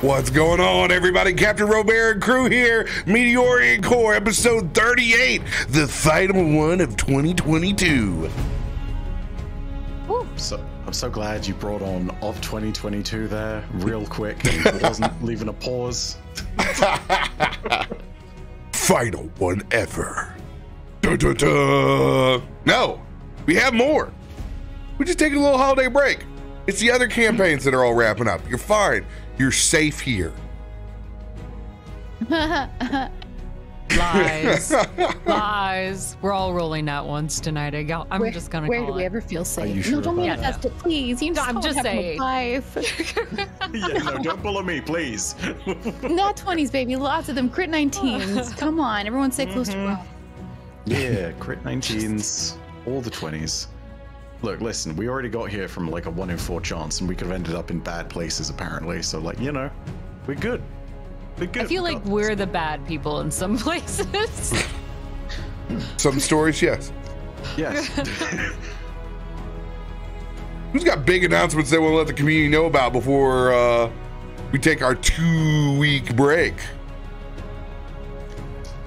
What's going on, everybody? Captain RoBear and crew here. Meteorian Corps, episode 38, the final one of 2022. So I'm so glad you brought on of 2022 there real quick and wasn't leaving a pause. Final one ever. Dun, dun, dun. No, we have more. We just take a little holiday break. It's the other campaigns that are all wrapping up. You're fine. You're safe here. Lies. Lies. We're all rolling that once tonight. I go, I'm where, just gonna Where call do we it. ever feel safe? you no, don't about manifest it, please. You No, I'm don't just have no saying. Life. yeah, no, don't pull on me, please. Not 20s, baby. Lots of them. Crit 19s. Come on. Everyone stay close to mm-hmm. Rome. yeah, crit 19s, all the 20s. Look, listen, we already got here from like a 1 in 4 chance and we could have ended up in bad places apparently. So, like, you know, we're good. We're good. I feel We like we're the bad people in some places. Some stories, yes. Yes. Who's got big announcements they want to let the community know about before uh, we take our two week break?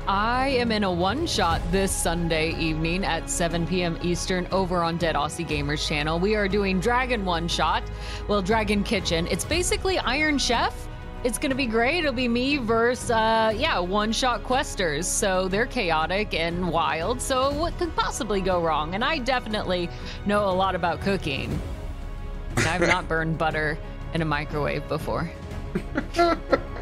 I am in a one shot this Sunday evening at 7 p.m. Eastern over on Dead Aussie Gamers channel. We are doing Dragon One Shot, well, Dragon Kitchen. It's basically Iron Chef. It's gonna be great. It'll be me versus, uh, yeah, one shot questers. So they're chaotic and wild. So what could possibly go wrong? And I definitely know a lot about cooking. I've not burned butter in a microwave before.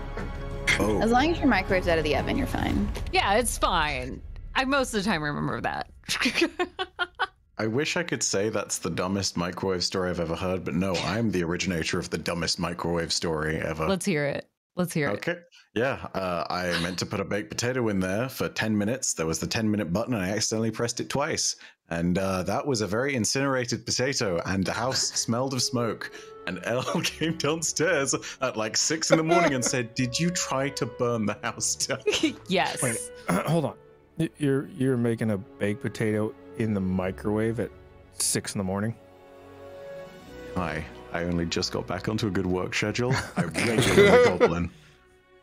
oh, As long as your microwave's out of the oven, you're fine. Yeah, it's fine. I most of the time remember that. I wish I could say that's the dumbest microwave story I've ever heard, but no, I'm the originator of the dumbest microwave story ever. Let's hear it. Let's hear it. Okay. Yeah, uh, I meant to put a baked potato in there for 10 minutes. There was the 10 minute button, and I accidentally pressed it twice. And uh, that was a very incinerated potato, and the house smelled of smoke. And Elle came downstairs at like six in the morning and said, Did you try to burn the house down? yes. Wait, hold on. You're you're making a baked potato in the microwave at six in the morning. Hi, I only just got back onto a good work schedule. I regularly goblin.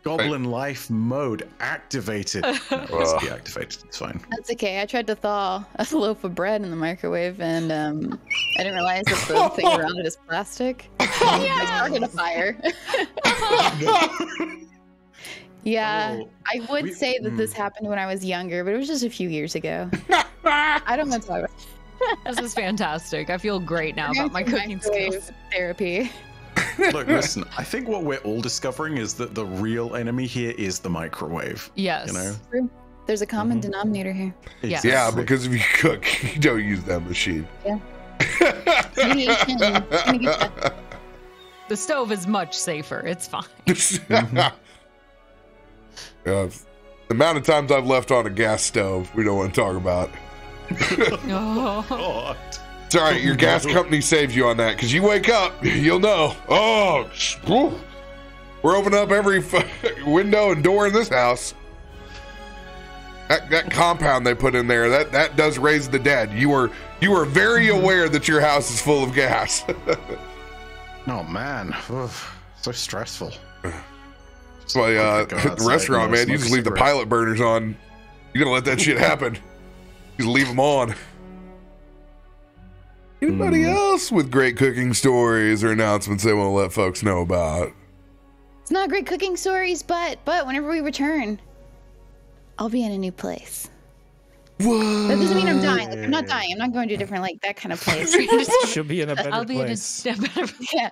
Goblin life mode activated. No, it's Ugh. deactivated. It's fine. That's okay. I tried to thaw a loaf of bread in the microwave, and um, I didn't realize that the thing around it is plastic. yeah. I started a fire. yeah, Oh, I would we- say that this mm. happened when I was younger, but it was just a few years ago. I don't want to talk about This is fantastic. I feel great now about my cooking skills. Therapy. Look, listen, I think what we're all discovering is that the real enemy here is the microwave. Yes. You know? True. There's a common Mhm. denominator here. Yes. Yeah, because if you cook, you don't use that machine. Yeah. Radiation, gonna get The stove is much safer. It's fine. Uh, the amount of times I've left on a gas stove, we don't want to talk about. Oh. God. It's all right. Your gas company saves you on that because you wake up, you'll know. Oh, whew. we're opening up every f- window and door in this house. That, that compound they put in there that that does raise the dead. You were you were very aware that your house is full of gas. Oh man, Oof. so stressful. That's why uh, the restaurant, man, you just leave the pilot burners on. You gotta let that shit happen. You just leave them on. Anybody Hmm. else with great cooking stories or announcements they want to let folks know about? It's not great cooking stories, but but whenever we return, I'll be in a new place. What? That doesn't mean I'm dying. Like, I'm not dying. I'm not going to a different like that kind of place. She'll be in a better I'll be in a place. step better. yeah,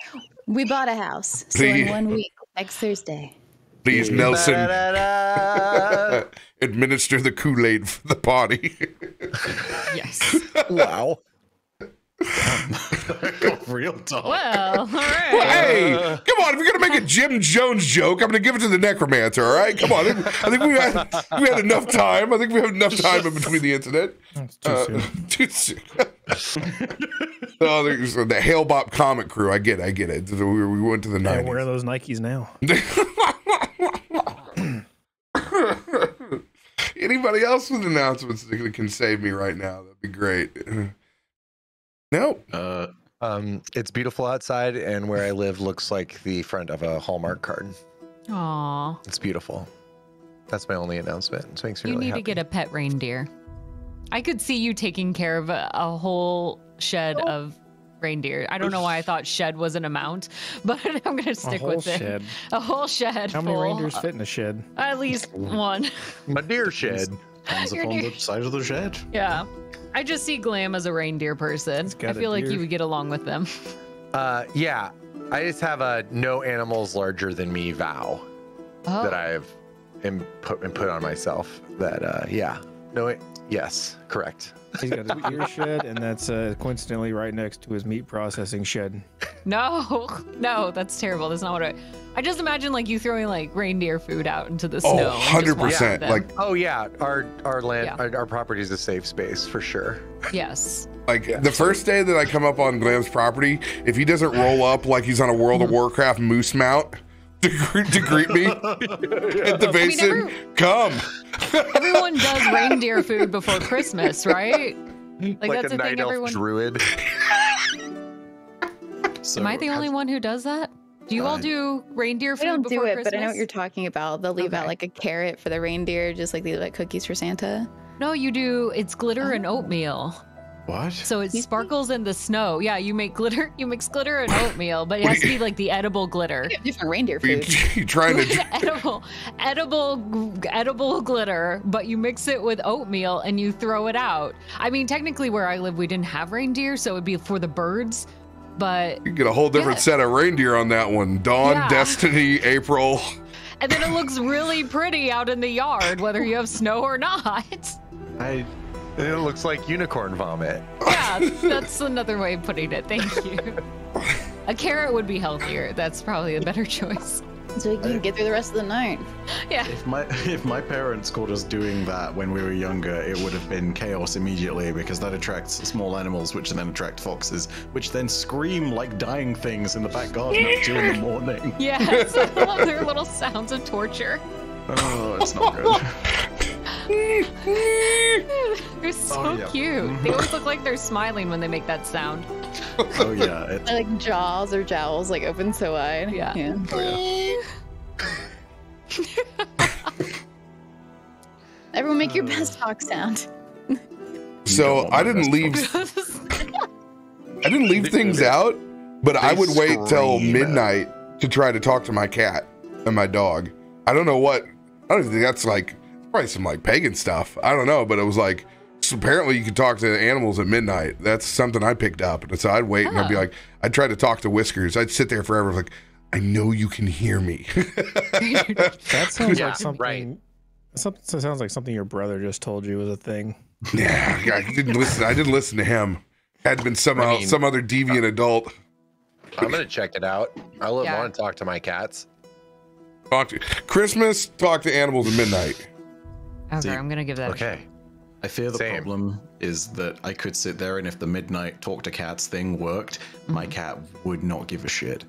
we bought a house, so in Please. one week, next Thursday. Please, Nelson, administer the Kool Aid for the party. Yes. wow. Got real dark. Well, all right. hey, come on! If you're gonna make a Jim Jones joke, I'm gonna give it to the necromancer. All right, come on. I think, I think we had we had enough time. I think we have enough time in between the incident. That's too Uh, soon. too soon. oh, there's the Hale-Bopp comic crew. I get, it, I get it. We, we went to the Yeah, nineties. where are those Nikes now? Anybody else with announcements that can save me right now? That'd be great. Nope. Uh, Um, it's beautiful outside, and where I live looks like the front of a Hallmark card. Aw. It's beautiful. That's my only announcement. It makes me You really need happy. to get a pet reindeer. I could see you taking care of a, a whole shed Oh. of reindeer. I don't know why I thought shed was an amount, but I'm gonna stick whole with it. A whole shed. A whole shed. How many reindeers fit in a shed? At least one. My deer shed. Depends You're upon near- the size of the shed. Yeah. I just see Glam as a reindeer person. He's got I a feel like you would get along with them. Uh, yeah, I just have a no animals larger than me vow Oh, that I've im- put, and put on myself. That uh, yeah, no, yes, correct. He's got his deer shed, and that's uh, coincidentally right next to his meat processing shed. no, no, that's terrible. That's not what I. I just imagine like you throwing like reindeer food out into the Oh, snow. and 100%. them. Like, Oh yeah, our our land, Yeah. our, our property is a safe space for sure. yes. like the first day that I come up on Glam's property, if he doesn't roll up like he's on a World of Warcraft moose mount to, to greet me at the basin, never- come. Everyone does reindeer food before Christmas, right? Like, that's a a thing night elf everyone- druid. So Am I the only one who does that? Do you all do reindeer food? I food don't before do it, Christmas? but I know what you're talking about. They'll leave out like a carrot for the reindeer, just like they leave like cookies for Santa. No, you do. It's glitter and Oh. oatmeal. What? So it sparkles in the snow. Yeah, you make glitter. You mix glitter and oatmeal, but it has to be like the edible glitter. Different reindeer Are you, food. you trying to? edible, edible, edible glitter, but you mix it with oatmeal and you throw it out. I mean, technically, where I live, we didn't have reindeer, so it'd be for the birds. But You get a whole different Yeah. set of reindeer on that one. Dawn, Yeah. Destiny, April. and then it looks really pretty out in the yard, whether you have snow or not. I And it looks like unicorn vomit. Yeah, that's another way of putting it. Thank you. A carrot would be healthier. That's probably a better choice. So you can get through the rest of the night. Yeah. if my if my parents caught us doing that when we were younger, it would have been chaos immediately because that attracts small animals, which then attract foxes, which then scream like dying things in the back garden at two in the morning. Yes. I love their little sounds of torture. Oh, it's not good. They're so Oh, yeah. cute. They always look like they're smiling when they make that sound. Oh yeah, it, like jaws or jowls like open so wide. Yeah. yeah. oh, Everyone make your uh. best talk sound. So I didn't leave. I didn't leave things out, but I would wait till scream. midnight to try to talk to my cat and my dog. I don't know what. I don't think that's like probably some like pagan stuff. I don't know, but it was like so apparently you could talk to animals at midnight. That's something I picked up, and so I'd wait and I'd be like, I'd try to talk to Whiskers. I'd sit there forever, like, I know you can hear me. That sounds Yeah, like something. right. Something that sounds like something your brother just told you was a thing. yeah, I didn't listen. I didn't listen to him. Had been somehow I mean- some other deviant uh, adult. I'm gonna check it out. I Yeah. want to talk to my cats. Talk to Christmas. Talk to animals at midnight. Okay, See- I'm gonna give that. A Okay. I fear the Same. problem is that I could sit there and if the midnight talk to cats thing worked, my cat would not give a shit.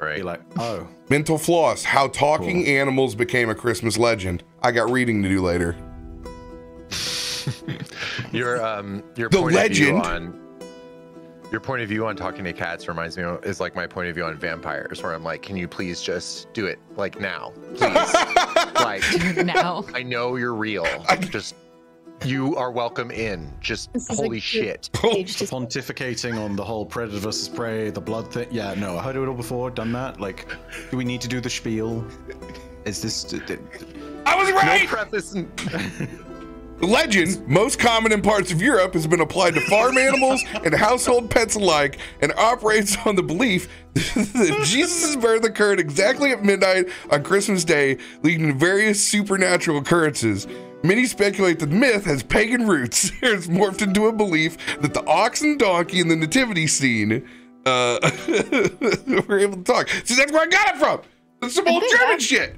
Right. Be like, oh, Mental floss: How talking animals became a Christmas legend. I got reading to do later. Your um your The point of view on your point of view on talking to cats reminds me of, is like my point of view on vampires, where I'm like, can you please just do it like now, please? like now. I know you're real. Just you are welcome in. Just This is a holy good- shit. Page pontificating on the whole predator versus prey, the blood thing. Yeah, no, I heard it all before, done that. Like, do we need to do the spiel? Is this. I was right. No preface. And, The legend, most common in parts of Europe, has been applied to farm animals and household pets alike, and operates on the belief that Jesus' birth occurred exactly at midnight on Christmas Day, leading to various supernatural occurrences. Many speculate that the myth has pagan roots. It's morphed into a belief that the ox and donkey in the nativity scene uh, were able to talk. See, that's where I got it from. That's some old German shit.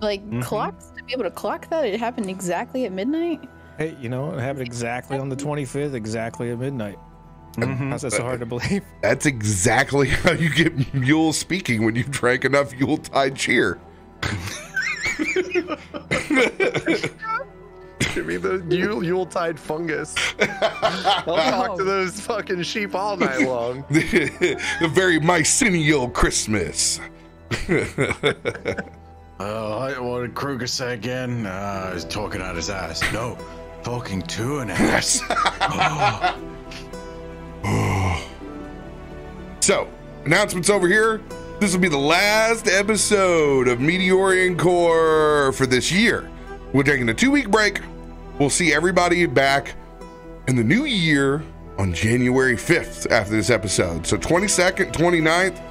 like Mhm. clocks to be able to clock that. It happened exactly at midnight. Hey, you know, it happened exactly on the 25th, exactly at midnight. Mhm. How's that so hard to believe? That's exactly how you get mule speaking when you've drank enough Yuletide cheer. Give me the Yule, Yuletide fungus. I'll talk to those fucking sheep all night long. the very mycelial Christmas. Uh, what did Kruger say again? Uh, he's talking out his ass. No, talking to an ass. Yes. so, announcements over here. This will be the last episode of Meteorian Corps for this year. We're taking a two week break. We'll see everybody back in the new year on January 5th after this episode. So, 22nd, 29th,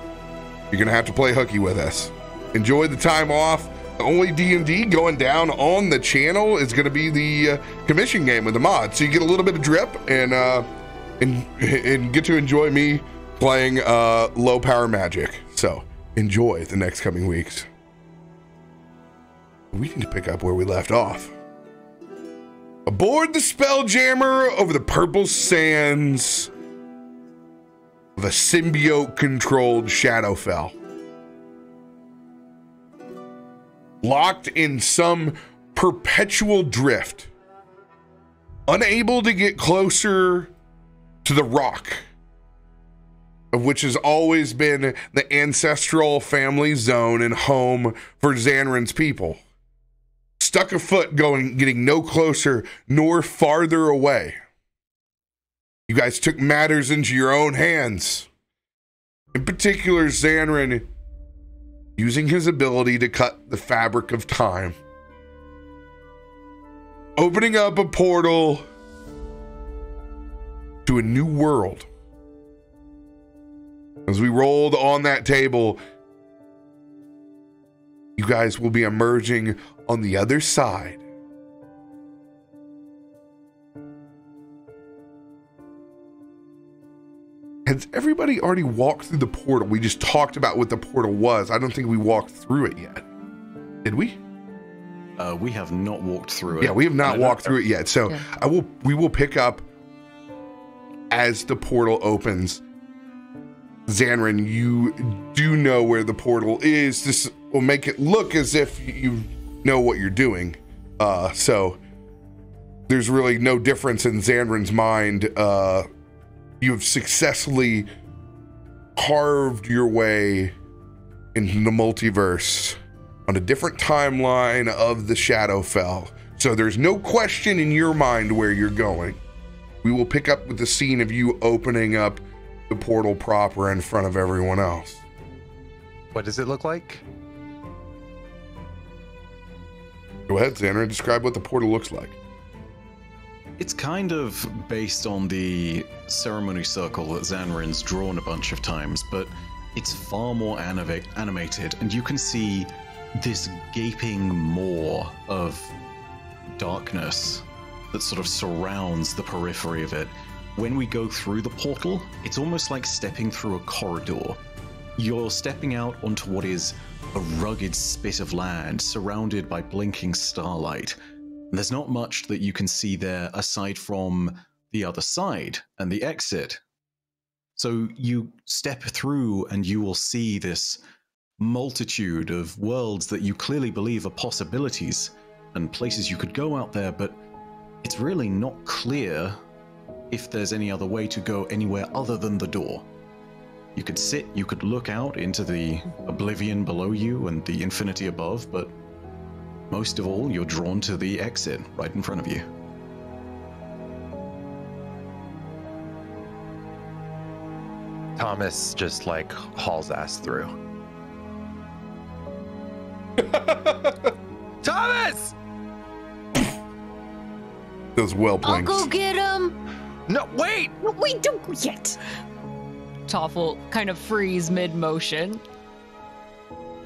you're going to have to play hooky with us. Enjoy the time off. The only D&D going down on the channel is going to be the uh, commission game with the mod. So you get a little bit of drip and uh, and and get to enjoy me playing uh, low power magic. So enjoy the next coming weeks. We need to pick up where we left off. Aboard the Spelljammer over the purple sands of a symbiote controlled Shadowfell. Locked in some perpetual drift, unable to get closer to the rock, of which has always been the ancestral family zone and home for Zanryn's people. Stuck a foot going, getting no closer nor farther away. You guys took matters into your own hands. In particular, Zanryn using his ability to cut the fabric of time, opening up a portal to a new world. As we rolled on that table, you guys will be emerging on the other side. Has everybody already walked through the portal? We just talked about what the portal was. I don't think we walked through it yet. Did we? Uh, we have not walked through it. Yeah, we have not I don't- walked through it yet. So Yeah. I will we will pick up as the portal opens. Zanryn, you do know where the portal is. This will make it look as if you know what you're doing. Uh, so there's really no difference in Zanryn's mind. Uh, you have successfully carved your way into the multiverse on a different timeline of the Shadowfell. So there's no question in your mind where you're going. We will pick up with the scene of you opening up the portal proper in front of everyone else. What does it look like? Go ahead, Xander, describe what the portal looks like. It's kind of based on the ceremony circle that Zanryn's drawn a bunch of times, but it's far more anima- animated, and you can see this gaping maw of darkness that sort of surrounds the periphery of it. When we go through the portal, it's almost like stepping through a corridor. You're stepping out onto what is a rugged spit of land surrounded by blinking starlight. There's not much that you can see there aside from the other side and the exit. So you step through and you will see this multitude of worlds that you clearly believe are possibilities and places you could go out there, but it's really not clear if there's any other way to go anywhere other than the door. You could sit, you could look out into the oblivion below you and the infinity above, but most of all, you're drawn to the exit right in front of you. Thomas just like hauls ass through. Thomas! Those well I'll go get him. No, wait! No, wait, don't go yet. Toff will kind of freeze mid motion.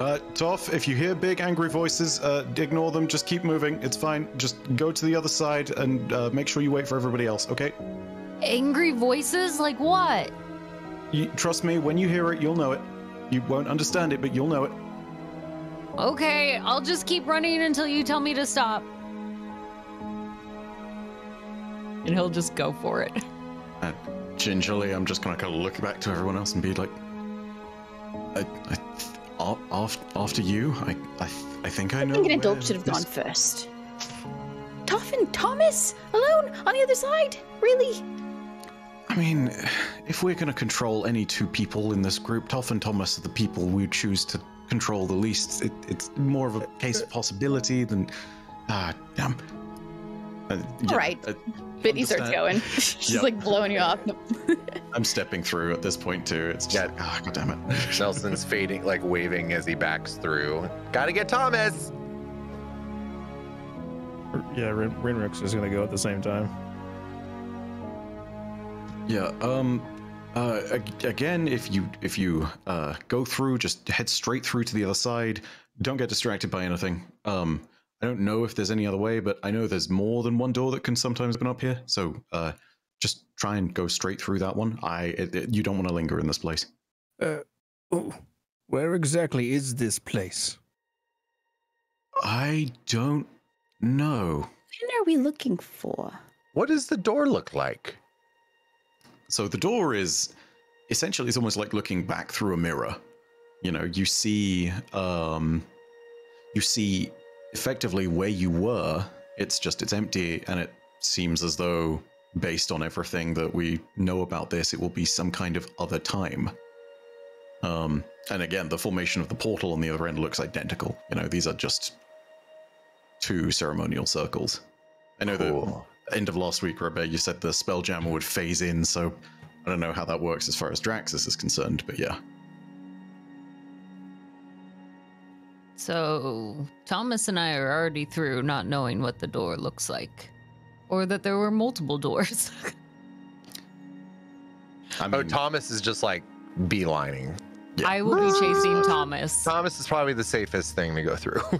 Uh, Toff, if you hear big angry voices, uh, ignore them. Just keep moving. It's fine. Just go to the other side and uh, make sure you wait for everybody else. Okay? Angry voices? Like what? You, trust me. When you hear it, you'll know it. You won't understand it, but you'll know it. Okay, I'll just keep running until you tell me to stop. And he'll just go for it. Uh, gingerly, I'm just gonna kind of look back to everyone else and be like, I, I, a- af- after you, I, I, I think I know. I think an adult should have this- gone first. Toff and Thomas alone on the other side? Really? I mean, if we're going to control any two people in this group, Toff and Thomas are the people we choose to control the least. It, it's more of a case of possibility than. Ah, damn. Uh, yeah, All right. uh, Bitty starts going. She's Yep. like blowing you off. I'm stepping through at this point too. It's just Yeah. like, ah, god damn it. Nelson's fading, like waving as he backs through. Gotta get Thomas. Yeah, Rin- Rinrix is gonna go at the same time. Yeah. Um. Uh. Again, if you if you uh go through, just head straight through to the other side. Don't get distracted by anything. Um. I don't know if there's any other way, but I know there's more than one door that can sometimes open up here. So, uh, just try and go straight through that one. I. It, it- you don't want to linger in this place. Uh, oh, where exactly is this place? I don't know. What are we looking for? What does the door look like? So the door is essentially it's almost like looking back through a mirror. You know, you see um you see effectively where you were. It's just it's empty and it seems as though based on everything that we know about this, it will be some kind of other time. Um and again, the formation of the portal on the other end looks identical. You know, these are just two ceremonial circles. I know Cool. end of last week, RoBear, you said the Spelljammer would phase in, so I don't know how that works as far as Draxus is concerned, but yeah. So Thomas and I are already through, not knowing what the door looks like, or that there were multiple doors. I Oh, Thomas is just like beelining. Yeah. I will be chasing Thomas. Thomas is probably the safest thing to go through.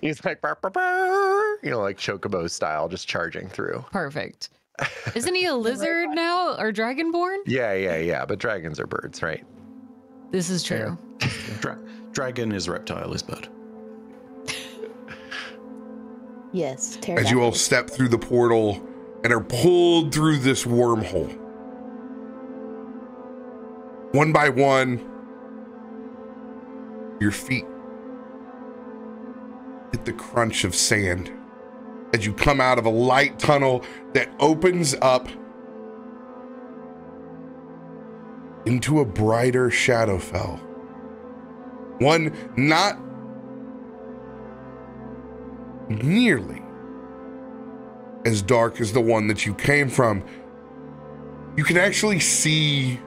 He's like, "Burr, burr, burr," you know, like Chocobo style, just charging through. Perfect. Isn't he a lizard now or dragonborn? Yeah, yeah, yeah. But dragons are birds, right? This is true. Dra- dragon is reptile is bird. Yes, As you all step through the portal and are pulled through this wormhole. One by one, your feet hit the crunch of sand as you come out of a light tunnel that opens up into a brighter Shadowfell. One not nearly as dark as the one that you came from. You can actually see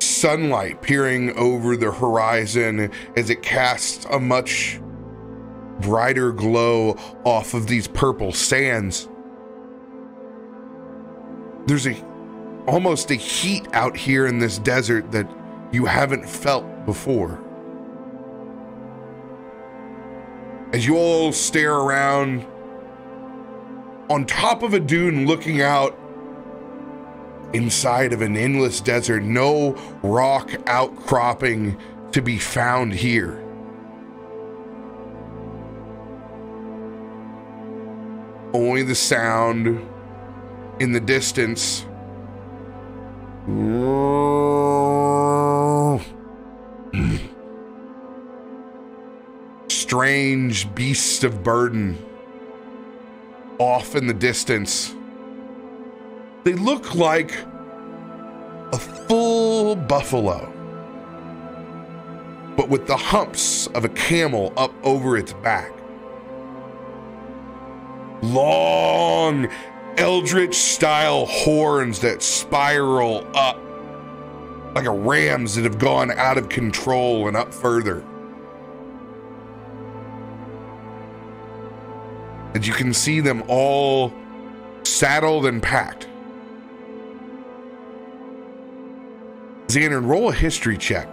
sunlight peering over the horizon as it casts a much brighter glow off of these purple sands. There's a almost a heat out here in this desert that you haven't felt before. As you all stare around on top of a dune looking out inside of an endless desert, no rock outcropping to be found here. Only the sound in the distance. Strange beasts of burden off in the distance. They look like a full buffalo, but with the humps of a camel up over its back. Long, eldritch style horns that spiral up like a rams that have gone out of control and up further. And you can see them all saddled and packed. Xander, roll a history check.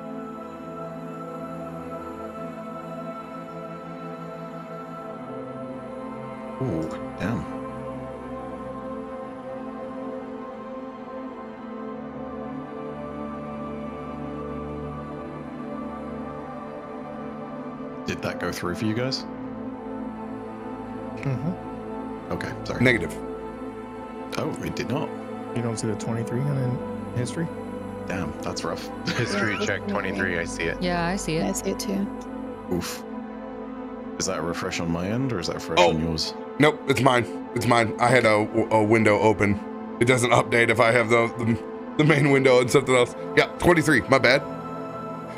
Ooh, Did that go through for you guys? Mm-hmm. Okay, sorry. Negative. Oh, it did not. You don't see the 23 on in history? Damn, that's rough. History check 23. I see it. Yeah, I see it. I see it too. Oof. Is that a refresh on my end or is that a refresh Oh. on yours? Nope, it's mine. It's mine. I had a, a window open. It doesn't update if I have the, the the main window and something else. Yeah, 23. My bad.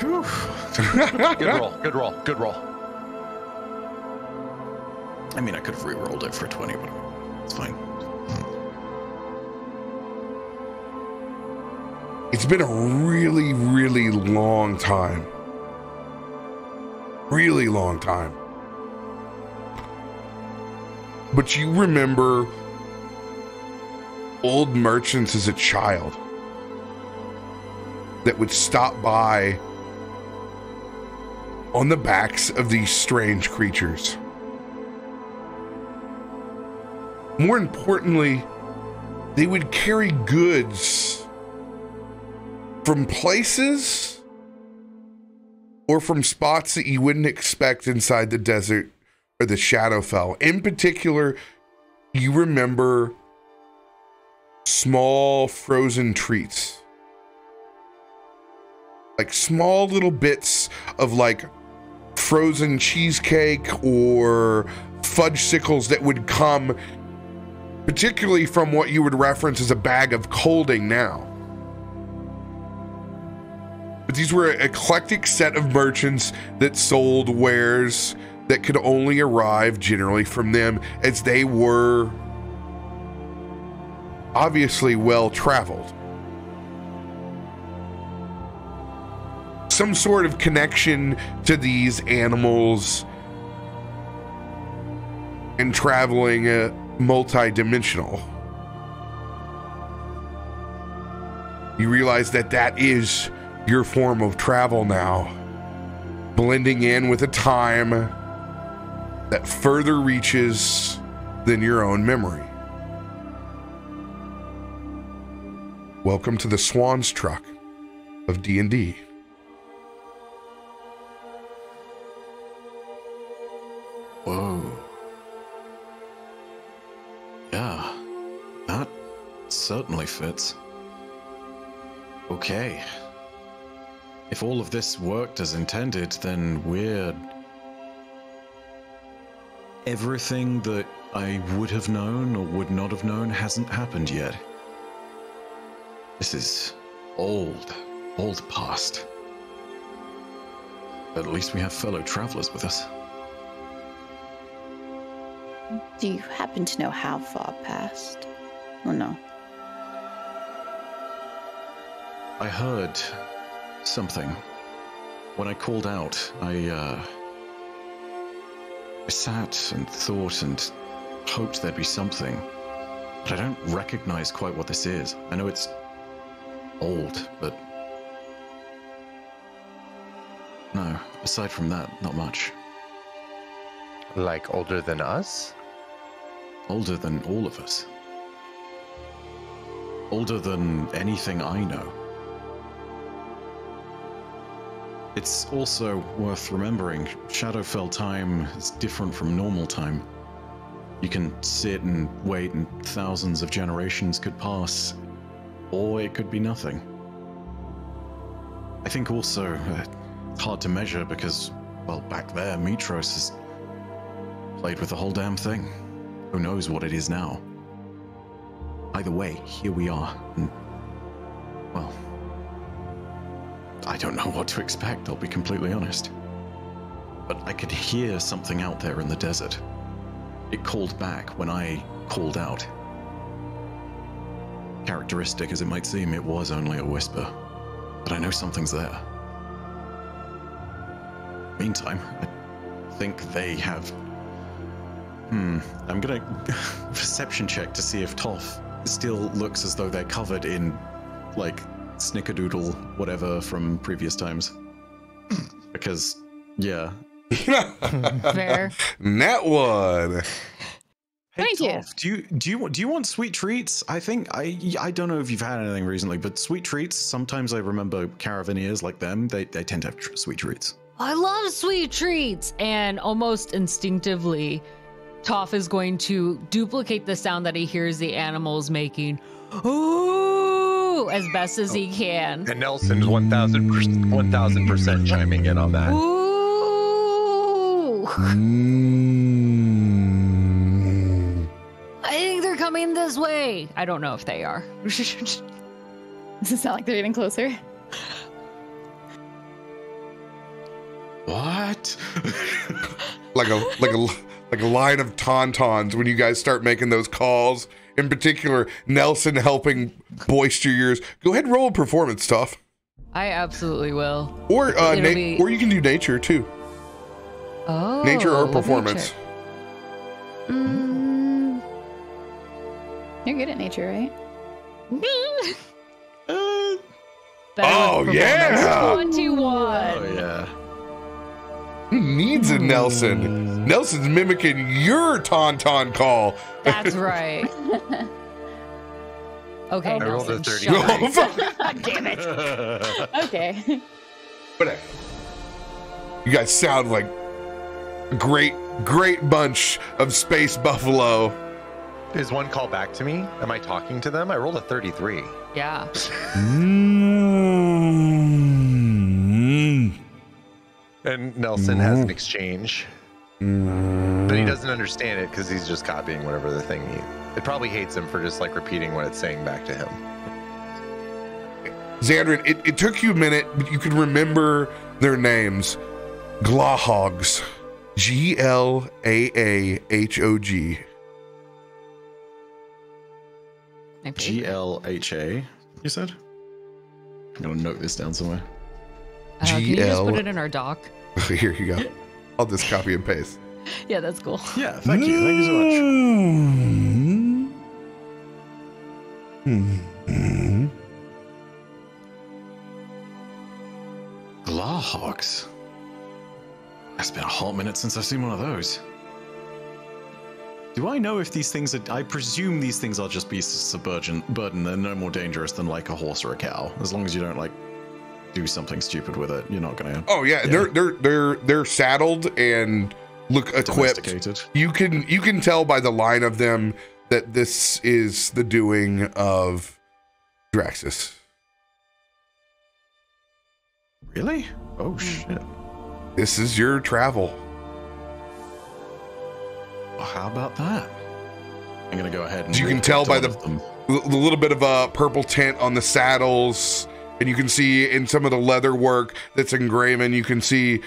Good roll. Good roll. Good roll. I mean, I could have re-rolled it for 20, but it's fine. It's been a really, really long time. Really long time. But you remember old merchants as a child that would stop by on the backs of these strange creatures. More importantly, they would carry goods from places or from spots that you wouldn't expect inside the desert or the Shadowfell. In particular, you remember small frozen treats. Like small little bits of like frozen cheesecake or fudge sickles that would come particularly from what you would reference as a bag of colding now. But these were an eclectic set of merchants that sold wares that could only arrive generally from them as they were obviously well traveled. Some sort of connection to these animals and traveling uh, multi-dimensional. You realize that that is your form of travel now, blending in with a time that further reaches than your own memory. Welcome to the Swan's Truck of D&D. Certainly fits. Okay. If all of this worked as intended, then we're. Everything that I would have known or would not have known hasn't happened yet. This is old, old past. At least we have fellow travelers with us. Do you happen to know how far past? Oh no. I heard something. When I called out, I, uh. I sat and thought and hoped there'd be something. But I don't recognize quite what this is. I know it's old, but. No, aside from that, not much. Like older than us? Older than all of us. Older than anything I know. It's also worth remembering Shadowfell time is different from normal time. You can sit and wait, and thousands of generations could pass, or it could be nothing. I think also uh, it's hard to measure because, well, back there, Mitros has played with the whole damn thing. Who knows what it is now? Either way, here we are, and well, I don't know what to expect, I'll be completely honest. But I could hear something out there in the desert. It called back when I called out. Characteristic as it might seem, it was only a whisper. But I know something's there. Meantime, I think they have. Hmm, I'm gonna perception check to see if Toff still looks as though they're covered in, like, snickerdoodle, whatever from previous times. because, yeah. Fair. That one. Hey, Thank you. Do you do you do you want sweet treats? I think I I don't know if you've had anything recently, but sweet treats. Sometimes I remember caravaneers like them. They they tend to have tr- sweet treats. I love sweet treats. And almost instinctively, Toff is going to duplicate the sound that he hears the animals making. Ooh, as best as he can. And Nelson's 1000 1000% chiming in on that. Ooh. Ooh. Mm. I think they're coming this way. I don't know if they are. Does it sound like they're getting closer? What? like a like a like a line of tauntauns when you guys start making those calls. In particular, Nelson helping boister yours. Go ahead roll a performance stuff, I absolutely will. or uh, na- be- or you can do nature too. Oh. nature or performance. nature? Mm, You're good at nature, right? Uh, Oh, yeah. 21. oh yeah. Who needs a Nelson? Hmm. Nelson's mimicking your tauntaun call. That's right. Okay, I rolled a 30. Oh, up. Damn it. Okay. But uh, you guys sound like a great, great bunch of space buffalo. Is one call back to me? Am I talking to them? I rolled a 33. Yeah. Mm-hmm. And Nelson has an exchange. But he doesn't understand it because he's just copying whatever the thing he. It probably hates him for just like repeating what it's saying back to him. Zanryn, it, it took you a minute, but you can remember their names. Glahogs. G L A A H O G. My favorite. G L H A. You said. I'm gonna note this down somewhere. Uh, can you just put it in our doc? Here you go. I'll just copy and paste. Yeah, that's cool. Yeah. Thank you. Thank you so much. Glawhawks. It's been a hot minute since I've seen one of those. Do I know if these things are? I presume these things are just beasts of burden. Burden. They're no more dangerous than like a horse or a cow. As long as you don't like do something stupid with it, you're not gonna Oh yeah, Yeah. they're they're they're they're saddled and look equipped. You can you can tell by the line of them that this is the doing of Draxus. Really? Oh mm. shit. This is your travel. Well, how about that? I'm gonna go ahead and. You can tell by the- the the little bit of a purple tint on the saddles and you can see in some of the leather work that's engraven you can see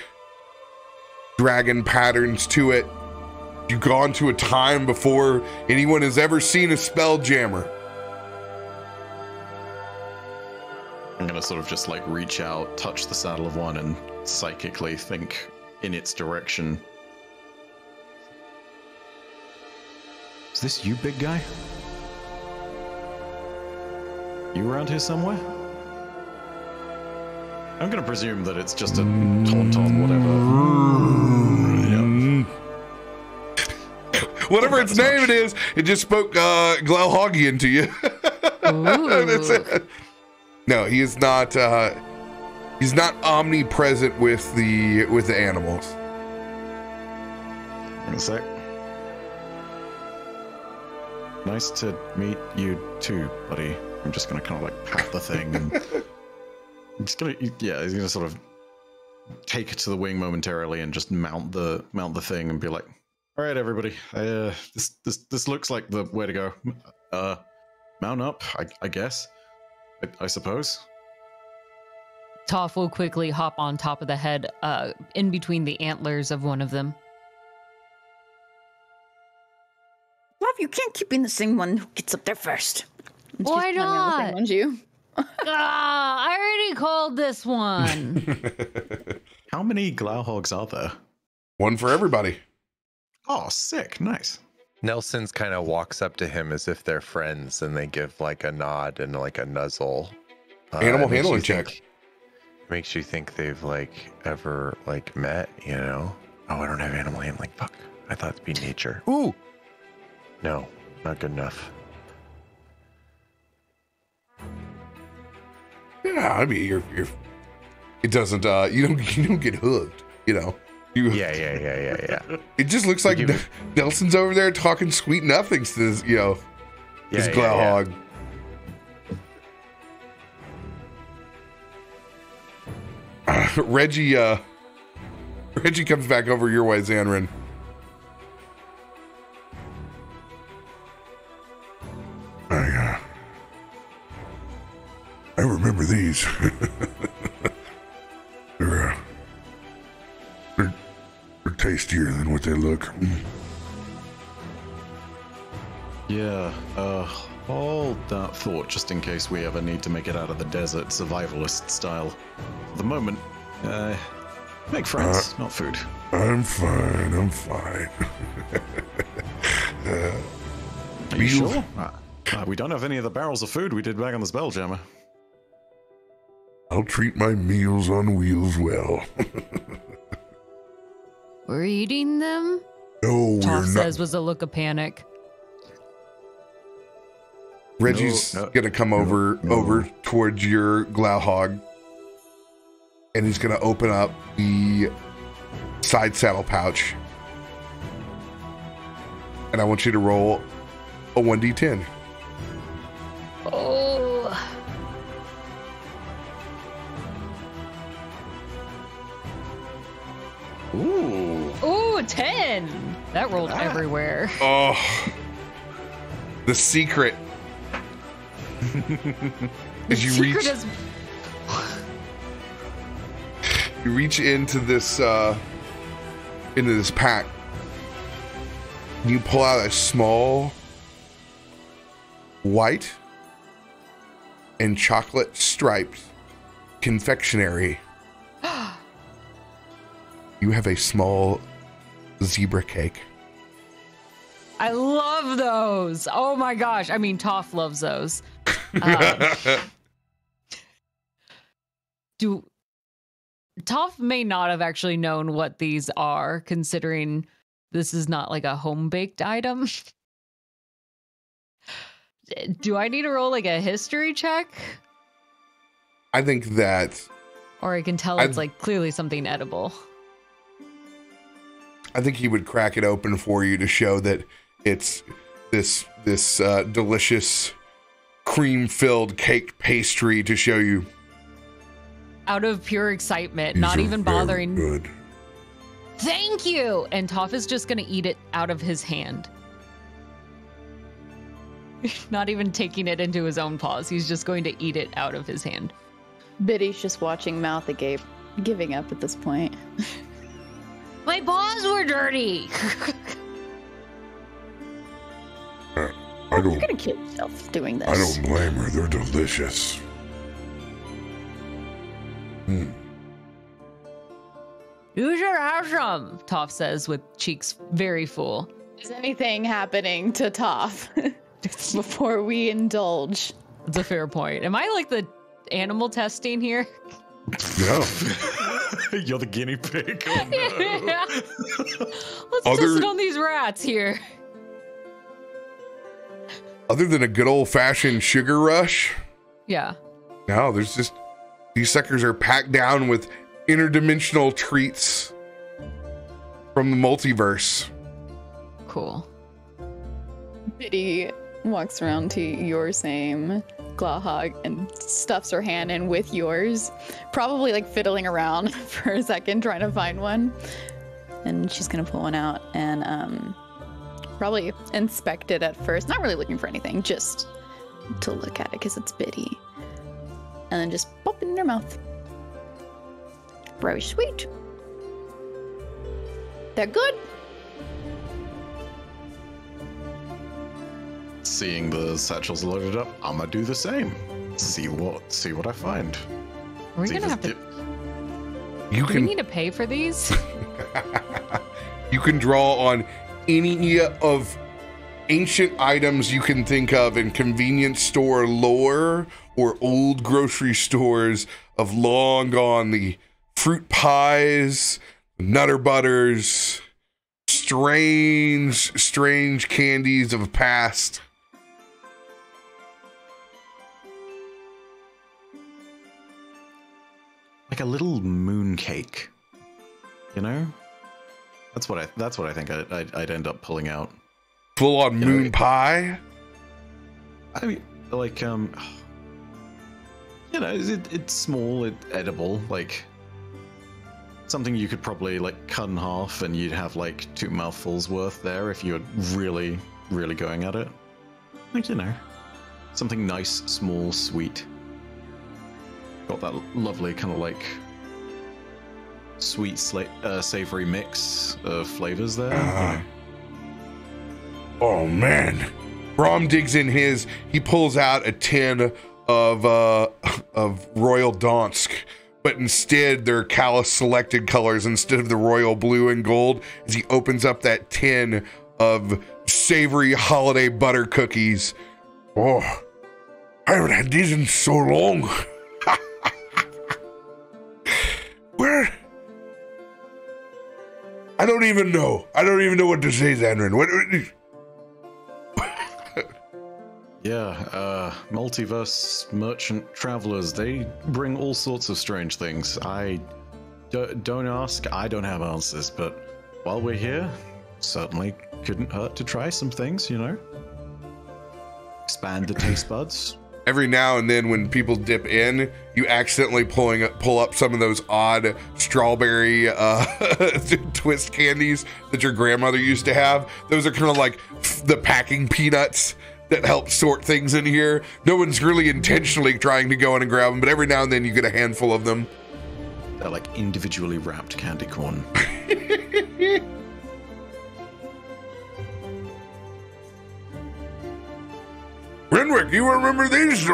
dragon patterns to it you've gone to a time before anyone has ever seen a Spelljammer I'm gonna sort of just like reach out, touch the saddle of one, and psychically think in its direction. Is this you, big guy? You around here somewhere? I'm gonna presume that it's just a tauntaun, whatever. Yep. whatever its name it is it just spoke uh Glowhogian to you That's it. no he is not uh he's not omnipresent with the with the animals Hang on a sec. Nice to meet you too, buddy. I'm just gonna kind of like pat the thing and I'm gonna yeah, he's gonna sort of take it to the wing momentarily and just mount the mount the thing and be like, all right, everybody, uh, this this this looks like the way to go. Uh, mount up, I, I guess. I, I suppose. Toff will quickly hop on top of the head, uh, in between the antlers of one of them. Love, you can't keep being the same one who gets up there first. And Why climbing on the thing, not? won't you? ah, I already called this one. How many Glauhogs are there? one for everybody Oh, sick, nice. Nelson's kind of walks up to him as if they're friends and they give like a nod and like a nuzzle. Uh, Animal it makes you handling think- check. Makes you think they've like ever like met, you know? Oh, I don't have animal handling. Fuck. I thought it'd be nature. Ooh. No, not good enough. Yeah, I mean, you're you're. It doesn't. uh You don't. You don't get hooked. You know. You. Yeah, yeah, yeah, yeah, yeah. It just looks like N- Nelson's over there talking sweet nothings to this. You know, Yeah, this yeah, yeah. Glowhog. Reggie. uh Reggie comes back over your way, Zanryn. I remember these. they're, uh, they're, they're tastier than what they look. Mm. Yeah, uh, hold that thought just in case we ever need to make it out of the desert survivalist style. For the moment, uh, make friends, not food. I'm fine, I'm fine. Are you sure? Uh, uh, we don't have any of the barrels of food we did back on the Spelljammer. I'll treat my meals on wheels well. We're eating them? no, we're Toff not. says with a look of panic. Reggie's No, no, gonna come over no. over towards your Glauhog, and he's gonna open up the side saddle pouch, and I want you to roll a one d10. Oh. Ooh. Ooh, 10. That rolled everywhere. Oh, the secret is you Secret reach is you reach into this uh into this pack. You pull out a small white and chocolate striped confectionery. You have a small zebra cake. I love those. Oh my gosh. I mean, Toff loves those. Um, do Toff may not have actually known what these are, considering this is not like a home baked item. Do I need to roll like a history check? I think that Or I can tell I'd- it's like clearly something edible. I think he would crack it open for you to show that it's this this uh, delicious cream filled cake pastry to show you. Out of pure excitement, These not even bothering. Good. Thank you. And Toff is just going to eat it out of his hand. Not even taking it into his own paws. He's just going to eat it out of his hand. Bitty's just watching mouth agape, giving up at this point. My paws were dirty. I You're don't. gonna kill yourself doing this. I don't blame her. They're delicious. Hmm. you should have some, Toff says with cheeks very full. Is anything happening to Toff before we indulge? It's a fair point. Am I like the animal testing here? Yeah. You're the guinea pig. Oh, no. Yeah. Let's test it on these rats here. Other than a good old fashioned sugar rush, Yeah. no, there's just these suckers are packed down with interdimensional treats from the multiverse. Cool. Bitty walks around to your same Glawhog and stuffs her hand in with yours, probably like fiddling around for a second trying to find one. And she's gonna pull one out and um, probably inspect it at first, not really looking for anything, just to look at it because it's Bitty. And then just pop it in her mouth. Very sweet. They're good. Seeing the satchels loaded up, I'm gonna do the same. See what see what I find. Are we See if gonna have to? di- You Do we can need to pay for these? you can draw on any of ancient items you can think of in convenience store lore or old grocery stores of long gone the fruit pies nutter butters strange strange candies of past like a little moon cake. You know? That's what I that's what I think I, I'd, I'd end up pulling out. full on Yeah, moon it- pie I mean, like um, you know, it, it's small, it edible, like something you could probably like cut in half, and you'd have like two mouthfuls worth there if you were really, really going at it. Like you know, something nice, small, sweet. Got that lovely kind of like sweet, uh, savory mix of flavors there. Ah. Oh man. Brom digs in his. He pulls out a tin of uh of Royal Dansk, but instead they're Callus selected colors instead of the royal blue and gold. As he opens up that tin of savory holiday butter cookies. Oh, I haven't had these in so long. I don't even know. I don't even know what to say, Zanryn. What? Yeah, uh, multiverse merchant travelers, they bring all sorts of strange things. I d- don't ask, I don't have answers, but while we're here, certainly couldn't hurt to try some things, you know? Expand the taste buds. Every now and then, when people dip in, you accidentally pulling pull up some of those odd strawberry uh, twist candies that your grandmother used to have. Those are kind of like the packing peanuts that help sort things in here. No one's really intentionally trying to go in and grab them, but every now and then you get a handful of them. They're like individually wrapped candy corn. Renwick, you remember these?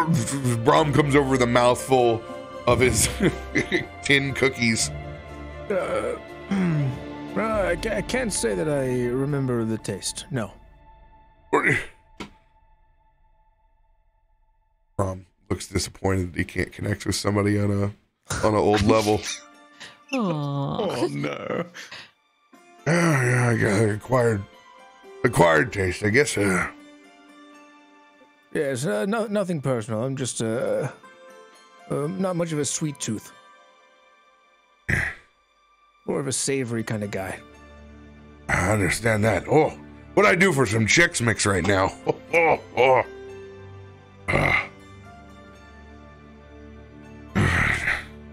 Brom comes over with a mouthful of his tin cookies. Uh, I ca- I can't say that I remember the taste. No. Brom looks disappointed that he can't connect with somebody on a on an old level. Aww. oh no. Yeah, yeah, I got acquired, acquired taste. I guess. Uh, Yes, uh, no, nothing personal. I'm just uh, uh, not much of a sweet tooth. More of a savory kind of guy. I understand that. Oh, what I do for some Chex Mix right now? Oh, oh, oh. Ah.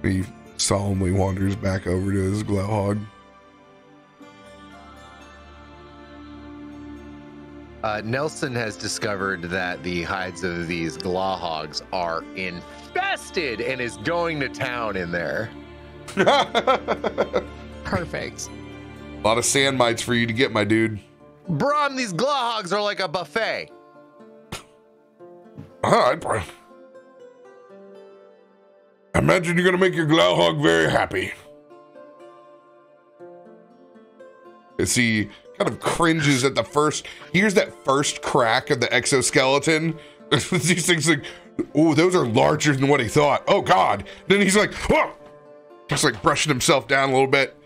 He solemnly wanders back over to his glow hog. Uh, Nelson has discovered that the hides of these glawhogs are infested and is going to town in there. Perfect. A lot of sand mites for you to get, my dude. Brom, these glawhogs are like a buffet. Ah, I'd probably- I imagine you're gonna make your Glauhog very happy. As he kind of cringes at the first, Here's that first crack of the exoskeleton. These things like, oh, those are larger than what he thought. Oh God! Then he's like, oh, just like brushing himself down a little bit.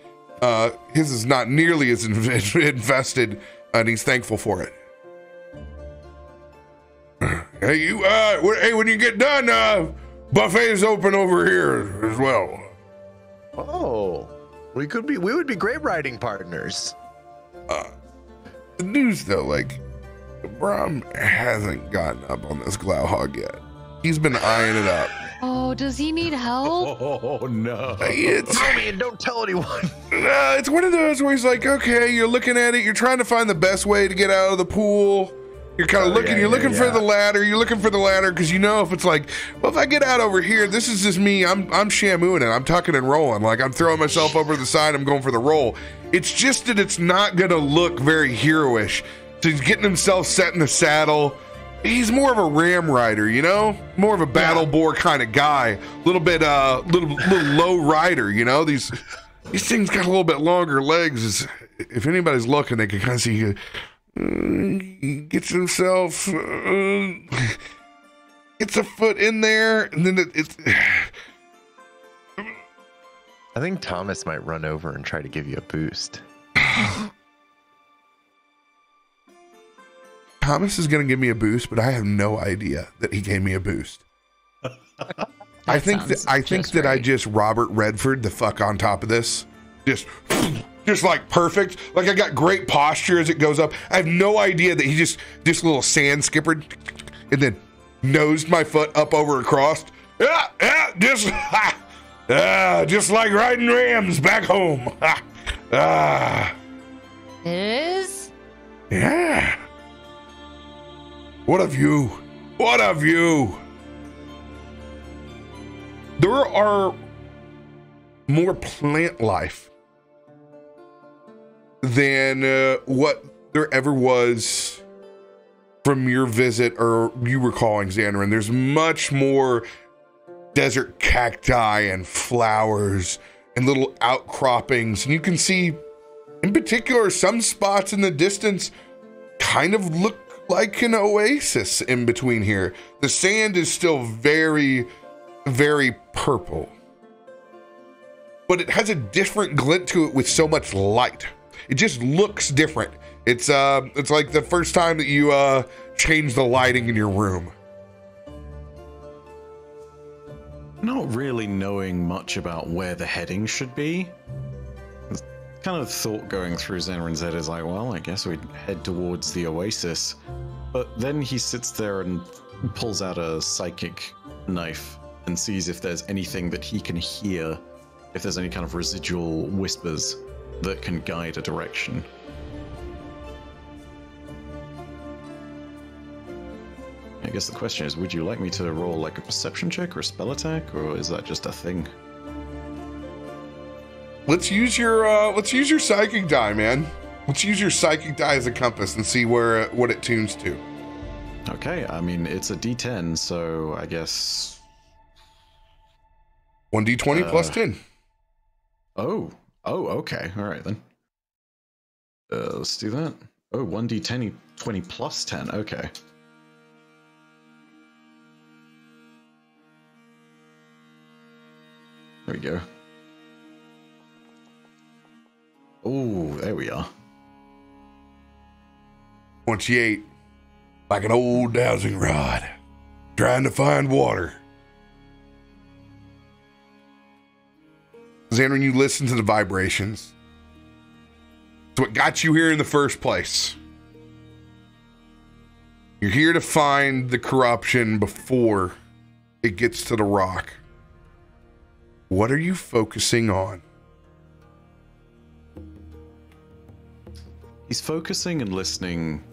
Uh, his is not nearly as in- infested, and he's thankful for it. Hey, you. Uh, hey, when you get done, uh, buffet's open over here as well. Oh, we could be. We would be great riding partners. The news though, like, Brom hasn't gotten up on this Glauhog yet. He's been eyeing it up. Oh, does he need help? Oh no. It's Tell me and don't tell anyone. Uh, it's one of those where he's like, okay, you're looking at it, you're trying to find the best way to get out of the pool. You're kind of Oh, looking, yeah, you're yeah, looking for yeah. the ladder, you're looking for the ladder because you know if it's like, well, if I get out over here, this is just me. I'm I'm shamuing it. I'm tucking and rolling. Like I'm throwing myself over the side. I'm going for the roll. It's just that it's not gonna look very heroish. So he's getting himself set in the saddle. He's more of a ram rider, you know, more of a battle boar kind of guy. A little bit, uh, little little low rider, you know. These these things got a little bit longer legs. If anybody's looking, they can kind of see. Uh, he gets himself, uh, gets a foot in there, and then it, it's. I think Thomas might run over and try to give you a boost. Thomas is going to give me a boost, but I have no idea that he gave me a boost. I think that I think just that I just Robert Redford the fuck on top of this, just just like perfect. Like I got great posture as it goes up. I have no idea that he just this little sand skippered and then nosed my foot up over across. Yeah, yeah, just Ah, just like riding rams back home. Ah, It is? yeah. What of you? What of you? There are more plant life than uh, what there ever was from your visit or you recalling Zanryn. There's much more desert cacti and flowers and little outcroppings. And you can see, in particular, some spots in the distance kind of look like an oasis in between here. The sand is still very, very purple. But it has a different glint to it with so much light. It just looks different. It's uh it's like the first time that you uh change the lighting in your room. Not really knowing much about where the heading should be. Kind of thought going through Zanryn's head is like, well, I guess we'd head towards the oasis. But then he sits there and pulls out a psychic knife and sees if there's anything that he can hear, if there's any kind of residual whispers that can guide a direction. I guess the question is, would you like me to roll like a perception check or a spell attack, or is that just a thing? Let's use your uh let's use your psychic die, man. Let's use your psychic die as a compass and see where what it tunes to. Okay, I mean it's a D10, so I guess. 1d20 Uh, 10. Oh, oh, okay, all right then. Uh, let's do that. Oh, 1d10, 20 plus 10. Okay. There we go. Oh, there we are. 28. Like an old dowsing rod. Trying to find water. Zanryn, you listen to the vibrations. It's what got you here in the first place. You're here to find the corruption before it gets to the rock. What are you focusing on? He's focusing and listening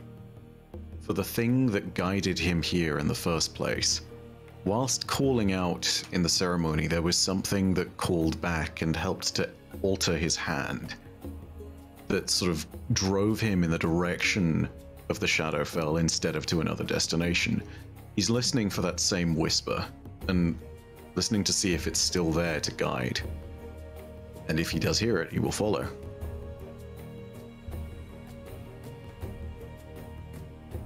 for the thing that guided him here in the first place. Whilst calling out in the ceremony, there was something that called back and helped to alter his hand. That sort of drove him in the direction of the Shadowfell instead of to another destination. He's listening for that same whisper and listening to see if it's still there to guide. And if he does hear it, he will follow.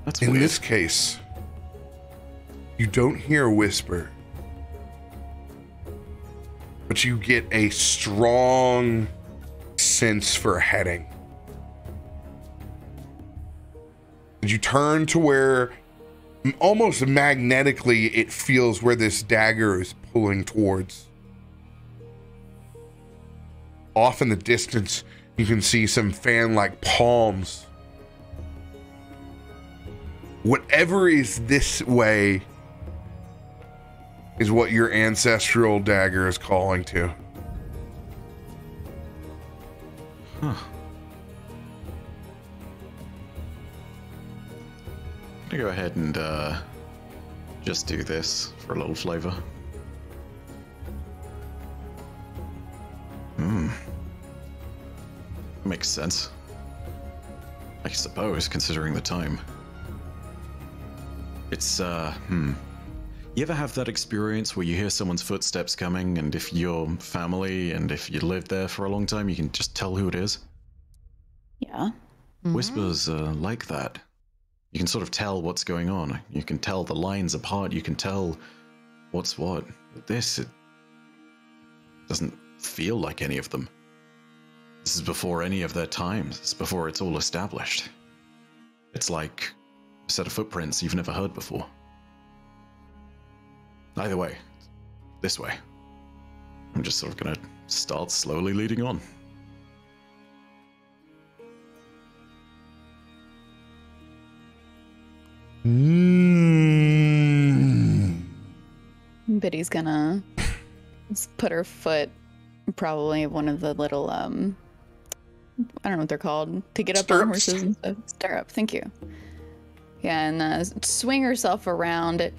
That's In weird. this case, you don't hear a whisper, but you get a strong sense for a heading. And you turn to where almost magnetically it feels where this dagger is pulling towards. Off in the distance, you can see some fan like palms whatever is this way is what your ancestral dagger is calling to. I'm gonna go ahead and uh, just do this for a little flavor. Hmm. Makes sense. I suppose, considering the time. It's, uh, hmm. You ever have that experience where you hear someone's footsteps coming, and if you're family and if you lived there for a long time, you can just tell who it is? Yeah. Whispers are like that. You can sort of tell what's going on. You can tell the lines apart. You can tell what's what. But this, it doesn't feel like any of them. This is before any of their times. It's before it's all established. It's like a set of footprints you've never heard before. Either way, this way. I'm just sort of gonna start slowly leading on. Mm. Bitty's gonna put her foot probably one of the little um I don't know what they're called to get up on horses and stuff. Stirrup, thank you. Yeah, and uh, swing herself around.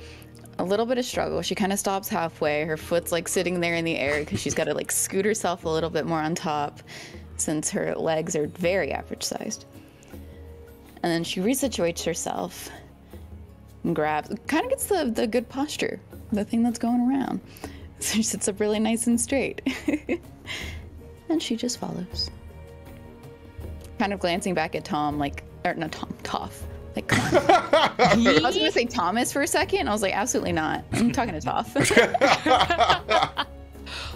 A little bit of struggle. She kind of stops halfway. Her foot's like sitting there in the air because she's got to like scoot herself a little bit more on top since her legs are very average sized. And then she resituates herself and grabs, kind of gets the, the good posture, the thing that's going around. So she sits up really nice and straight. and she just follows. Kind of glancing back at Tom, like, or not Tom, Toff. Like, come on. I was gonna say Thomas for a second. I was like, absolutely not. I'm talking to Toff.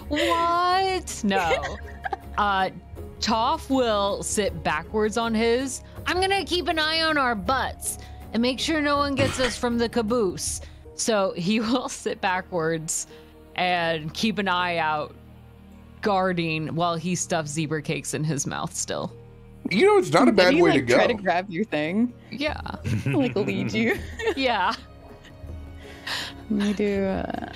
What? No. uh, Toff will sit backwards on his. I'm gonna keep an eye on our butts and make sure no one gets us from the caboose. So he will sit backwards and keep an eye out, guarding while he stuffs zebra cakes in his mouth still. You know, it's not a Did bad he, way like, to go. Try to grab your thing, Yeah. like lead you. Yeah. You do. Uh,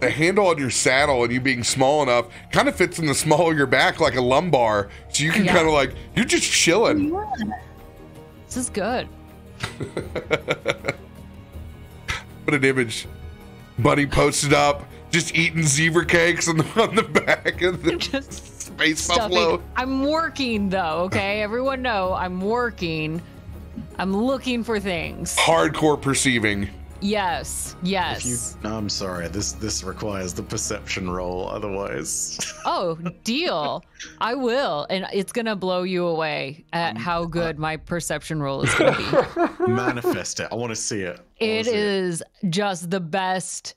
the handle on your saddle and you being small enough kind of fits in the small of your back like a lumbar. So you can Yeah. kind of like, you're just chilling. This is good. Put an image. Buddy posted up, just eating zebra cakes on the, on the back of the Just space stuffing. buffalo. I'm working though, okay? Everyone know I'm working. I'm looking for things. Hardcore perceiving. Yes, If you, yes. no, I'm sorry. This this requires the perception roll. Otherwise, Oh, deal. I will. And it's going to blow you away at um, how good my perception roll is going to be. manifest it. I want to see it. I It see is just the best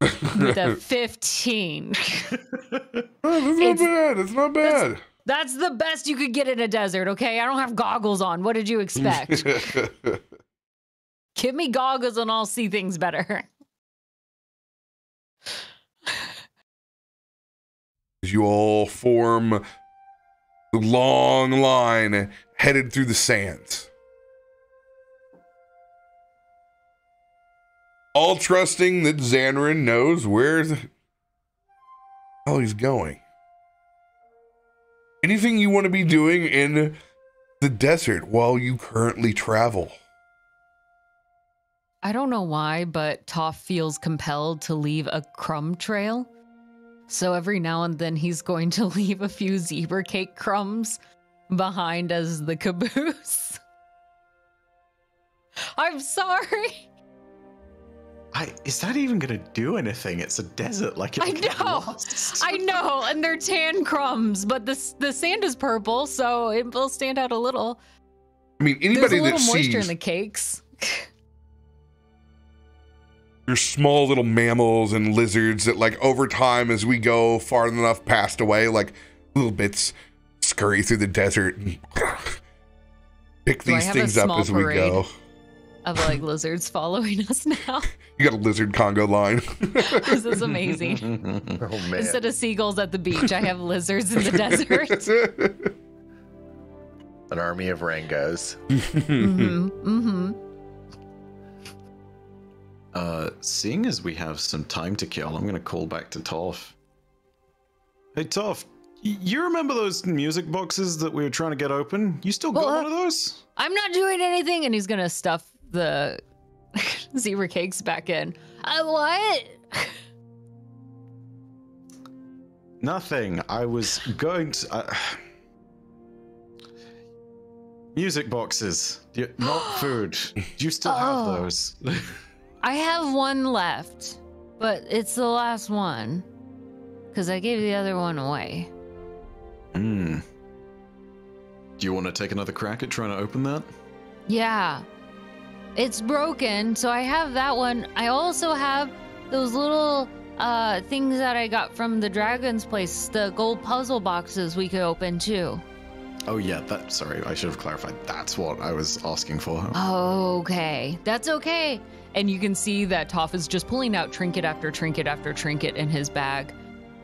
with a 15. Oh, that's not bad. It's not bad. That's the best you could get in a desert, okay? I don't have goggles on. What did you expect? Give me goggles and I'll see things better. As you all form the long line headed through the sands. All trusting that Zanryn knows where the hell he's going. Anything you want to be doing in the desert while you currently travel? I don't know why, but Toff feels compelled to leave a crumb trail. So every now and then he's going to leave a few zebra cake crumbs behind as the caboose. I'm sorry. I, is that even gonna do anything? It's a desert. Like I know. I know, and they're tan crumbs, but the the sand is purple, so it will stand out a little. I mean, anybody There's anybody a little that moisture in the cakes. your small little mammals and lizards that, like, over time, as we go far enough past away, like little bits scurry through the desert and pick Do these things up as we go. parade? Of like lizards following us now. You got a lizard Congo line. this is amazing. Oh man. Instead of seagulls at the beach, I have lizards in the desert. An army of Rangos. hmm hmm Uh, seeing as we have some time to kill, I'm going to call back to Toff. Hey, Toff, you remember those music boxes that we were trying to get open? You still got Well, uh, one of those? I'm not doing anything, and he's gonna stuff the zebra cakes back in. Uh, what? Nothing. I was going to. Uh... Music boxes, not food. Do you still have Oh. those? I have one left, but it's the last one because I gave the other one away. Hmm. Do you want to take another crack at trying to open that? Yeah. It's broken, so I have that one. I also have those little uh things that I got from the dragon's place, the gold puzzle boxes we could open too. Oh yeah, that. Sorry, I should have clarified. That's what I was asking for. Okay. That's okay. And you can see that Toff is just pulling out trinket after trinket after trinket in his bag.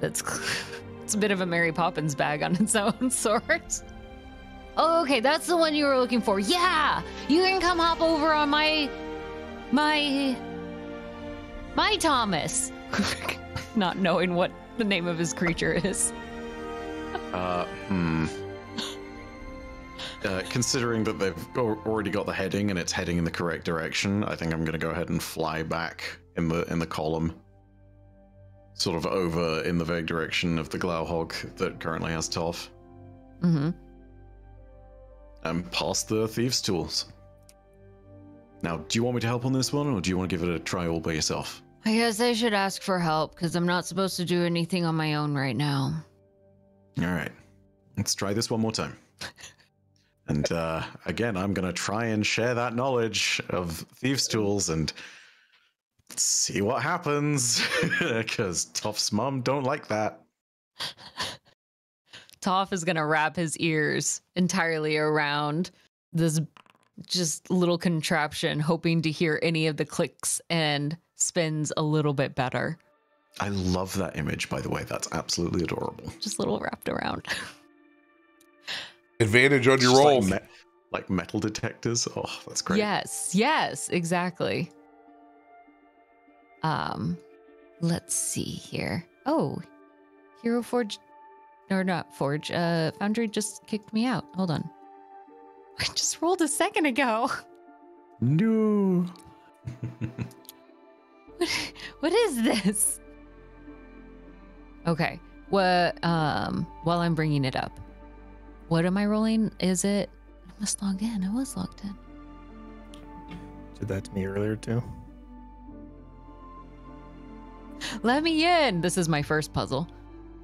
That's it's a bit of a Mary Poppins bag on its own sort. Oh, okay, that's the one you were looking for. Yeah, you can come hop over on my, my, my Thomas. not knowing what the name of his creature is. Uh, hmm. Uh, considering that they've already got the heading and it's heading in the correct direction, I think I'm going to go ahead and fly back in the in the column, sort of over in the vague direction of the Glauhog that currently has Toff, Mm-hmm. and past the thieves' tools. Now, do you want me to help on this one, or do you want to give it a try all by yourself? I guess I should ask for help because I'm not supposed to do anything on my own right now. All right, let's try this one more time. And uh, again, I'm going to try and share that knowledge of thieves' tools and see what happens. Because Toff's mom don't like that. Toff is gonna wrap his ears entirely around this just little contraption, hoping to hear any of the clicks and spins a little bit better. I love that image, by the way. That's absolutely adorable. Just a little wrapped around. Advantage on your Just roll. Like, me- like metal detectors. Oh, that's great. Yes, yes, exactly. Um, let's see here. Oh, Hero Forge, or not Forge, uh, Foundry just kicked me out. Hold on. I just rolled a second ago. No. What, what is this? Okay. What um while I'm bringing it up. What am I rolling? Is it I must log in. I was logged in. Did that to me earlier too. Let me in. This is my first puzzle.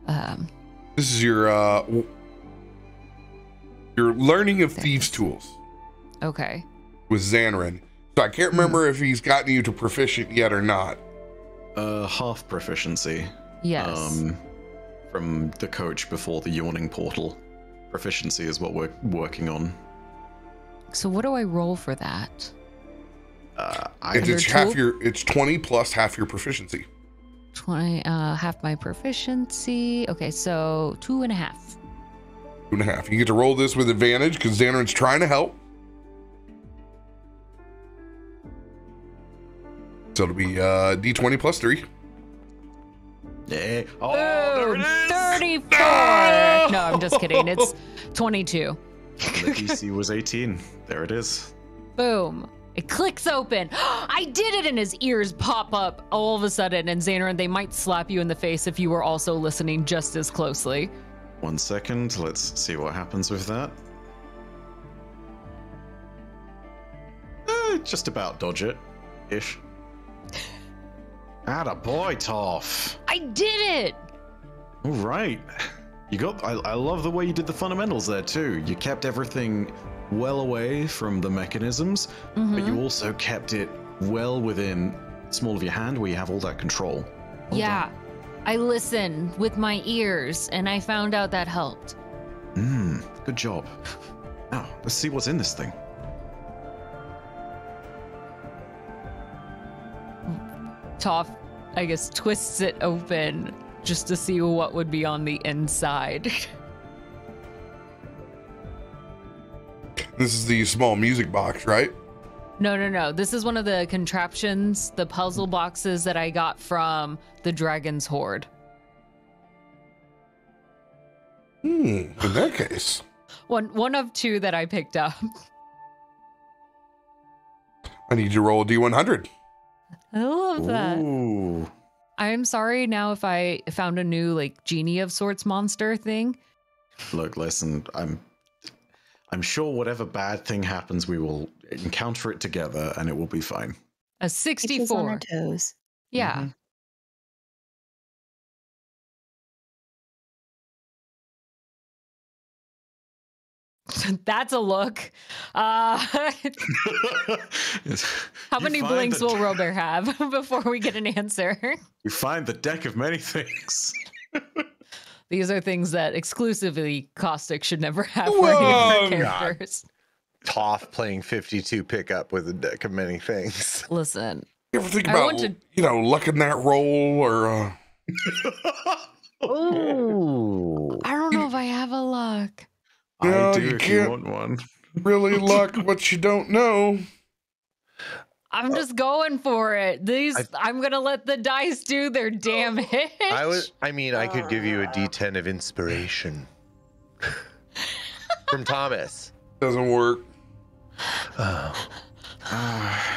Um This is your uh your learning of thieves tools okay. with Zanryn. So I can't remember if he's gotten you to proficient yet or not. Uh, half proficiency. Yes. Um, from the coach before the yawning portal. Proficiency is what we're working on. so what do I roll for that? Uh, I It's, it's half your it's 20 plus half your proficiency. 20 uh half my proficiency. Okay, so two and a half. Two and a half. You get to roll this with advantage because Zanryn's trying to help. So it'll be uh D20 plus three. Yeah. Oh, there it Boom! is. 34. No, I'm just kidding. It's 22. the DC was 18. There it is. Boom. It clicks open. I did it, and his ears pop up all of a sudden. And Zanryn, they might slap you in the face if you were also listening just as closely. One second. Let's see what happens with that. Eh, just about dodge it, ish. Atta boy, Toff. I did it. All right. You got. I, I love the way you did the fundamentals there too. You kept everything well away from the mechanisms, but Mhm. you also kept it well within small of your hand where you have all that control. Well yeah. I listened with my ears, and I found out that helped. done. Mm, good job. Now let's see what's in this thing. Toff, I guess, twists it open just to see what would be on the inside. This is the small music box, right? No, no, no. This is one of the contraptions, the puzzle boxes that I got from the Dragon's Hoard. Hmm. In that case, One one of two that I picked up. I need you to roll a D100. I love that. Ooh. I am sorry now if I found a new like genie of sorts monster thing. Look, listen. I'm. I'm sure whatever bad thing happens, we will encounter it together, and it will be fine. A Keeps us on our 64. toes. Yeah. Mhm. That's a look. Uh how many blinks will Robert have before we get an answer? You find the deck of many things. These are things that exclusively Caustic should never have for Whoa, any of God. their characters. Toff playing 52 pickup with a deck of many things. Listen, You ever think I about, to- you know, lucking that roll or uh, Ooh. I don't know if I have a luck. No, I do you if you can't. want one. really luck what you don't know? I'm uh, just going for it. These I- I'm gonna let the dice do their oh. damage. I was. I mean, I could give you a D10 of inspiration from Thomas. Doesn't work. Oh.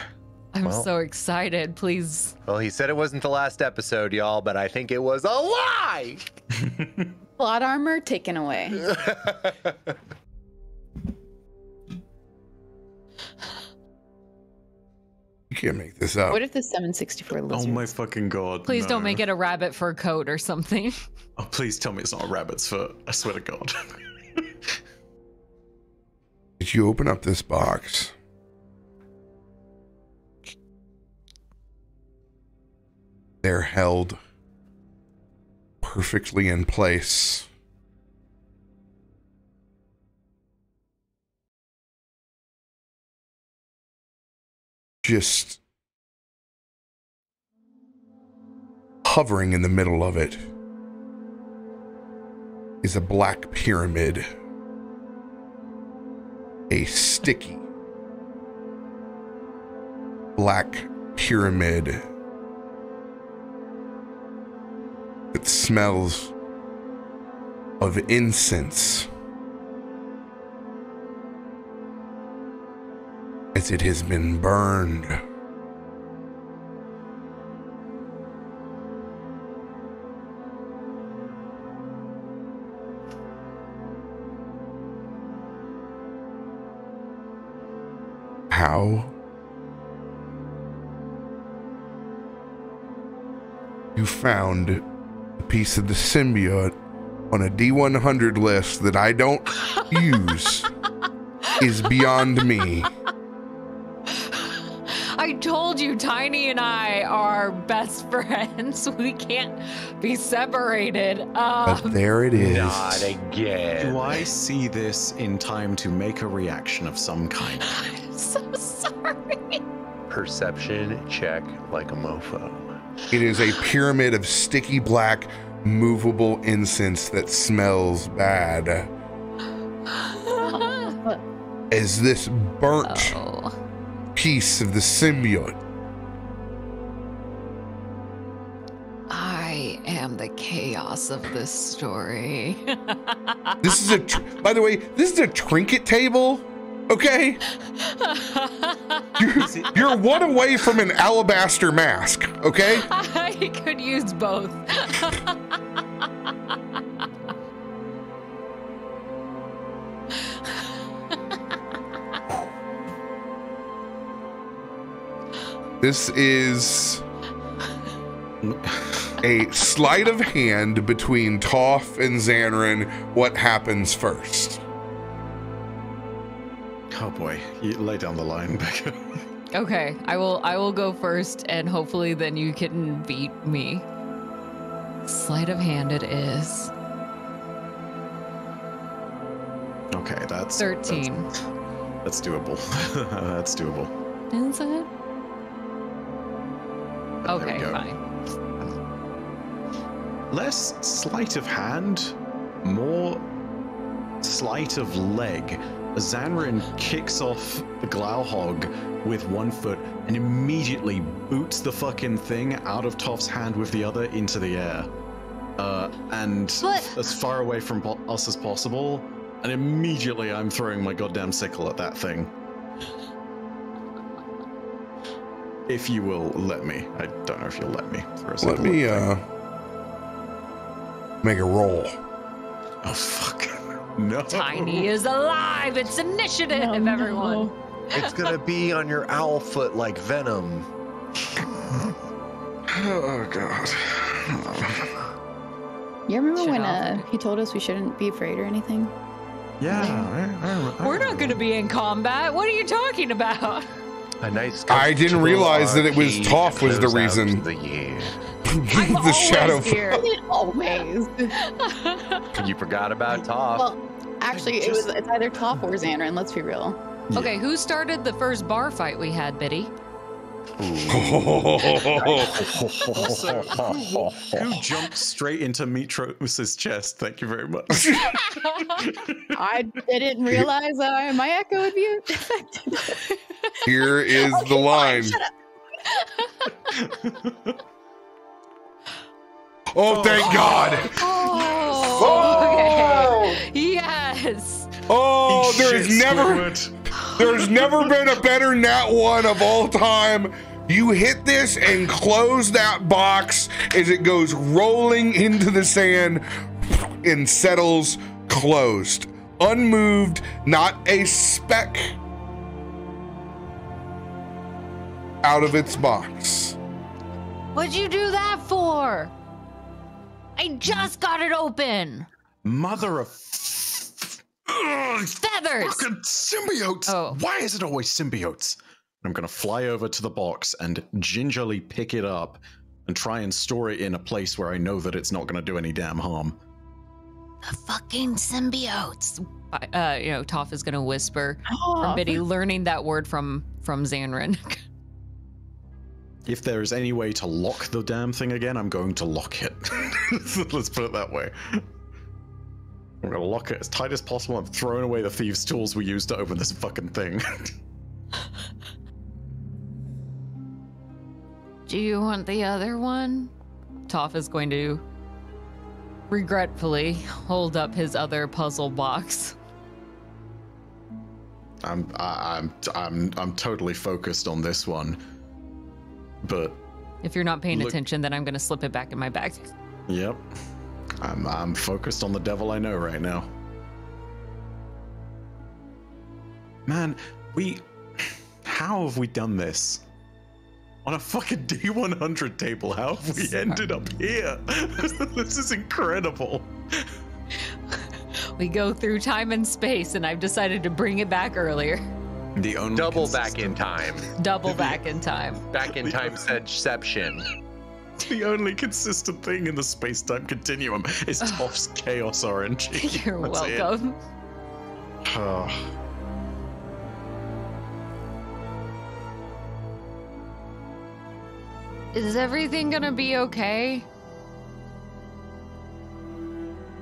I'm well. so excited. Please. Well, he said it wasn't the last episode, y'all, but I think it was a lie. Plot armor taken away. You can't make this up. What if the 764 Oh my fucking god. Please don't make it a rabbit fur coat or something. Oh, please tell me it's not a rabbit's foot. I swear to god. Did you open up this box? They're held perfectly in place. Just hovering in the middle of it is a black pyramid a sticky black pyramid that smells of incense as it has been burned. How? You found piece of the symbiote on a D100 list that I don't use is beyond me. I told you, Tiny and I are best friends. We can't be separated. But Um, there it is. Not again. Do I see this in time to make a reaction of some kind? I'm so sorry. Perception check like a mofo. It is a pyramid of sticky black, movable incense that smells bad. As this burnt oh. piece of the symbiote I am the chaos of this story. This is a, tr- by the way, this is a trinket table. Okay, you're, you're one away from an alabaster mask. Okay, I could use both. this is a sleight of hand between Toff and Zanryn. What happens first? Oh boy, you lay down the line, Becca. okay, I will I will go first and hopefully then you can beat me. Sleight of hand it is. Okay, that's 13. That's, that's doable. that's doable. Is it? Okay, fine. Less sleight of hand, more sleight of leg. Zanryn kicks off the Glauhog with one foot and immediately boots the fucking thing out of Toff's hand with the other into the air. Uh, and What? as far away from po- us as possible. And immediately I'm throwing my goddamn sickle at that thing. If you will let me. I don't know if you'll let me throw a sickle. Let me uh make a roll. Oh, fuck. No. Tiny is alive. It's initiative, Oh, no. everyone. It's gonna be on your owl foot like venom. Oh, God. You remember Shut when uh, he told us we shouldn't be afraid or anything? Yeah. I, I, I We're not going to be in combat. What are you talking about? A nice. I didn't realize that it was arcade Toff was the reason. The year. the shadow. here. Always. You forgot about Toff. well, actually, it was it's either Toff or Zanryn. Let's be real. Okay, who started the first bar fight we had, Bitty? Also, who, who jumped straight into Mitros's chest? Thank you very much. I didn't realize uh, my echo would be affected. Here is the line. Oh, thank God. Oh, okay. Yes. Oh, there's Shit, never Squidward. There's never been a better nat one of all time. You hit this and close that box as it goes rolling into the sand and settles closed. Unmoved, not a speck out of its box. What'd you do that for? I just got it open. Mother of Ugh, Feathers. fucking symbiotes! Oh. Why is it always symbiotes? I'm gonna fly over to the box and gingerly pick it up and try and store it in a place where I know that it's not gonna do any damn harm. The fucking symbiotes. Uh, you know, Toff is gonna whisper Oh, from Bitty, learning that word from from Zanryn. If there is any way to lock the damn thing again, I'm going to lock it. Let's put it that way. I'm gonna lock it as tight as possible. I'm throwing away the thieves' tools we used to open this fucking thing. Do you want the other one? Toff is going to regretfully hold up his other puzzle box. I'm I, I'm I'm I'm totally focused on this one. But If you're not paying Look- attention, then I'm going to slip it back in my bag. yep. I'm I'm focused on the devil I know right now. Man, we how have we done this? On a fucking D100 table, how have we ended up here? this is incredible. We go through time and space, and I've decided to bring it back earlier. The only Double back in time. Double back in time. Back in time Sedception. The only consistent thing in the space-time continuum is Toff's chaos RNG. You're That's it. welcome. Oh. Is everything gonna be okay?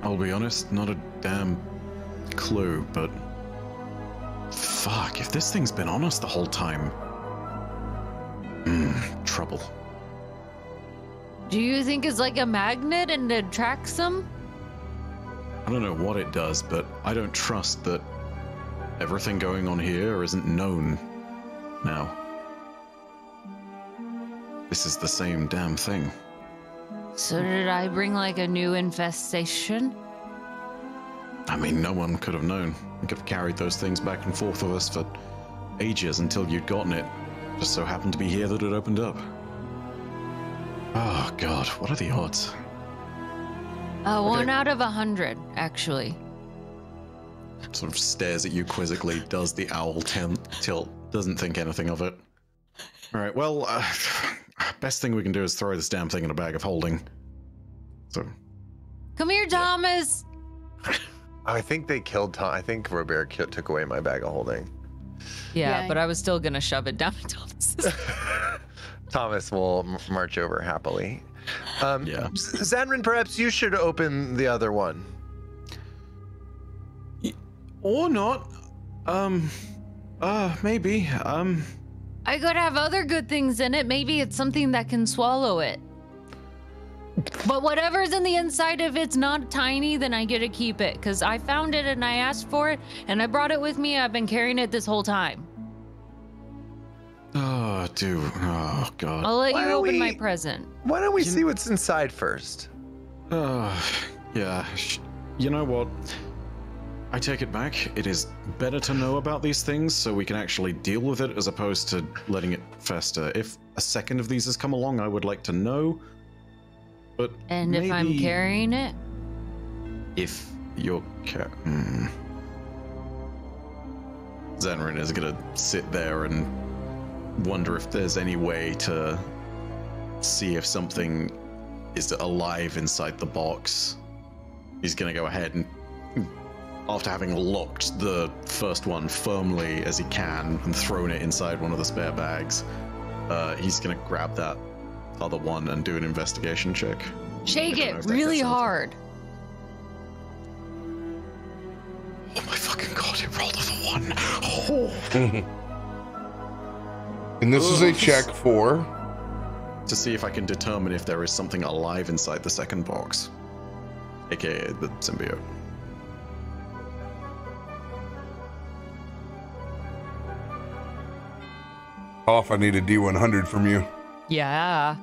I'll be honest, not a damn clue, but fuck, if this thing's been on us the whole time. Hmm, trouble. Do you think it's like a magnet and it attracts them? I don't know what it does, but I don't trust that everything going on here isn't known now. This is the same damn thing. So did I bring like a new infestation? I mean, no one could have known. We could have carried those things back and forth with us for ages until you'd gotten it. Just so happened to be here that it opened up. Oh, God, what are the odds? Uh, one out of a hundred, actually. Sort of stares at you quizzically, does the owl ten- tilt, doesn't think anything of it. All right, well, uh, best thing we can do is throw this damn thing in a bag of holding. So, Come here, Thomas. I think they killed Tom. I think RoBear ki- took away my bag of holding. Yeah, Yeah. but I was still gonna shove it down Thomas's. Thomas will m- march over happily. Um, Yeah. Zanryn, perhaps you should open the other one. or not. Um, uh, maybe. Um, I could have other good things in it. Maybe it's something that can swallow it. But whatever's in the inside, if it's not tiny, then I get to keep it. Because I found it and I asked for it and I brought it with me. I've been carrying it this whole time. Oh, dude. Oh, God. I'll let Why you don't open my present. Why don't we You- see what's inside first? Uh, yeah. You know what? I take it back. It is better to know about these things so we can actually deal with it as opposed to letting it fester. If a second of these has come along, I would like to know. But And if I'm carrying it, if you're ca- hmm. Zanryn is gonna sit there and wonder if there's any way to see if something is alive inside the box. He's gonna go ahead and, after having locked the first one firmly as he can and thrown it inside one of the spare bags, uh, he's gonna grab that other one and do an investigation check. shake I don't know it really hard. Oh my fucking god, it rolled off a one. Oh. And this is a check for. to see if I can determine if there is something alive inside the second box, aka the symbiote. Off, I need a D100 from you. Yeah.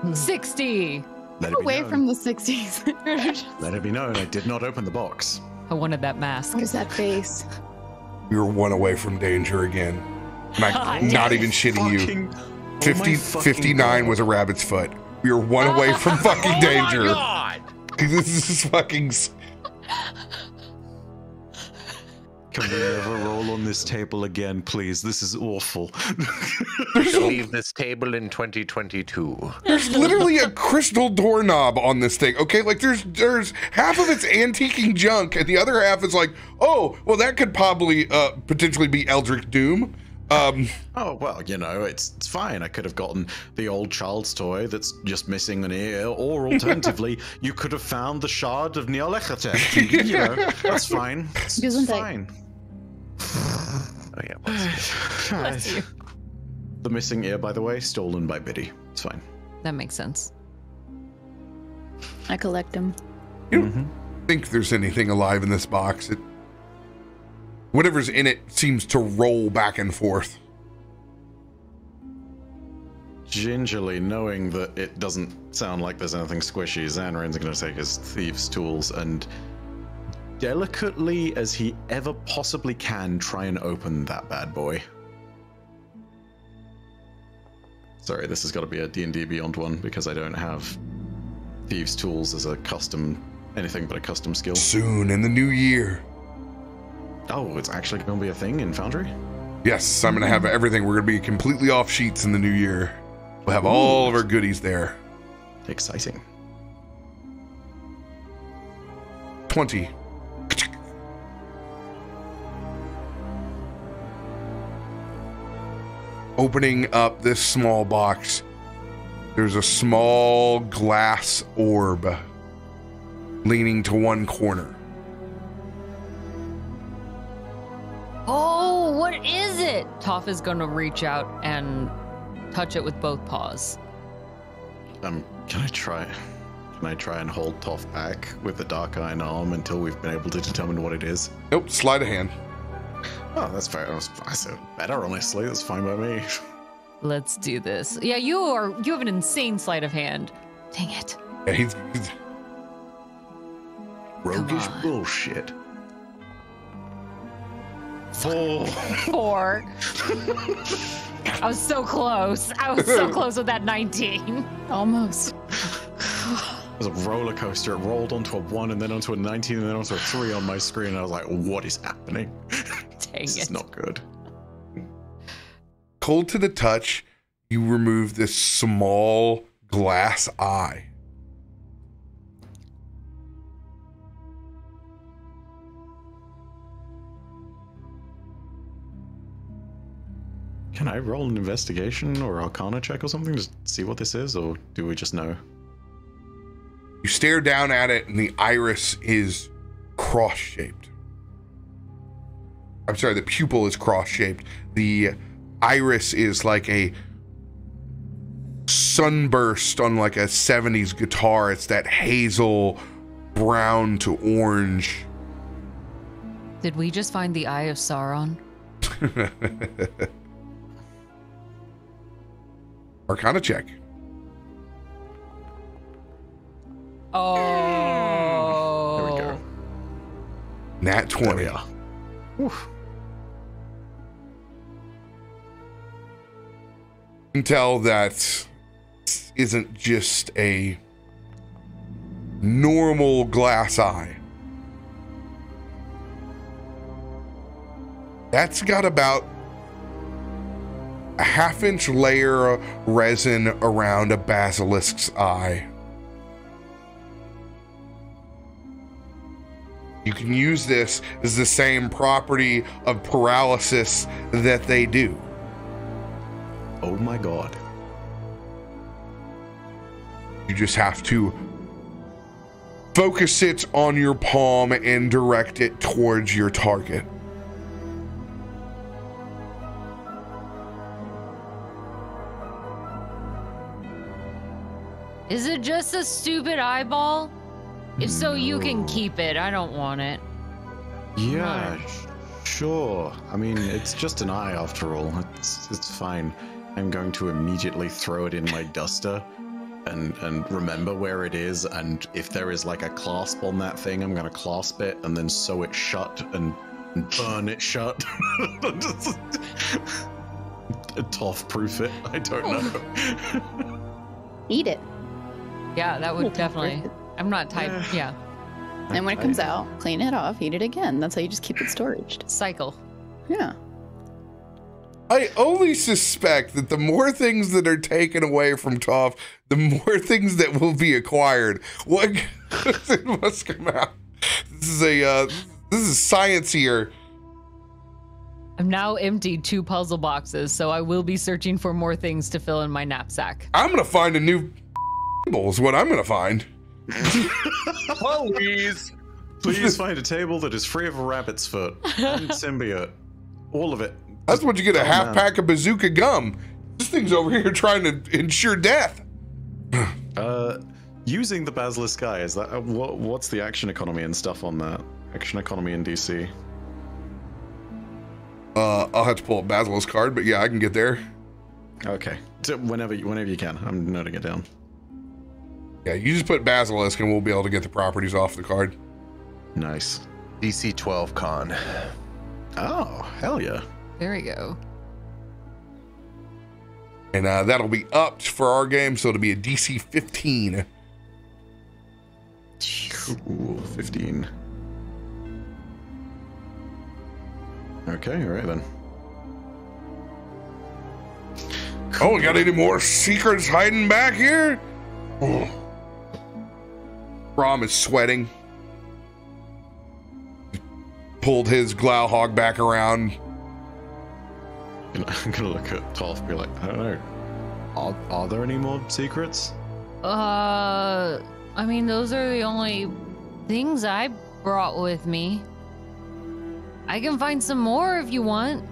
Hmm. 60. Let it be Away known. from the 60s. Let it be known, I did not open the box. I wanted that mask. what is that face? You're one away from danger again. I'm not even shitting you. Fucking- oh 50, my fucking 59 God. was a rabbit's foot. You're one away from fucking oh danger. This is fucking. S- Can we never roll on this table again, please? This is awful. Leave this table in 2022. There's literally a crystal doorknob on this thing. Okay, like there's there's half of it's antiquing junk, and the other half is like, oh, well, that could probably uh potentially be Eldritch Doom. Um, oh well, you know, it's it's fine. I could have gotten the old child's toy that's just missing an ear, or alternatively, you could have found the shard of Neolechotep. You know, that's fine. It's, it's Gesundheit. fine. Oh yeah. what's- Bless you. The missing ear, by the way, stolen by Bitty. It's fine. That makes sense. I collect them. You don't think there's anything alive in this box. It, whatever's in it seems to roll back and forth. Gingerly, knowing that it doesn't sound like there's anything squishy, Zanryn's going to take his thieves' tools and delicately as he ever possibly can try and open that bad boy. Sorry, this has got to be a D&D Beyond one because I don't have thieves' tools as a custom anything but a custom skill. Soon in the new year. Oh, it's actually going to be a thing in Foundry? Yes, I'm gonna have everything. We're gonna be completely off sheets in the new year. We'll have all of our goodies there. Exciting. 20. Opening up this small box, there's a small glass orb leaning to one corner. Oh, what is it? Toff is going to reach out and touch it with both paws. Um, can I try? Can I try and hold Toff back with the Dark Iron arm until we've been able to determine what it is? Nope, slide a hand. Oh, that's fair. I was- I said better, honestly. That's fine by me. Let's do this. Yeah, you are. You have an insane sleight of hand. Dang it. Yeah, he's, he's Roguish bullshit. Four. Four. I was so close. I was so close with that 19. Almost. It was a roller coaster. It rolled onto a one and then onto a 19 and then onto a three on my screen. I was like, what is happening? Dang This it. is not good. cold to the touch. You remove this small glass eye. Can I roll an investigation or arcana check or something to see what this is? Or do we just know? You stare down at it, and the iris is cross shaped. I'm sorry, the pupil is cross shaped. The iris is like a sunburst on like a 70s guitar. It's that hazel brown to orange. Did we just find the Eye of Sauron? Arcana check. Oh. There we go. Nat 20. we. Oof. You can tell that isn't just a normal glass eye. That's got about a half inch layer of resin around a basilisk's eye. You can use this as the same property of paralysis that they do. Oh my god. You just have to focus it on your palm and direct it towards your target. Is it just a stupid eyeball? If so, you can keep it. I don't want it. Yeah, sh- sure. I mean, it's just an eye after all. It's it's fine. I'm going to immediately throw it in my duster and and remember where it is and if there is like a clasp on that thing, I'm going to clasp it and then sew it shut and, and burn it shut. Toff proof it. I don't oh. know. Eat it. Yeah, that would definitely. It. I'm not tied. Yeah. And when it I- comes out, clean it off, eat it again. That's how you just keep it storaged. Cycle. Yeah. I only suspect that the more things that are taken away from Toff, the more things that will be acquired. What must come out? This is a uh, this is science here. I've now emptied two puzzle boxes, so I will be searching for more things to fill in my knapsack. I'm gonna find a new table. Is what I'm gonna find. Please. Please find a table that is free of a rabbit's foot and symbiote. All of it. That's what you get a Oh, half man. pack of bazooka gum. This thing's over here trying to ensure death. Uh, using the basilisk eye is that uh, what? What's the action economy and stuff on that? Action economy in DC. Uh, I'll have to pull a Basilisk card, but yeah, I can get there. Okay, so whenever whenever you can, I'm noting it down. Yeah, you just put Basilisk and we'll be able to get the properties off the card. Nice. DC 12 con. Oh hell yeah! There we go. And uh, that'll be upped for our game, so it'll be a DC 15. Cool, fifteen. Okay, all right then. Oh, we got any more secrets hiding back here? Oh. Rom is sweating. Pulled his Glauhog back around. I'm gonna look at Toff and be like, I don't know. Are, are there any more secrets? Uh, I mean, those are the only things I brought with me. I can find some more if you want.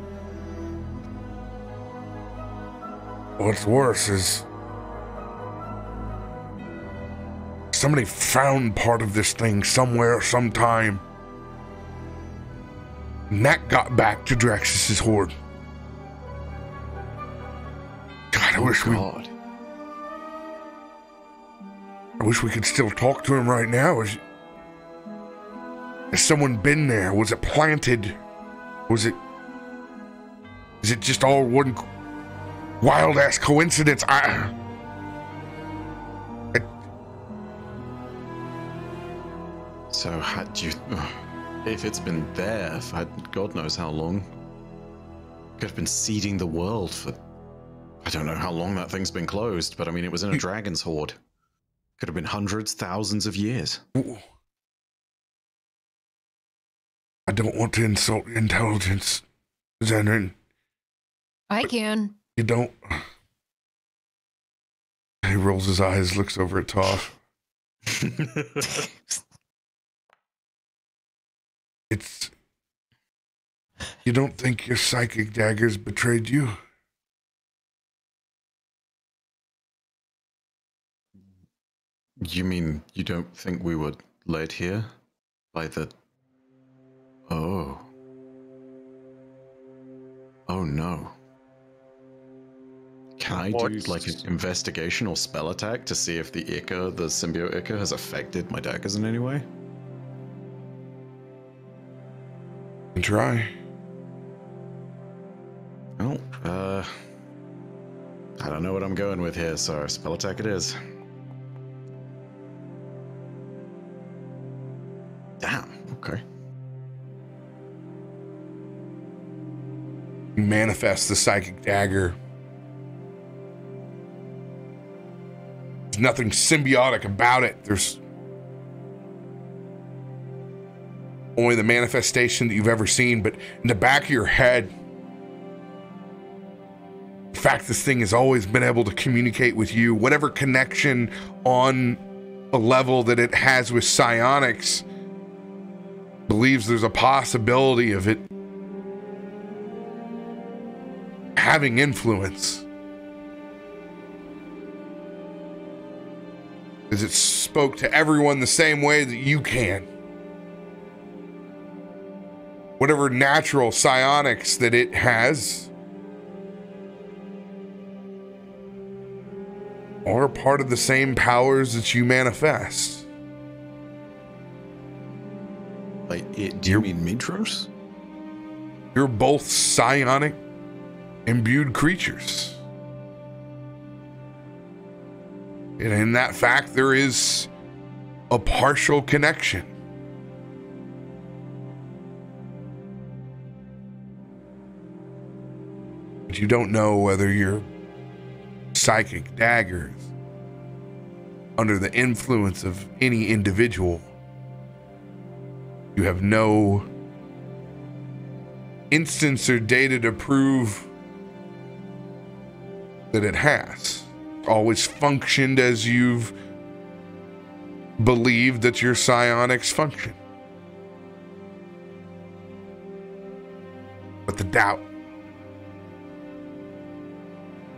What's worse is somebody found part of this thing somewhere, sometime. And that got back to Draxus's hoard. God, I wish we I wish we could still talk to him right now. Is, has someone been there? Was it planted? Was it? Is it just all one wild ass coincidence? I. So had you, if it's been there for God knows how long, could have been seeding the world for. I don't know how long that thing's been closed, but I mean, it was in a hmm. dragon's hoard. Could have been hundreds, thousands of years. I don't want to insult your intelligence, Zanryn. I can. You don't. He rolls his eyes, looks over at Toff. It's. You don't think your psychic daggers betrayed you? you mean you don't think we were led here by the? Oh. Oh no. Can I do like an investigation or spell attack to see if the Ica, the symbiote Ica, has affected my daggers in any way? And try. Well, uh, I don't know what I'm going with here, so spell attack it is. Damn. Okay. Manifest the psychic dagger. There's nothing symbiotic about it. There's only the manifestation that you've ever seen, but in the back of your head, the fact this thing has always been able to communicate with you, whatever connection on a level that it has with psionics, believes there's a possibility of it having influence. As it spoke to everyone the same way that you can. Whatever natural psionics that it has are part of the same powers that you manifest. Like, it, eh, do you mean Mitros? You're both psionic imbued creatures. And in that fact, there is a partial connection. But you don't know whether your psychic daggers under the influence of any individual. You have no instance or data to prove that it has. Always functioned as you've believed that your psionics function. But the doubt,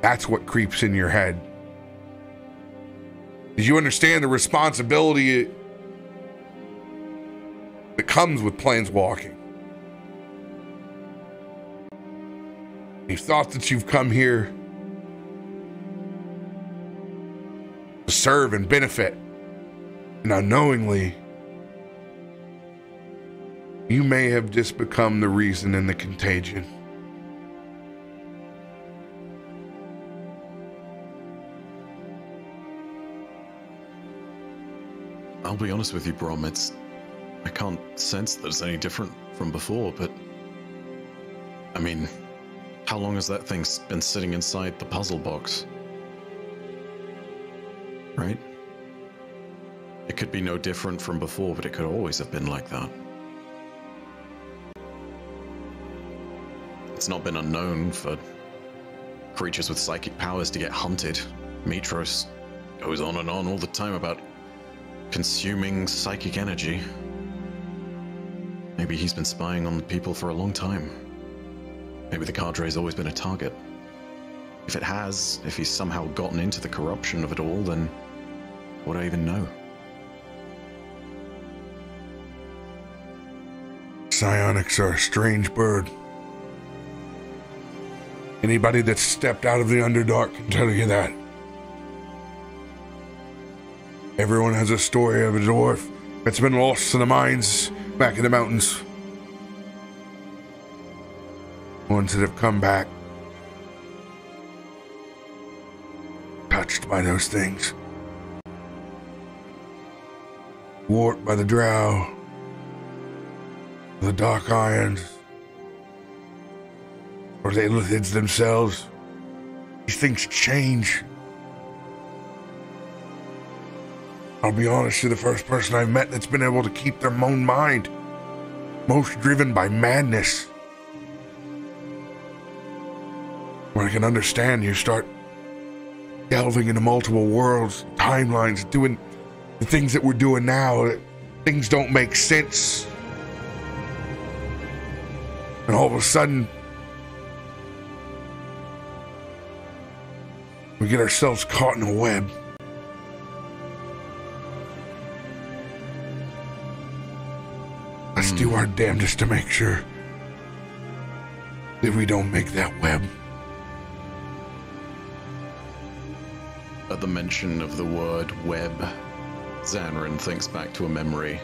that's what creeps in your head. Did you understand the responsibility that comes with planeswalking? You thought that you've come here to serve and benefit, and unknowingly, you may have just become the reason in the contagion. I'll be honest with you, Brom. It's I can't sense that it's any different from before. But I mean, how long has that thing been sitting inside the puzzle box? Right? It could be no different from before, but it could always have been like that. It's not been unknown for creatures with psychic powers to get hunted. Mitros goes on and on all the time about consuming psychic energy. Maybe he's been spying on people for a long time. Maybe the cadre's always been a target. If it has, if he's somehow gotten into the corruption of it all, then what do I even know? Psionics are a strange bird. Anybody that's stepped out of the Underdark can tell you that. Everyone has a story of a dwarf that's been lost to the mines back in the mountains. Ones that have come back touched by those things. Warped by the drow, the dark irons, or the illithids themselves. These things change. I'll be honest, you're the first person I've met that's been able to keep their own mind. Most driven by madness. Where I can understand you start delving into multiple worlds, timelines, doing the things that we're doing now. Things don't make sense. And all of a sudden, we get ourselves caught in a web. Do our damnedest to make sure that we don't make that web. At the mention of the word web, Zanryn thinks back to a memory.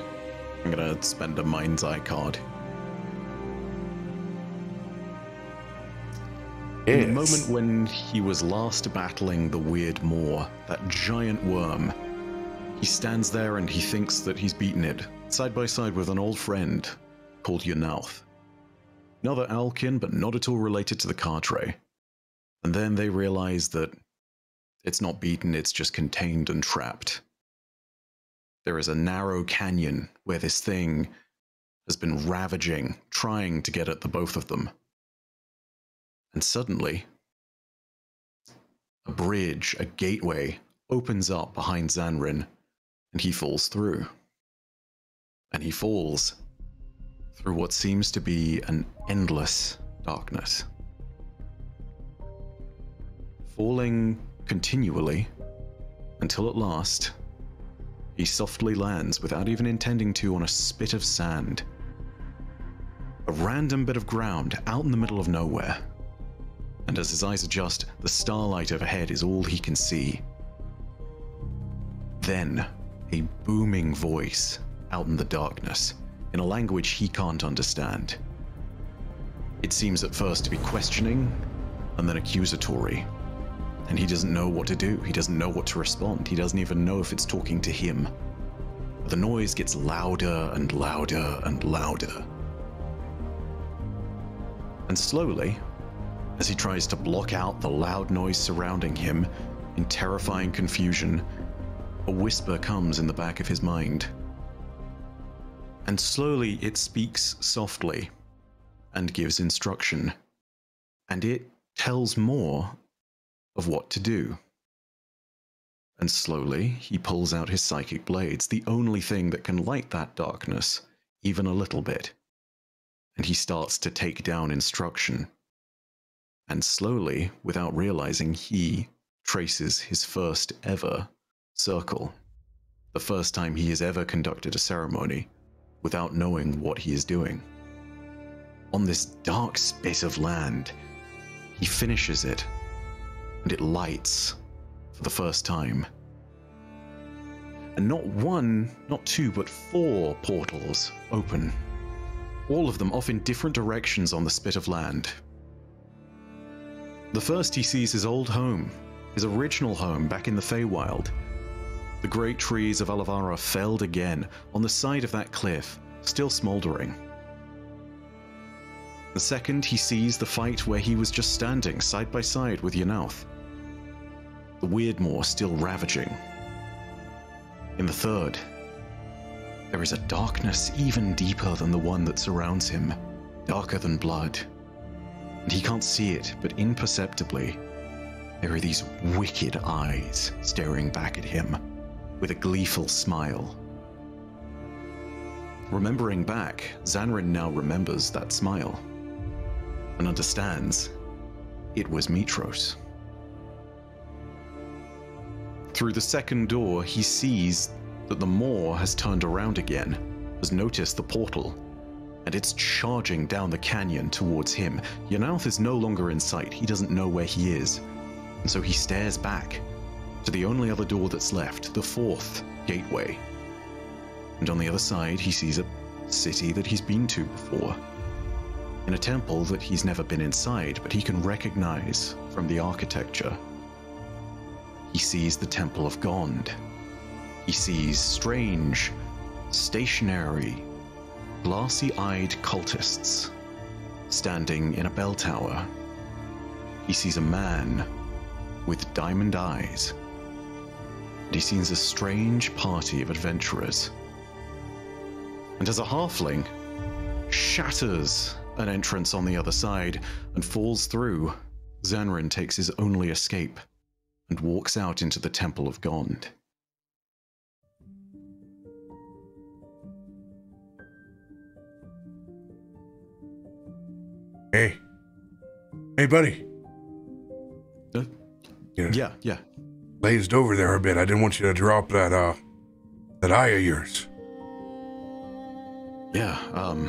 I'm gonna spend a mind's eye card. In the moment when he was last battling the Weird Moor, that giant worm, he stands there and he thinks that he's beaten it, side by side with an old friend called Yanalth. Another Alkin, but not at all related to the cadre. And then they realize that it's not beaten, it's just contained and trapped. There is a narrow canyon where this thing has been ravaging, trying to get at the both of them. And suddenly, a bridge, a gateway, opens up behind Zanryn, and he falls through. And he falls through what seems to be an endless darkness. Falling continually until at last he softly lands without even intending to on a spit of sand. A random bit of ground out in the middle of nowhere. And as his eyes adjust, the starlight overhead is all he can see. Then, a booming voice out in the darkness, in a language he can't understand. It seems at first to be questioning, and then accusatory. And he doesn't know what to do. He doesn't know what to respond. He doesn't even know if it's talking to him. The noise gets louder and louder and louder. And slowly, as he tries to block out the loud noise surrounding him in terrifying confusion, a whisper comes in the back of his mind. And slowly it speaks softly and gives instruction. And it tells more of what to do. And slowly he pulls out his psychic blades, the only thing that can light that darkness, even a little bit. And he starts to take down instruction. And slowly, without realizing, he traces his first ever circle. The first time he has ever conducted a ceremony without knowing what he is doing. On this dark space of land, he finishes it, and it lights for the first time. And not one, not two, but four portals open. All of them off in different directions on the spit of land. The first he sees his old home, his original home back in the Feywild. The great trees of Alavara felled again on the side of that cliff, still smouldering. The second, he sees the fight where he was just standing side by side with Yanauth. The Weirdmaw still ravaging. In the third, there is a darkness even deeper than the one that surrounds him, darker than blood. And he can't see it, but imperceptibly, there are these wicked eyes staring back at him with a gleeful smile. Remembering back, Zanryn now remembers that smile and understands it was Mitros. Through the second door, he sees that the moor has turned around again, has noticed the portal, and it's charging down the canyon towards him. Yanauth is no longer in sight, he doesn't know where he is, and so he stares back to the only other door that's left, the fourth gateway. And on the other side, he sees a city that he's been to before. In a temple that he's never been inside, but he can recognize from the architecture. He sees the Temple of Gond. He sees strange, stationary, glassy eyed cultists standing in a bell tower. He sees a man with diamond eyes. And he sees a strange party of adventurers. And as a halfling, shatters an entrance on the other side and falls through, Zanryn takes his only escape and walks out into the Temple of Gond. Hey. Hey, buddy. Uh, yeah, yeah. Glazed over there a bit. I didn't want you to drop that, uh, that eye of yours. Yeah, um.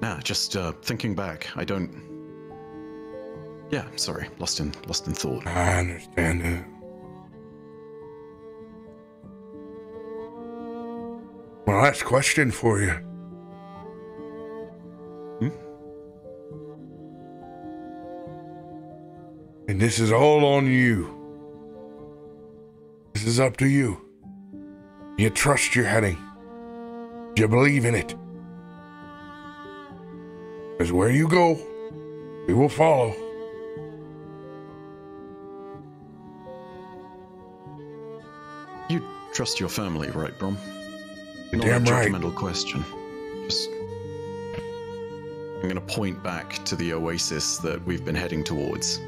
Nah, just uh, thinking back, I don't. Yeah, sorry, lost in lost in thought. I understand it. One last question for you. And this is all on you. This is up to you. You trust your heading. You believe in it. Because where you go, we will follow. You trust your family, right, Brom? You're Not damn a right. judgmental question. Just. I'm gonna point back to the oasis that we've been heading towards.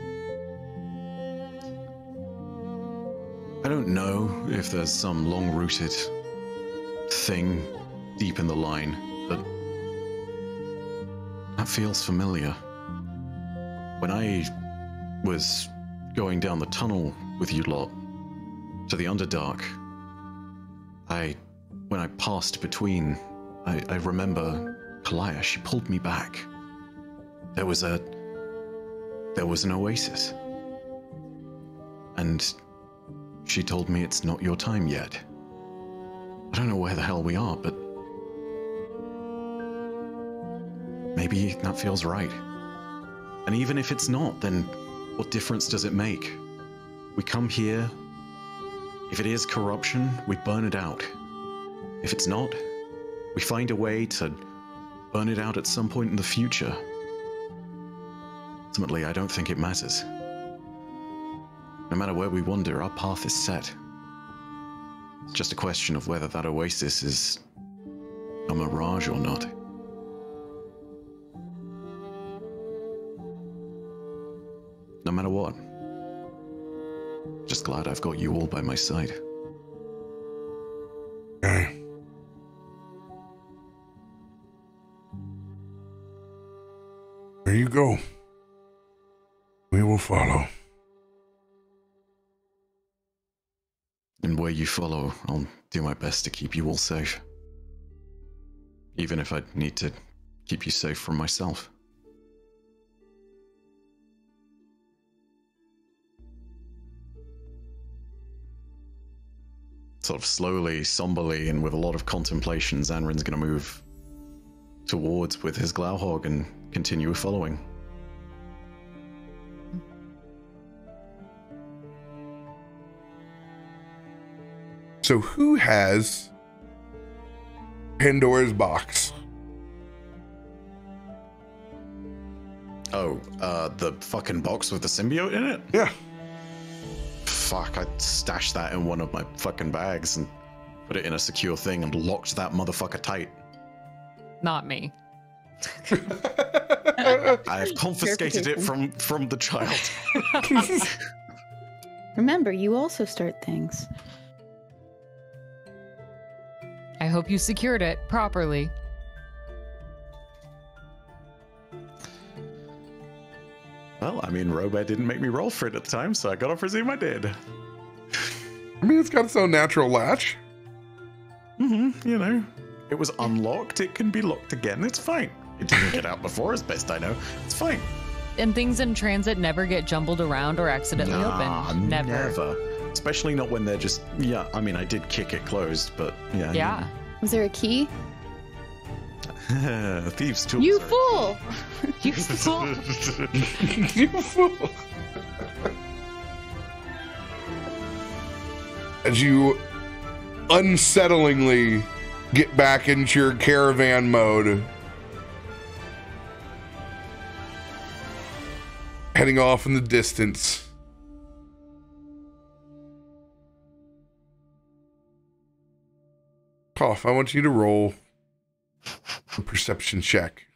I don't know if there's some long rooted thing deep in the line, but that feels familiar. When I was going down the tunnel with you lot to the Underdark, I, when I passed between, I, I remember Kalaya, she pulled me back. There was a, there was an oasis. And she told me it's not your time yet. I don't know where the hell we are, but maybe that feels right. And even if it's not, then what difference does it make? We come here. If it is corruption, we burn it out. If it's not, we find a way to burn it out at some point in the future. Ultimately, I don't think it matters. No matter where we wander, our path is set. It's just a question of whether that oasis is a mirage or not. No matter what. Just glad I've got you all by my side. Okay. There you go. We will follow. And where you follow, I'll do my best to keep you all safe. Even if I need to keep you safe from myself. Sort of slowly, somberly, and with a lot of contemplation, Zanryn's gonna move towards with his Glauhog and continue following. So who has Pandora's box? Oh, uh, the fucking box with the symbiote in it? Yeah. Fuck, I stashed that in one of my fucking bags and put it in a secure thing and locked that motherfucker tight. Not me. I've confiscated it from from the child. Remember, you also start things. I hope you secured it properly. Well, I mean, RoBear didn't make me roll for it at the time, so I gotta presume I did. I mean, it's got its own natural latch. Mm-hmm, you know. It was unlocked, it can be locked again, it's fine. It didn't get out before, as best I know. It's fine. And things in transit never get jumbled around or accidentally Nah, opened. Never. Never. Especially not when they're just, yeah, I mean, I did kick it closed, but yeah. Yeah. Was there a key? Thieves' tools. You fool! You fool. you fool. As you unsettlingly get back into your caravan mode, heading off in the distance. Cough, I want you to roll a perception check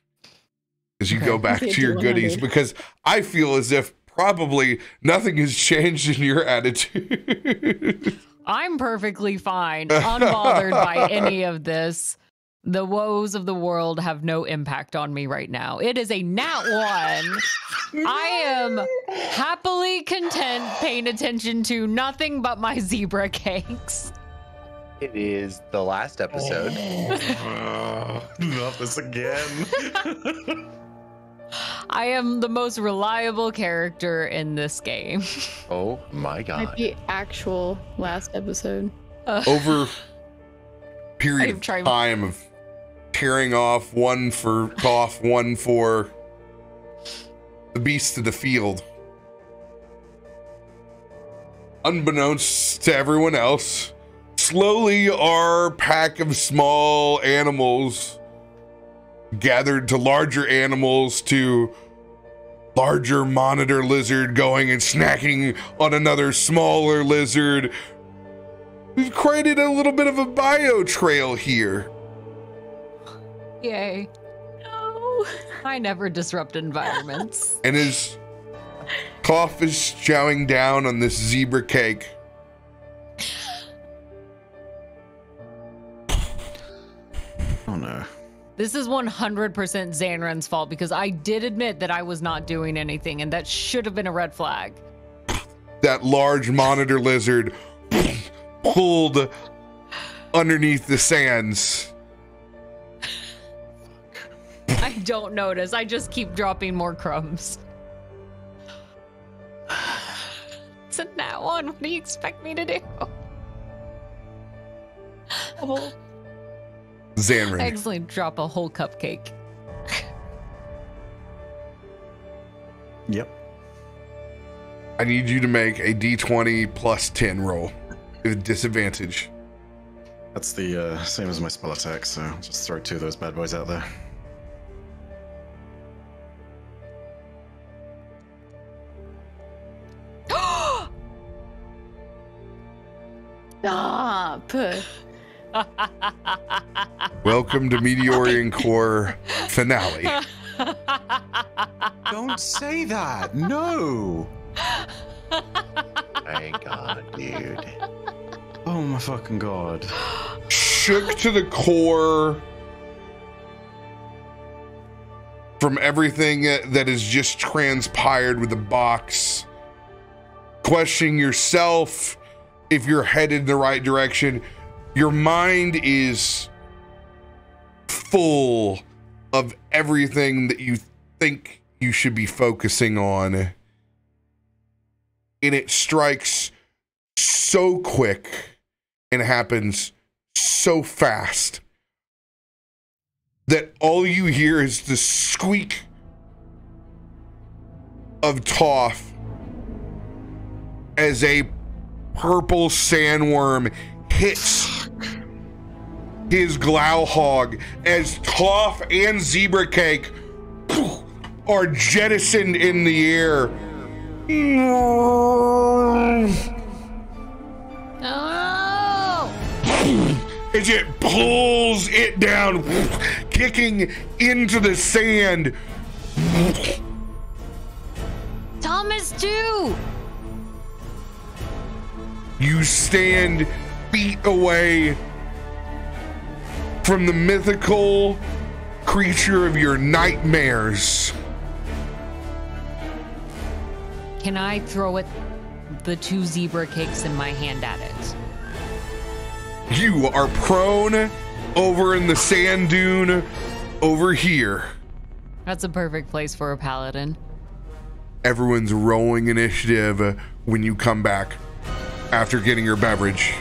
as you go back to your goodies because I feel as if probably nothing has changed in your attitude. I'm perfectly fine, unbothered by any of this. The woes of the world have no impact on me right now. It is a nat one. I am happily content paying attention to nothing but my zebra cakes. It is the last episode. Not this again. I am the most reliable character in this game. Oh my Might god. be actual last episode. Uh, Over period of trying- time of tearing off one for cough, one for the beast of the field. Unbeknownst to everyone else, slowly our pack of small animals gathered to larger animals to larger monitor lizard going and snacking on another smaller lizard. We've created a little bit of a bio trail here. Yay. No. I never disrupt environments. And as Cough is chowing down on this zebra cake, This is 100% Zanryn's fault because I did admit that I was not doing anything and that should have been a red flag. that large monitor lizard pulled underneath the sands. I don't notice. I just keep dropping more crumbs. It's a nat one. What do you expect me to do? Zanryn. I accidentally drop a whole cupcake. Yep. I need you to make a d20 plus 10 roll with disadvantage. That's the uh, same as my spell attack, so just throw two of those bad boys out there. Stop. Welcome to Meteorian Corps finale. Don't say that. No. Thank God, dude. Oh my fucking god. Shook to the core from everything that has just transpired with the box. Questioning yourself if you're headed in the right direction. Your mind is full of everything that you think you should be focusing on. And it strikes so quick and happens so fast that all you hear is the squeak of Toff as a purple sandworm hits his Glauhog as Toff and Zebra Cake are jettisoned in the air. Oh! as it pulls it down, kicking into the sand. Thomas too. You stand feet away from the mythical creature of your nightmares. Can I throw it the two zebra cakes in my hand at it? You are prone over in the sand dune over here. That's a perfect place for a paladin. Everyone's rolling initiative when you come back after getting your beverage.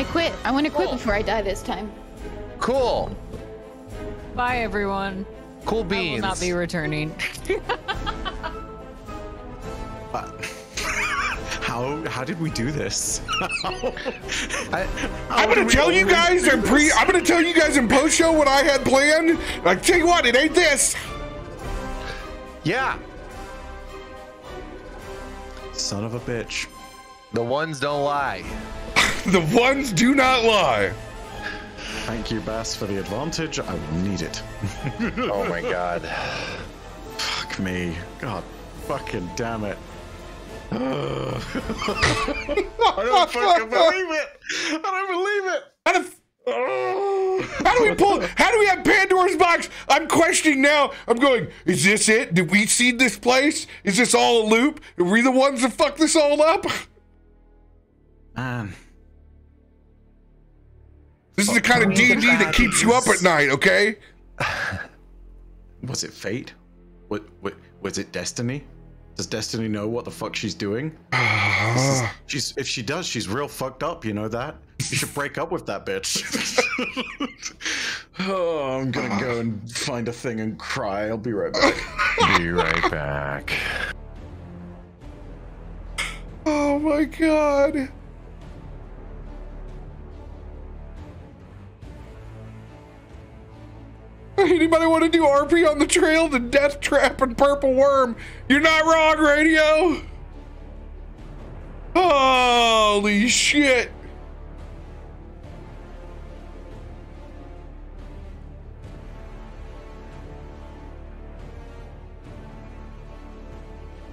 I quit. I want to quit before I die this time. Cool. Bye, everyone. Cool I will beans. not be returning. Uh, how how did we do this? I, I'm gonna tell you guys in pre. I'm gonna tell you guys in post show what I had planned. I tell you what, it ain't this. yeah, Son of a bitch. the ones don't lie. The ones do not lie. Thank you, Bass, for the advantage. I will need it. Oh my God. Fuck me. God fucking damn it. I don't fucking believe it. I don't believe it. How do, oh. how do we pull? How do we have Pandora's box? I'm questioning now. I'm going. Is this it? Did we seed this place? Is this all a loop? Are we the ones that fuck this all up? Man. This is the kind of D and D that keeps you up at night. Okay. Was it fate? What, what was it destiny? Does destiny know what the fuck she's doing? Ah. Is- she's if she does, she's real fucked up, you know that? You should break up with that bitch. oh, I'm gonna go and find a thing and cry. I'll be right back. Be right back. Oh my god. Anybody want to do RP on the trail to Death Trap and Purple Worm? You're not wrong, radio. Holy shit.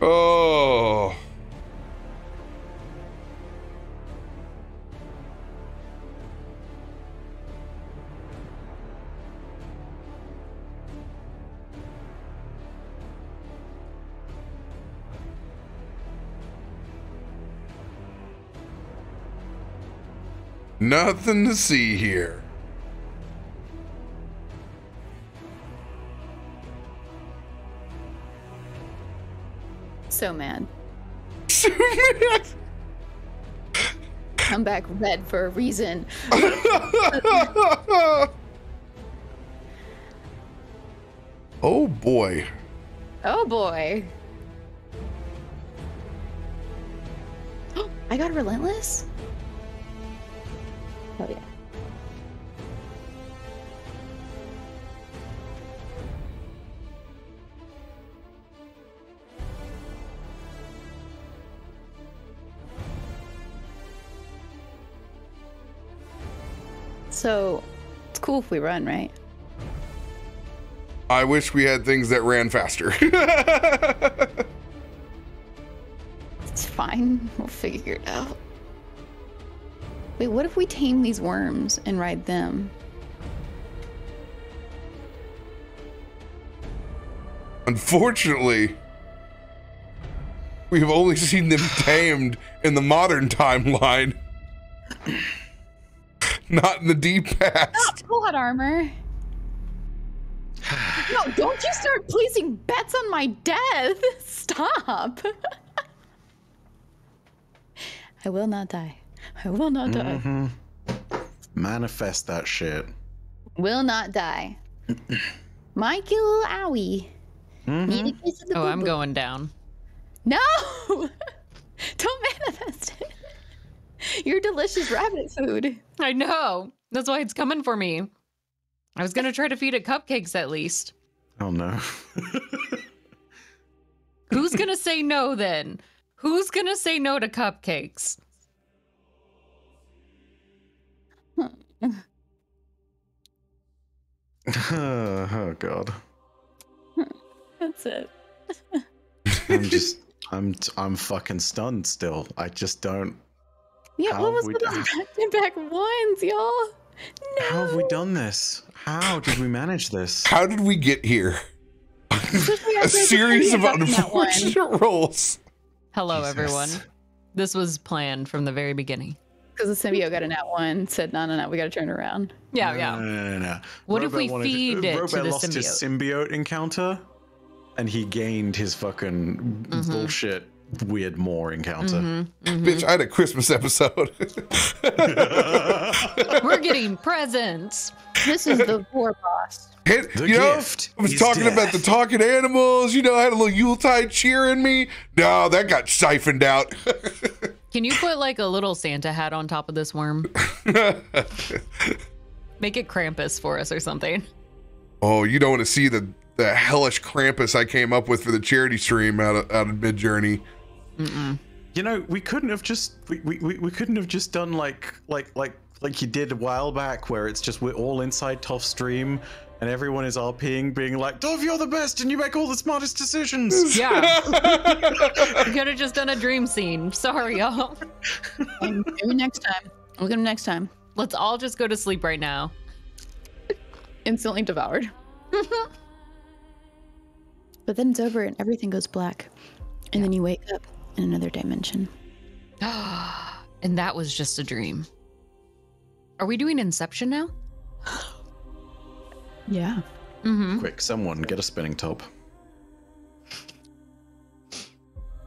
Oh. Nothing to see here. So mad. Come back red for a reason. oh boy. Oh boy. I got relentless? Cool if we run, right? I wish we had things that ran faster. It's fine. We'll figure it out. Wait, what if we tame these worms and ride them? Unfortunately, we've only seen them tamed in the modern timeline, not in the deep past. Plot armor. no, don't you start placing bets on my death. Stop. I will not die. I will not die. Mhm. Manifest that shit. Will not die. Michael Owie. Need a kiss of the Oh, I'm going down. No! Don't manifest it. Your delicious rabbit food. I know. That's why it's coming for me. I was gonna try to feed it cupcakes at least. Oh no. Who's gonna say no then? Who's gonna say no to cupcakes? oh god. That's it. I'm just I'm I'm fucking stunned still. I just don't Yeah, what was we with those back to back ones, y'all? No. How have we done this? How did we manage this? How did we get here? A series of Britannia got in that one. unfortunate rolls. Hello, Jesus. everyone. This was planned from the very beginning. Because the symbiote got a nat one, said, no, no, no, we gotta turn around. Yeah, No, yeah. No, no, no, no. What if we wanted feed it to Robert the lost his symbiote encounter, and he gained his fucking Mm-hmm. bullshit weird more encounter. Mm-hmm, mm-hmm. Bitch, I had a Christmas episode. We're getting presents. This is the war boss. Hit- The you know, gift I was is talking about the talking animals. You know, I had a little Yuletide cheer in me. No, that got siphoned out. Can you put like a little Santa hat on top of this worm? Make it Krampus for us or something. oh, you don't want to see the the hellish Krampus I came up with for the charity stream out of, out of Midjourney. You know, we couldn't have just we, we, we we couldn't have just done like like like like you did a while back, where it's just we're all inside Toff stream. And everyone is RPing, being like, Dov, you're the best, and you make all the smartest decisions. Yeah. we could have just done a dream scene. Sorry, y'all. And maybe next time. Look at him next time. Let's all just go to sleep right now. Instantly devoured. but then it's over and everything goes black. And then you wake up in another dimension. and that was just a dream. Are we doing Inception now? Yeah. Mm-hmm. Quick, someone get a spinning top.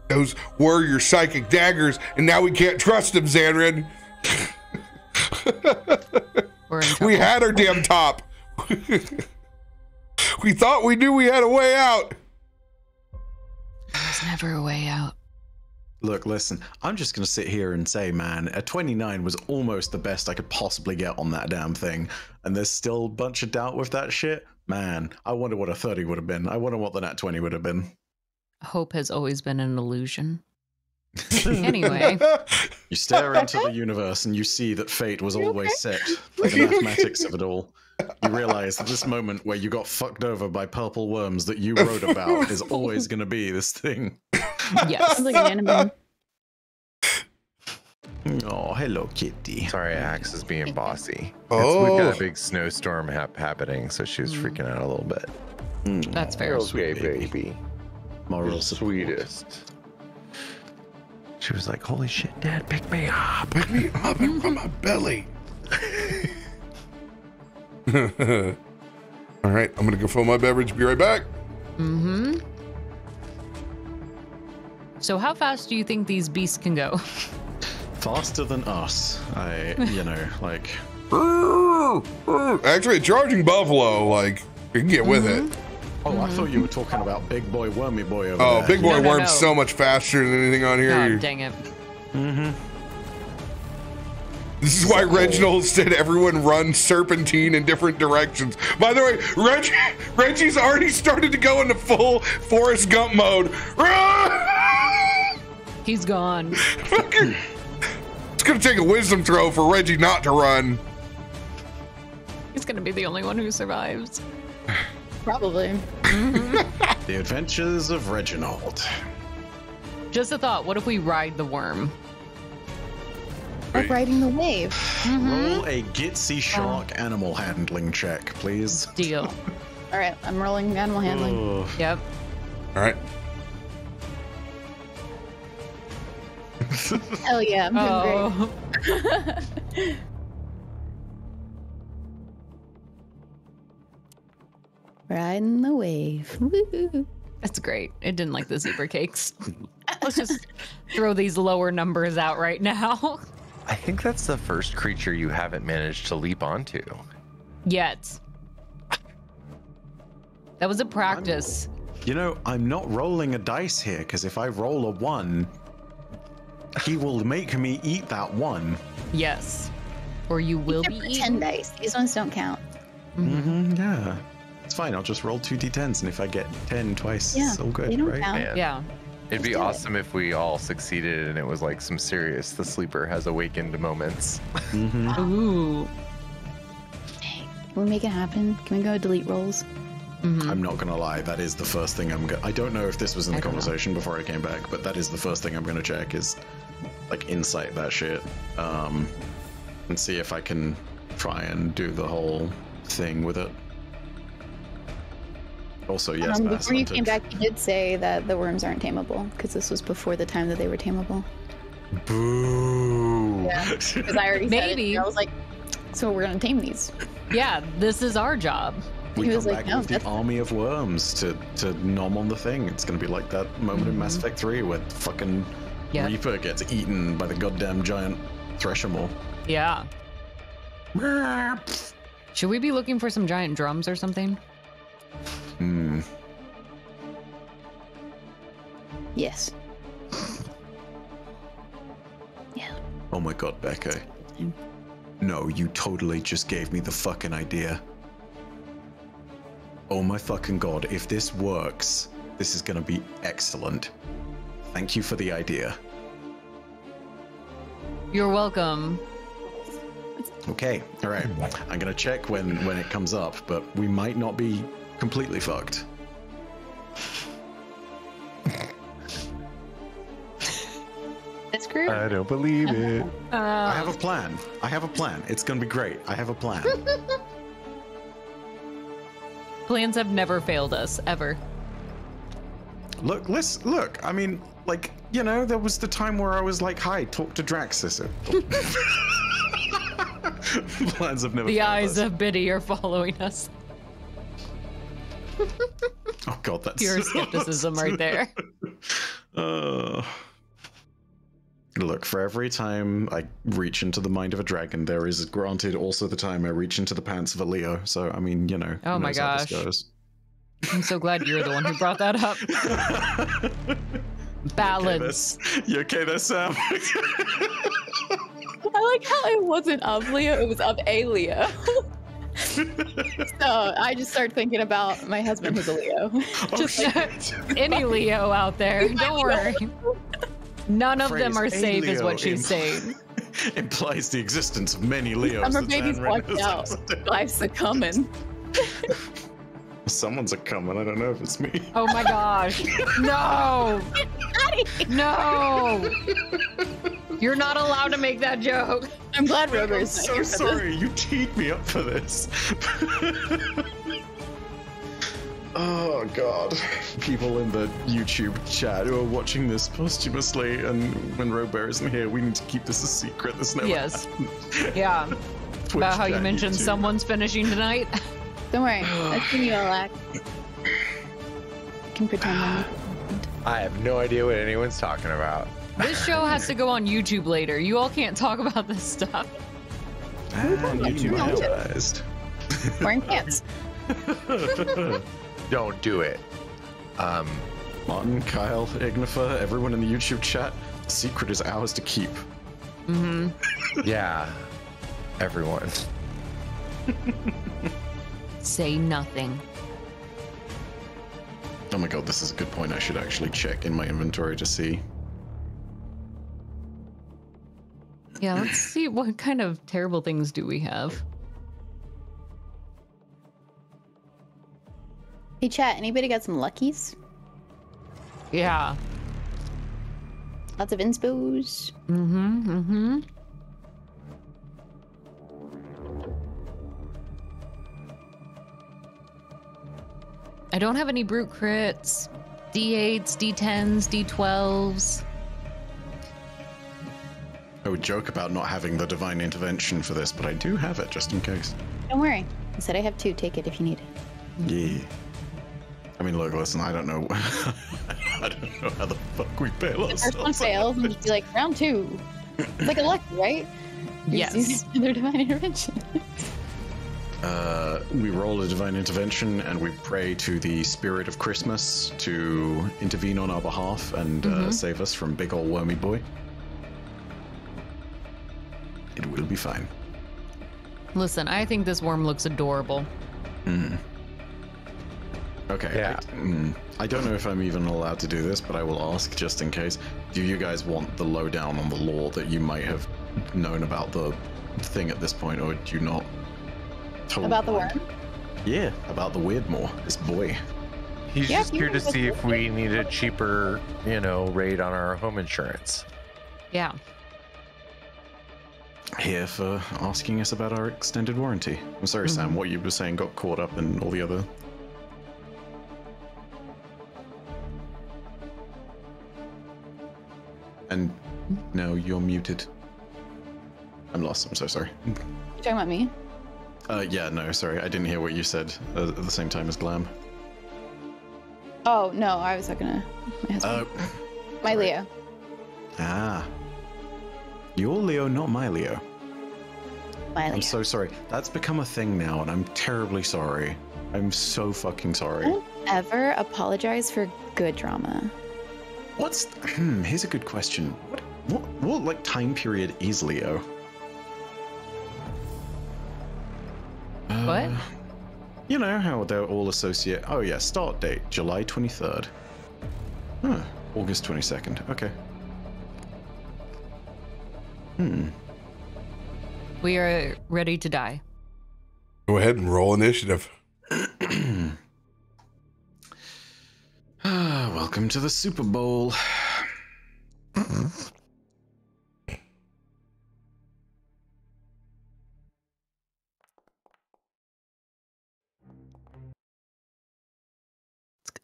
Those were your psychic daggers, and now we can't trust them, Xanred. We're in trouble. We had our damn top. we thought we knew we had a way out. There's never a way out. Look, listen, I'm just gonna sit here and say, man, a 29 was almost the best I could possibly get on that damn thing, and there's still a bunch of doubt with that shit. Man, I wonder what a 30 would have been. I wonder what the nat 20 would have been. Hope has always been an illusion. Anyway, You stare into the universe and you see that fate was always set by the mathematics of it all. You realize that this moment where you got fucked over by purple worms that you wrote about is always gonna be this thing. Yes. Sounds like an anime. Oh, hello, kitty. Sorry, Axe is being bossy. It's, we've Oh. got a big snowstorm hap- happening, so she was freaking out a little bit. Mm, That's fair. Okay, baby. baby. Moral You're sweetest. She was like, "Holy shit, Dad, pick me up!" Pick me up and from my belly. All right, I'm gonna go fill my beverage. Be right back. Mm-hmm. So how fast do you think these beasts can go? Faster than us. I, you know, like. Actually, a charging buffalo, like you can get with it. Mm-hmm. Oh, I thought you were talking about Big Boy Wormy Boy over Oh, there. Oh, Big boy No, no, worm's no. so much faster than anything on here. God You- dang it. Mm-hmm. This is why Reginald said everyone run serpentine in different directions. By the way, Reg, Reggie's already started to go into full Forrest Gump mode. He's gone. It's gonna take a wisdom throw for Reggie not to run. He's gonna be the only one who survives. Probably. The Adventures of Reginald. Just a thought. What if we ride the worm? Like riding the wave. Roll mm-hmm. a Gitsy Shark animal handling check, please. Deal. All right, I'm rolling animal handling. Oh, yep. All right. Hell yeah, I'm doing Oh. great. Riding the wave. Woo. That's great. It didn't like the zebra cakes. Let's just throw these lower numbers out right now. I think that's the first creature you haven't managed to leap onto. Yet. That was a practice. You know, I'm not rolling a dice here because if I roll a one, he will make me eat that one. Yes. Or you will be Except for ten eaten. dice. These ones don't count. Mm-hmm, yeah. It's fine. I'll just roll two d10s, and if I get 10 twice, Yeah, it's all good, right? count. Man, Yeah. It'd be do it. awesome if we all succeeded and it was like some serious the sleeper has awakened moments. Mhm. Ooh. Can we make it happen? Can we go delete rolls? Mhm. I'm not gonna lie, that is the first thing I'm gonna. I don't know if this was in the I don't know. conversation before I came back, but that is the first thing I'm gonna check is like insight that shit, um, and see if I can try and do the whole thing with it. Also, yes, um, before you came back, you did say that the worms aren't tameable because this was before the time that they were tameable. Boo. Yeah. Because I already said Maybe. it. I was like, so we're gonna tame these. Yeah, this is our job. We He come was like, back "No, with the army of worms to to nom on the thing. It's gonna be like that moment in Mass Effect 3 where fucking Yeah. Reaper gets eaten by the goddamn giant Thresher Yeah. Should we be looking for some giant drums or something? Hmm. Yes. Yeah. Oh my god, Becca. No, you totally just gave me the fucking idea. Oh my fucking god, if this works, this is gonna be excellent. Thank you for the idea. You're welcome. Okay, all right. I'm gonna check when when it comes up, but we might not be completely fucked. This group? I don't believe it. I Uh, have a plan. I have a plan. It's gonna be great. I have a plan. plans have never failed us, ever. look, let's look. I mean, like you know, there was the time where I was like, "Hi, talk to Draxus." Plans have never. The failed eyes us. of Bitty are following us. Oh god, that's Pure skepticism right there. Uh, look, for every time I reach into the mind of a dragon, there is granted also the time I reach into the pants of a Leo. So I mean, you know. Oh my knows this gosh. goes. I'm so glad you're the one who brought that up. Okay, Balance. that's- you okay there, Sam? I like how it wasn't of Leo, it was of a Leo. so I just started thinking about my husband who's a Leo. Oh, Just any Leo out there. Don't worry. None of them are "A safe, is what she's impl- saying. implies the existence of many Leos. Summer that baby's Zan watch Reynolds out. Life's a coming. Someone's a coming. I don't know if it's me. Oh my gosh. No. No. You're not allowed to make that joke. I'm glad Rover I'm so here this. sorry. You teed me up for this. oh god. People in the YouTube chat who are watching this posthumously, and when Robert isn't here, we need to keep this a secret. This no. Yes. Yeah. About how you mentioned two. someone's finishing tonight. Don't worry. I've seen you all act. I can pretend I'm. I have no idea what anyone's talking about. This show has to go on YouTube later. You all can't talk about this stuff. And you Yeah. monetized. Wearing pants. Don't do it. Um, Martin, Kyle, Ignifer, everyone in the YouTube chat. The secret is ours to keep. Mhm. yeah, everyone. Say nothing. Oh my god, this is a good point. I should actually check in my inventory to see. Yeah, let's see what kind of terrible things do we have. Hey, chat. Anybody got some luckies? Yeah. Lots of inspos. Mm-hmm. Mm-hmm. I don't have any brute crits. D8s, D10s, D12s. I would joke about not having the divine intervention for this, but I do have it just in case. Don't worry. I said I have two. Take it if you need it. Yeah. I mean, look, listen, I don't know. I don't know how the fuck we bail The first one ourselves. fails, and just be like, round two. It's like a luck, right? Yes. using their divine intervention. Uh, we roll a divine intervention and we pray to the spirit of Christmas to intervene on our behalf and uh, save us from big ol' wormy boy. It will be fine. Listen, I think this worm looks adorable. Okay. Yeah. I, mm, I don't know if I'm even allowed to do this, but I will ask just in case. Do you guys want the lowdown on the law that you might have known about the thing at this point, or do you not? Totally About the worm? Yeah, about the weird Weirdmore, this boy. He's Yeah, just you here to want to see if we need a cheaper, you know, rate on our home insurance. Yeah. Here for asking us about our extended warranty. I'm sorry, Sam, what you were saying got caught up in all the other. And no, you're muted. I'm lost. I'm so sorry. You talking about me? Uh, yeah, no, sorry. I didn't hear what you said uh, at the same time as Glam. Oh no, I was talking to my husband. Uh, my. Leo. ah. Your Leo, not my Leo. My Leo. I'm so sorry. That's become a thing now, and I'm terribly sorry. I'm so fucking sorry. Don't ever apologize for good drama. What's hmm, here's a good question. What what what like time period is Leo? What? Uh, You know how they're all associate. Oh yeah, start date July twenty third. Huh, August twenty second. Okay. Hmm. We are ready to die. Go ahead and roll initiative. Ah, welcome to the Super Bowl. It's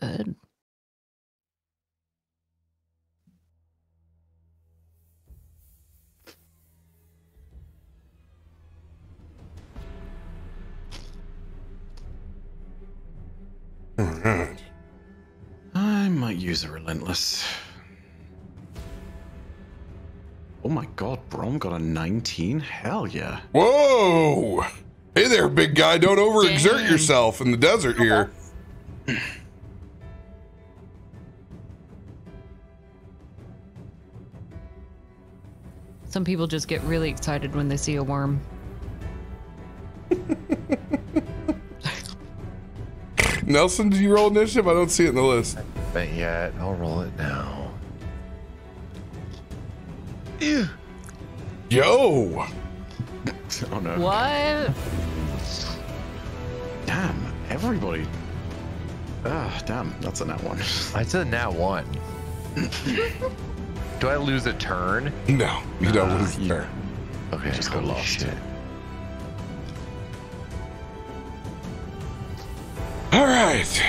good. Relentless. Oh my god, Brom got a 19? Hell yeah. Whoa! Hey there, big guy. Don't overexert Damn. yourself in the desert here. Some people just get really excited when they see a worm. Nelson, did you roll initiative? I don't see it in the list. But yet, I'll roll it now. Ew. Yo! Oh no. What? Damn, everybody. Ah, damn, that's a nat one. I said nat one. Do I lose a turn? No, you don't Nah, lose a turn. Okay, just got lost. shit. All right.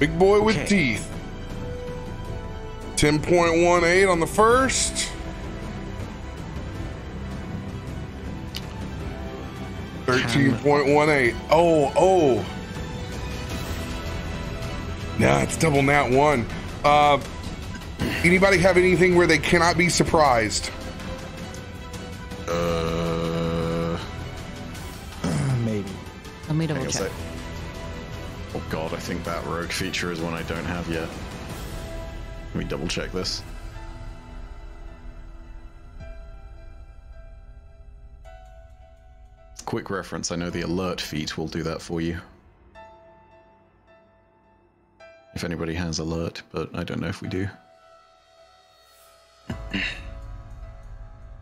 Big boy with teeth. 10.18 on the first. 13.18. Oh, oh. Nah, it's double nat one. Uh, anybody have anything where they cannot be surprised? Rogue feature is one I don't have yet. Let me double check this. Quick reference, I know the alert feat will do that for you. If anybody has alert, but I don't know if we do.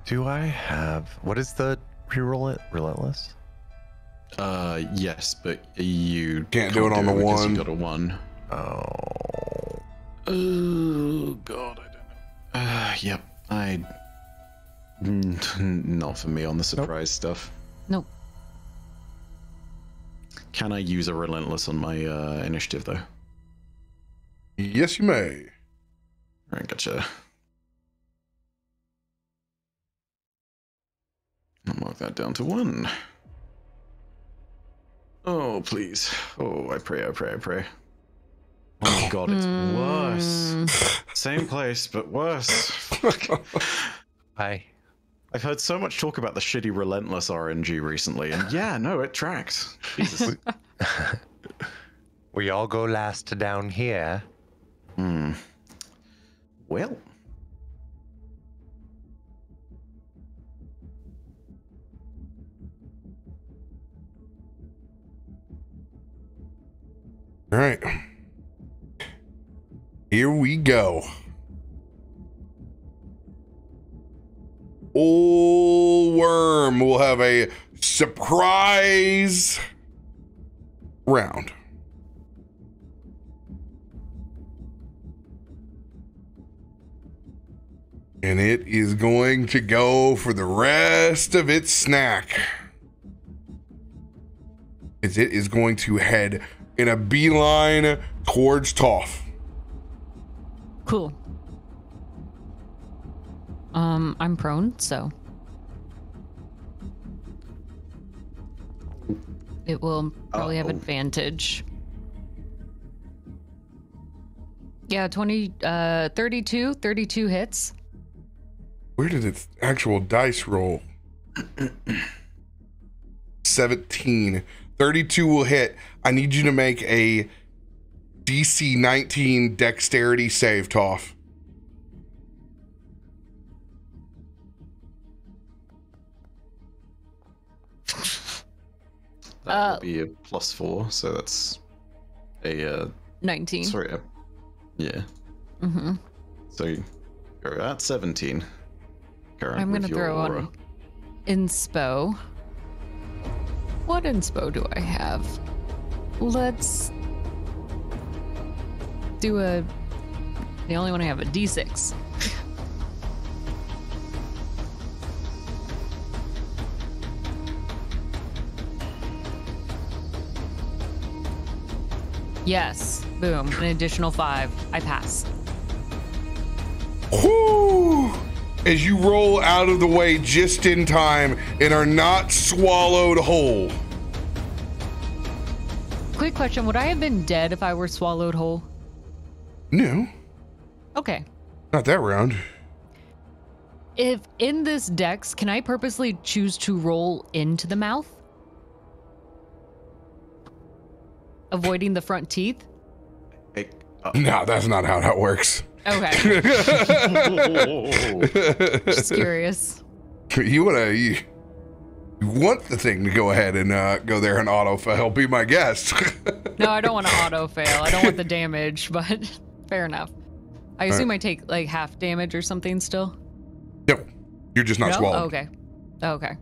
Do I have what is the reroll it relentless? Uh, yes, but you Can't do it on the because one. You got a one. Oh, Oh god, I don't know. Uh, yep, I. Not for me on the surprise stuff. Nope. Can I use a relentless on my uh, initiative though? Yes, you may. Alright, gotcha. I'll mark that down to one. Oh, please. Oh, I pray, I pray, I pray. Oh my god, it's worse. Same place, but worse. hi. I've heard so much talk about the shitty Relentless RNG recently, and yeah, no, it tracks. Jesus. We all go last down here. Hmm. Well. All right. Here we go. Old Worm will have a surprise round. And it is going to go for the rest of its snack. As it is going to head in a beeline towards Toff. Cool. Um, I'm prone, so it will probably have Uh-oh. advantage. Yeah, 20 uh 32, 32 hits. Where did its actual dice roll? 17. 32 will hit. I need you to make a DC 19 dexterity save, Toff. That Uh, will be a plus four, so that's a uh, 19. sorry, a, yeah. Mm-hmm. So you're at seventeen. Current I'm gonna throw aura. on inspo. What inspo do I have? Let's do a. The only one I have a D6. Yes. Boom. An additional five. I pass. As you roll out of the way just in time and are not swallowed whole. Quick question Would I have been dead if I were swallowed whole? No, Okay. not that round. If in this dex, can I purposely choose to roll into the mouth? Avoiding the front teeth? Hey, uh, No, that's not how that works. Okay. Just curious. You wanna you, you want the thing to go ahead and uh, go there and auto fail. Be my guest. No, I don't want to auto fail. I don't want the damage, but fair enough. I assume I take like half damage or something still. no, you're just not no? swallowed. Okay. Okay.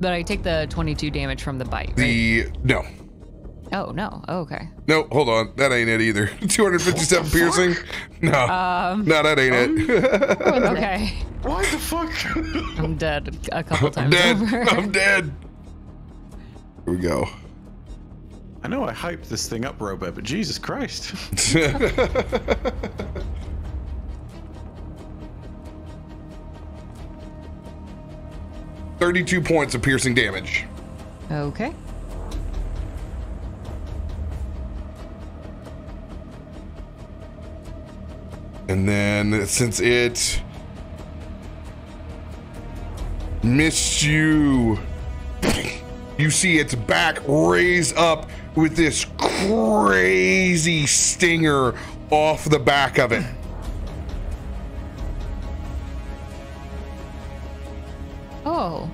But I take the 22 damage from the bite, right? The no, Oh, no. Okay. no, hold on, that ain't it either. 257 piercing. No, Um, no, that ain't it. okay. why the fuck? I'm dead a couple times. I'm dead. over. I'm dead. Here we go. I know I hyped this thing up, Robert, but Jesus Christ. Thirty-two points of piercing damage. Okay. And then since it missed you, you see its back raise up with this crazy stinger off the back of it. Oh.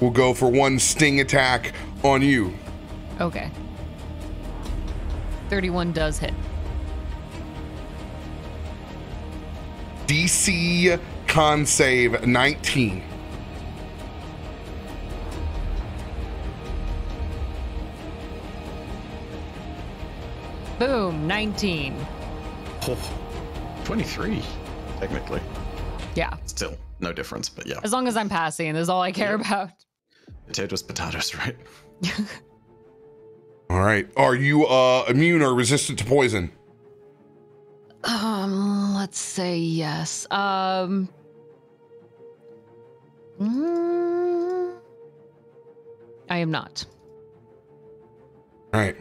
We'll go for one sting attack on you. Okay. 31 does hit. DC con save 19. Boom, 19. Oh, 23, technically. Yeah. Still, no difference, but yeah. As long as I'm passing, is all I care about. Potatoes, potatoes, right? All right. Are you uh immune or resistant to poison? Um, let's say yes. Um. mm, I am not. All right.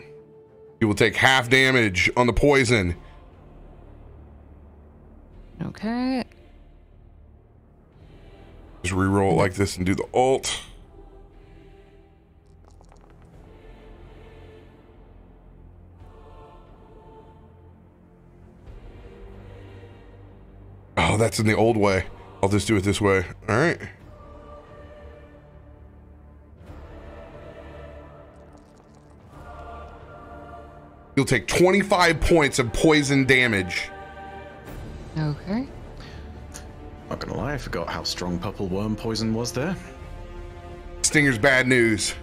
You will take half damage on the poison. Okay. Just reroll it like this and do the alt. Oh, that's in the old way. I'll just do it this way. All right. You'll take 25 points of poison damage. Okay. Not gonna lie, I forgot how strong purple worm poison was there. Stinger's bad news.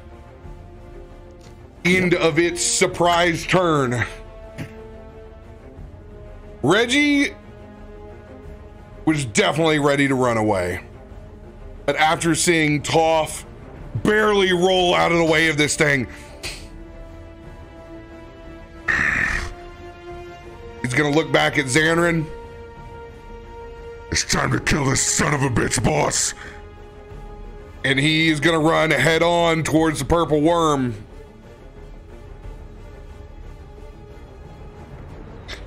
End of its surprise turn. Reggie was definitely ready to run away. But after seeing Toff barely roll out of the way of this thing, he's gonna look back at Zanryn. It's time to kill this son of a bitch, boss and he is going to run head on towards the purple worm.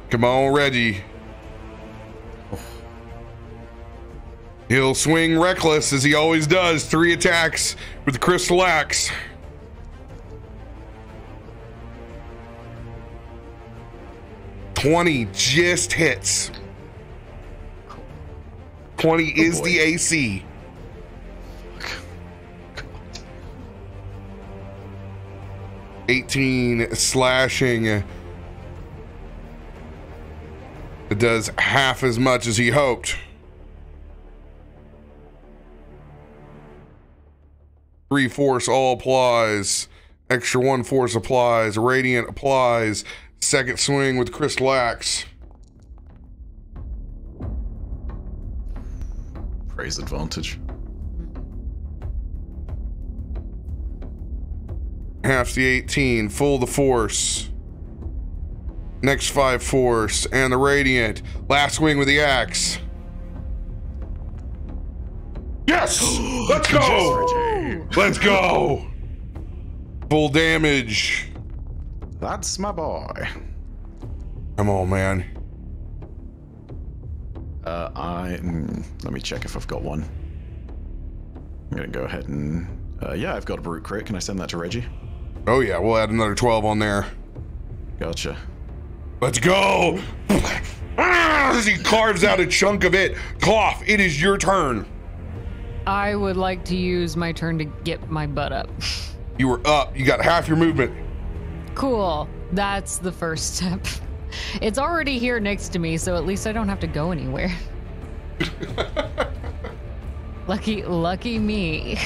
Come on, Reggie. He'll swing reckless as he always does. Three attacks with the crystal axe. Twenty just hits. Twenty is boy. the AC. Eighteen slashing. It does half as much as he hoped. Three force all applies. Extra one force applies. Radiant applies. Second swing with Crystal Axe. Praise advantage. Half the 18. Full the force. Next five force. And the Radiant. Last swing with the axe. Yes! Let's go! Let's go! Full damage. That's my boy. Come on, man. Uh, I mm, let me check if I've got one. I'm gonna go ahead and uh, yeah, I've got a brute crit. Can I send that to Reggie? Oh, yeah, we'll add another 12 on there. Gotcha. Let's go! Ah, As he carves out a chunk of it. Toff, it is your turn. I would like to use my turn to get my butt up. You were up. You got half your movement. Cool. That's the first step. It's already here next to me, so at least I don't have to go anywhere. lucky, lucky me.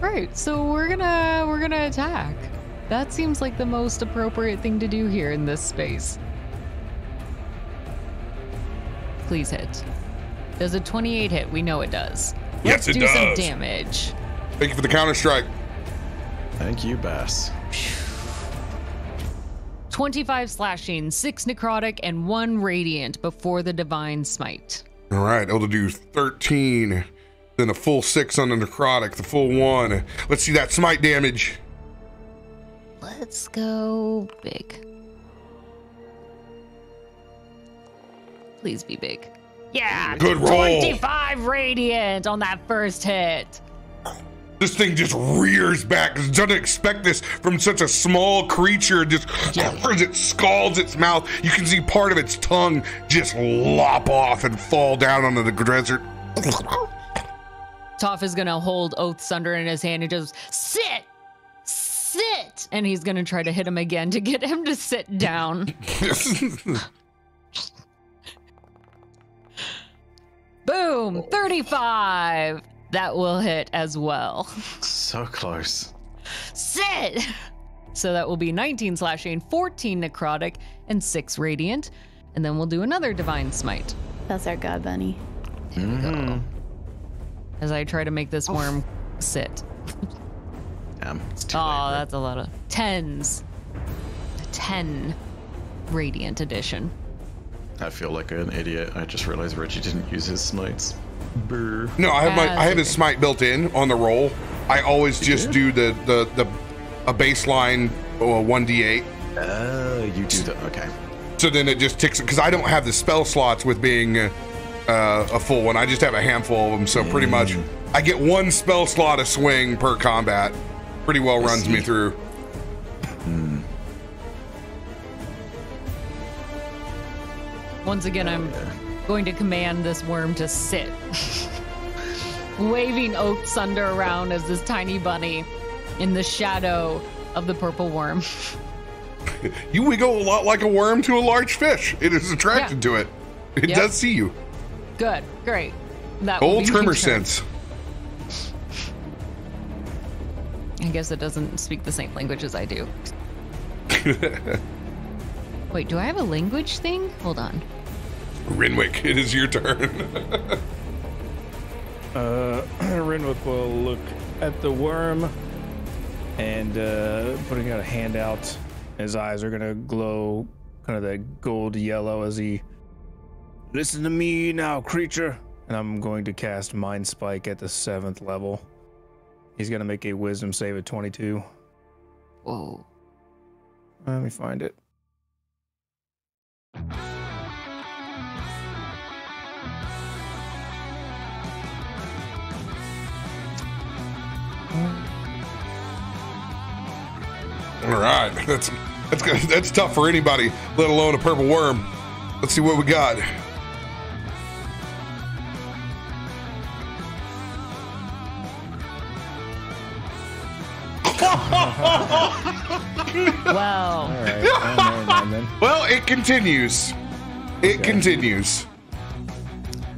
right. So we're gonna we're gonna attack. That seems like the most appropriate thing to do here in this space. Please hit. Does a 28 hit? We know it does. Yes, Let's it do some damage. Thank you for the counter strike. Thank you, Bass. 25 slashing, 6 necrotic, and 1 radiant before the divine smite. All right, it'll do 13. Then then a full six on the necrotic, the full one. Let's see that smite damage. Let's go big. Please be big. Yeah. Good roll. 25 radiant on that first hit. This thing just rears back doesn't expect this from such a small creature. Just as it scalds its mouth, you can see part of its tongue just lop off and fall down onto the desert. Toff is gonna hold Oath Sunder in his hand and just sit, sit, and he's gonna try to hit him again to get him to sit down. Boom, 35. That will hit as well. So close. Sit. So that will be 19 slashing, 14 necrotic, and 6 radiant. And then we'll do another divine smite. That's our god bunny. There we go. As I try to make this oh. worm sit. Damn, it's too Oh, late. that's a lot of tens. A 10 radiant edition. I feel like an idiot. I just realized Reggie didn't use his smites. Brr. no, I have my I have his smite built in on the roll. I always just do the the the a baseline uh, one d eight. Oh, you do that. Okay. So then it just ticks because I don't have the spell slots with being uh, a full one. I just have a handful of them. So pretty much, I get one spell slot a swing per combat. Pretty well runs me through. Once again, I'm going to command this worm to sit. Waving Oath Sunder around as this tiny bunny in the shadow of the purple worm. You wiggle a lot like a worm to a large fish. It is attracted to it. It Yep. does see you. Good, great. That Old tremorsense. I guess it doesn't speak the same language as I do. Wait, do I have a language thing? Hold on. Renwick, it is your turn. Uh, Renwick will look at the worm and uh, putting out a hand out. His eyes are gonna glow kind of that gold yellow as he listen to me now, creature. And I'm going to cast Mind Spike at the seventh level. He's gonna make a Wisdom save at 22. Whoa. Let me find it. All right, that's that's good. that's tough for anybody, let alone a purple worm. Let's see what we got. Wow. All right, well, never mind then. Well, it continues. It Okay. continues.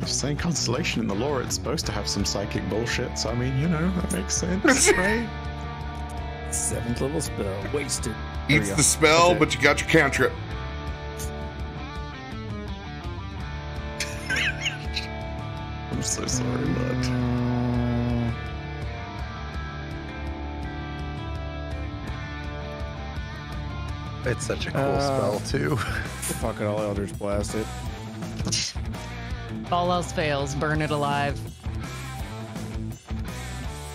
If saying constellation in the lore, it's supposed to have some psychic bullshit. So I mean, you know, that makes sense, right? Seventh level spell wasted. There Eats the spell, Okay. but you got your cantrip. I'm so sorry, bud. Mm. It's such a cool Uh, spell too. fuck it, I'll Eldritch Blast it. If all else fails, burn it alive.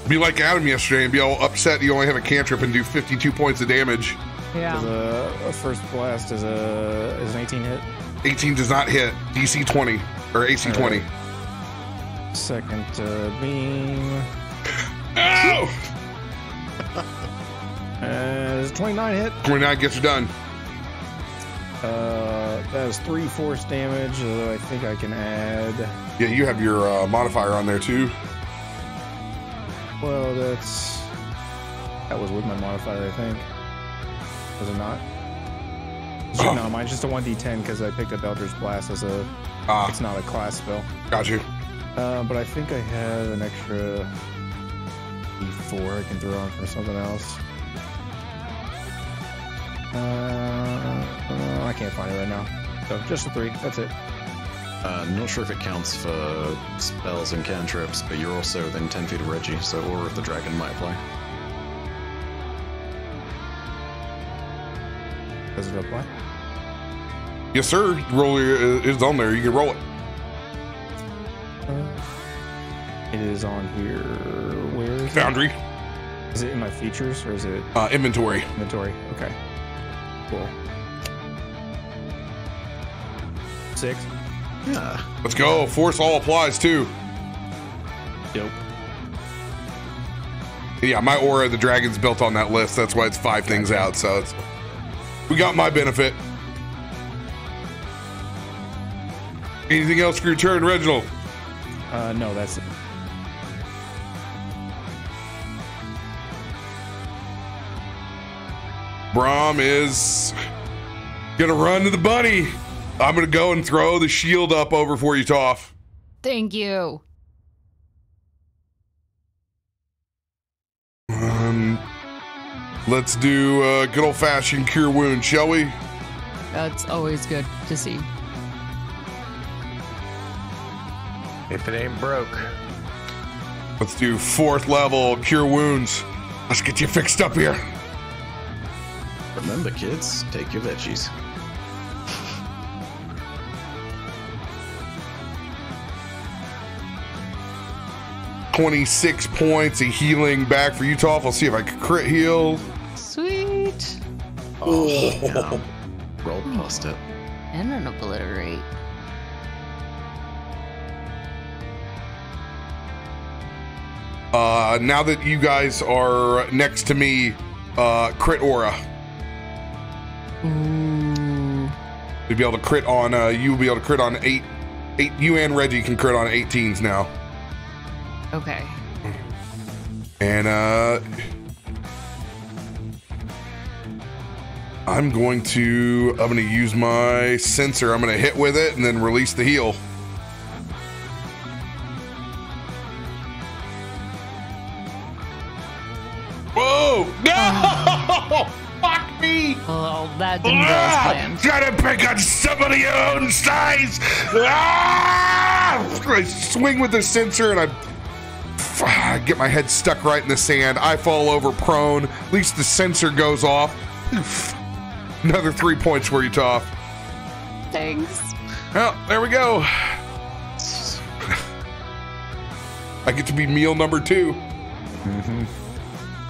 Be like Adam yesterday and be all upset you only have a cantrip and do 52 points of damage. Yeah. a, a first blast is a is an 18 hit. 18 does not hit. DC 20 or AC 20. Second uh, beam Ow! Uh, is 29 hit. 29 gets you done. Uh, that is three force damage. Although I think I can add. Yeah, you have your uh, modifier on there too. Well, that's that was with my modifier, I think. Was it not? Oh. No, mine's just a 1d10 because I picked up Eldritch Blast as a. Ah, It's not a class spell. got you. Uh, but I think I have an extra d4 I can throw on for something else. Uh, uh, I can't find it right now. So just the three. That's it. Uh, not sure if it counts for spells and cantrips, but you're also within 10 feet of Reggie, so Aura of the Dragon might apply. Does it apply? Yes, sir. Roll your, uh, is on there. You can roll it. It is on here. Where is? Foundry, Is it in my features or is it uh, inventory. inventory? Okay. Cool. Six. Yeah. Let's go. Force all applies too. Dope. Yeah, my aura of the dragon's built on that list. That's why it's five things out. So it's we got my benefit. Anything else for your turn, Reginald? Uh, no, that's it. Brom is gonna run to the bunny. I'm gonna go and throw the shield up over for you, Toff. Thank you. Um, let's do a good old fashioned cure wound, shall we? That's always good to see. If it ain't broke. Let's do fourth level cure wounds. Let's get you fixed up here. Remember, kids, take your veggies. Twenty-six points of healing back for Utah. I'll see if I can crit heal. Sweet. Oh, yeah. Roll past it. And an obliterate. Uh, now that you guys are next to me, uh, crit aura. Ooh. You'll be able to crit on. Uh, you'll be able to crit on eight. Eight. You and Reggie can crit on 18s now. Okay. And uh, I'm going to. I'm going to use my censer. I'm going to hit with it and then release the heal. Didn't go as Ah! Try to pick on somebody your own size. Ah! I swing with the censer and I I get my head stuck right in the sand. I fall over prone. At least the censer goes off. Another three points for you, Toff. Thanks. Well, there we go. I get to be meal number two.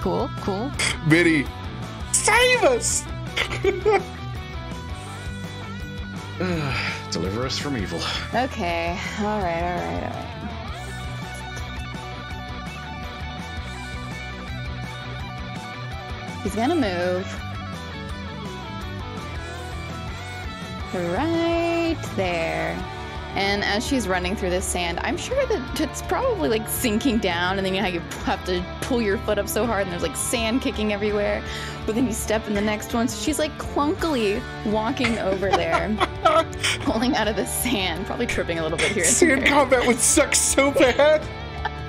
Cool, cool. Bitty, save us! Ah, deliver us from evil. Okay. All right. All right. All right. He's gonna move. Right there. And as she's running through the sand, I'm sure that it's probably like sinking down, and then you know you have to pull your foot up so hard, and there's like sand kicking everywhere. But then you step in the next one, so she's like clunkily walking over there, pulling out of the sand, probably tripping a little bit here. and Sand there. combat would suck so bad.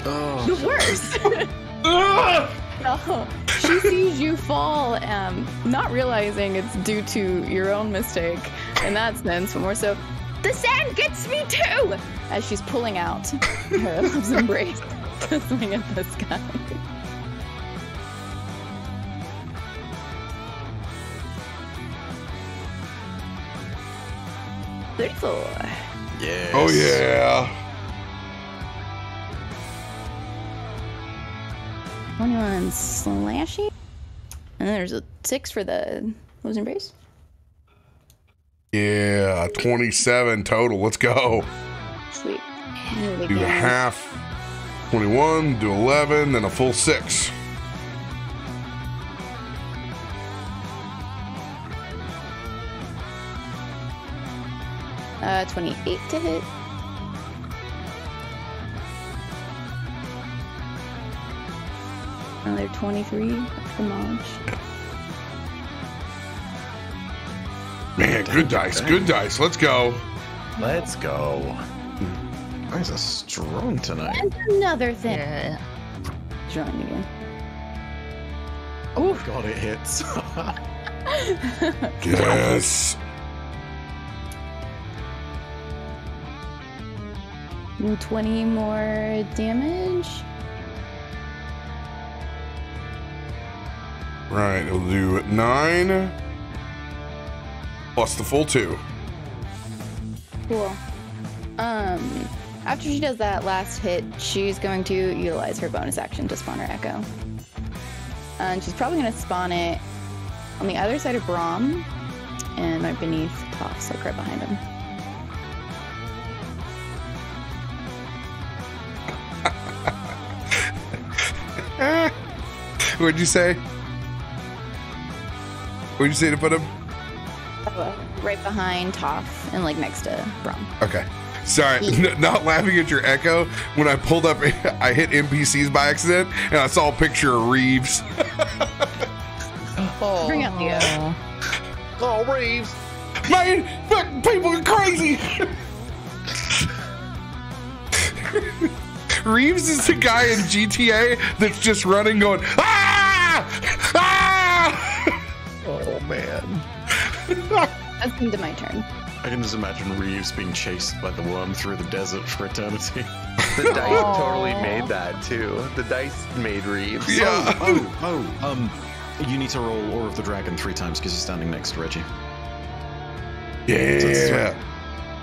Oh, The worst. No, she sees you fall, um, not realizing it's due to your own mistake in that sense, but more so, the sand gets me too! As she's pulling out her love's embrace to swing at this guy. Thirty-four. yes. Oh yeah. Twenty-one slashy, and then there's a six for the love's embrace. Yeah, 27 total. Let's go. Sweet. Do a half 21, do 11, then a full six. Uh, 28 to hit. Another 23 for Maj. Man, good dice, good dice. Let's go. Let's go. Hmm. Guys are strong tonight. And another thing. Yeah. Join again. Oh god, it hits. Yes. Do 20 more damage. Right, it'll do nine plus the full two. Cool. Um, After she does that last hit, she's going to utilize her bonus action to spawn her echo. And she's probably going to spawn it on the other side of Brom and right beneath Toffs, like right behind him. What'd you say? What'd you say to put him? Right behind Toff and like next to Brom. Okay. Sorry, n- not laughing at your echo. When I pulled up, I hit NPCs by accident, and I saw a picture of Reeves. Bring out Leo. Oh, Reeves. Man, fuck, people are crazy. Reeves is the guy in GTA that's just running, going ah ah. That's into my turn. I can just imagine Reeves being chased by the worm through the desert for eternity. The dice Aw. totally made that too. The dice made Reeves. Yeah. oh, oh, um, you need to roll Aura of the Dragon three times because you're standing next to Reggie. Yeah.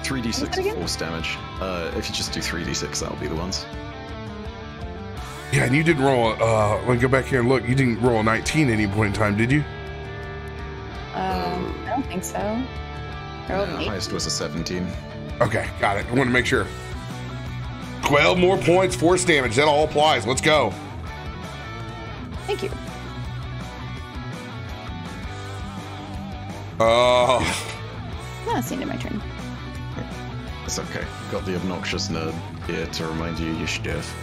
3d6 force damage. Uh, if you just do 3d6, that'll be the ones. Yeah, and you didn't roll. Uh, let me go back here and look. You didn't roll a 19 at any point in time, did you? Um, I don't think so. I rolled Uh, highest was a 17. Okay, got it. I want to make sure. 12 more points, force damage. That all applies. Let's go. Thank you. Oh, No, it's the end of my turn. It's okay. Got the obnoxious nerd here to remind you your stuff.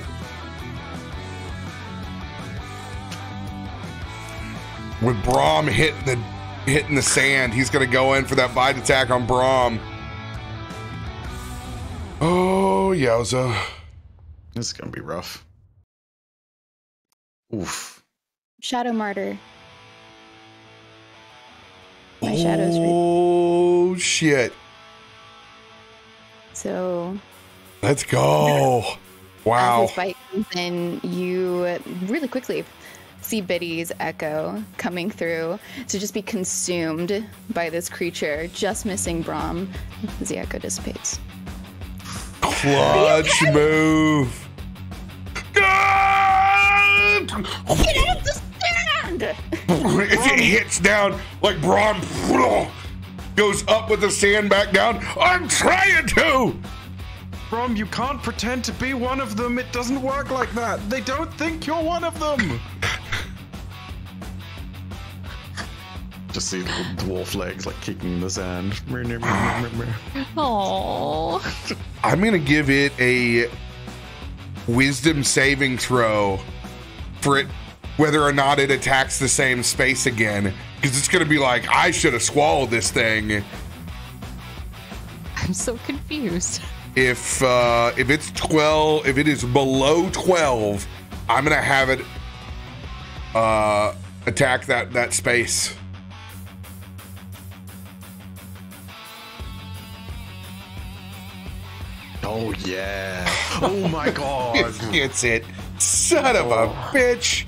with Brom hitting the hitting the sand, he's gonna go in for that bite attack on Brom. Oh, yowza. This is gonna be rough. Oof. Shadow Martyr. My oh, shadow's Oh shit. So Let's go. as Wow. this fight comes in, you really quickly see Bitty's echo coming through to just be consumed by this creature, just missing Brom as the echo dissipates. Clutch move. Get out of the God! it hits down like Brom goes up with the sand back down. I'm trying to. Brom, you can't pretend to be one of them. It doesn't work like that. They don't think you're one of them. Just see little dwarf legs like kicking the sand. Oh, I'm gonna give it a wisdom saving throw for it whether or not it attacks the same space again. Because it's gonna be like, I should have swallowed this thing. I'm so confused. If uh if it's 12, if it is below 12, I'm gonna have it uh attack that that space. Oh yeah. Oh my god. It gets it. Son of a bitch.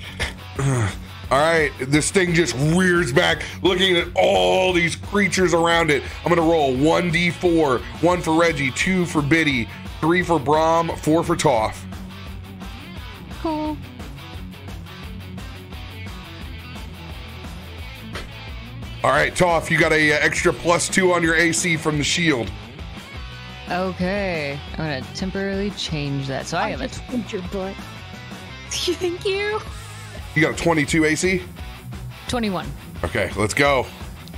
All right, this thing just rears back, looking at all these creatures around it. I'm gonna roll 1d4, one for Reggie, two for Bitty, three for Brom, four for Toff. Cool. All right, Toff, you got a uh, extra plus two on your AC from the shield. Okay, I'm gonna temporarily change that. So I have a. Just your butt. Thank you. You got a 22 AC. 21. Okay, let's go.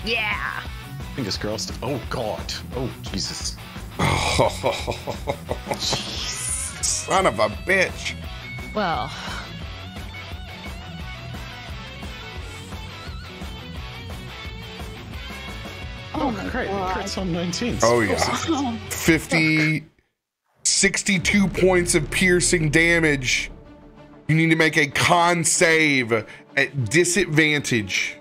Yeah. I think Fingers crossed. Oh god. Oh Jesus. Son of a bitch. Well, Oh, oh my Great. god. Crits on 19. Oh yeah. 50 62 points of piercing damage. You need to make a con save at disadvantage.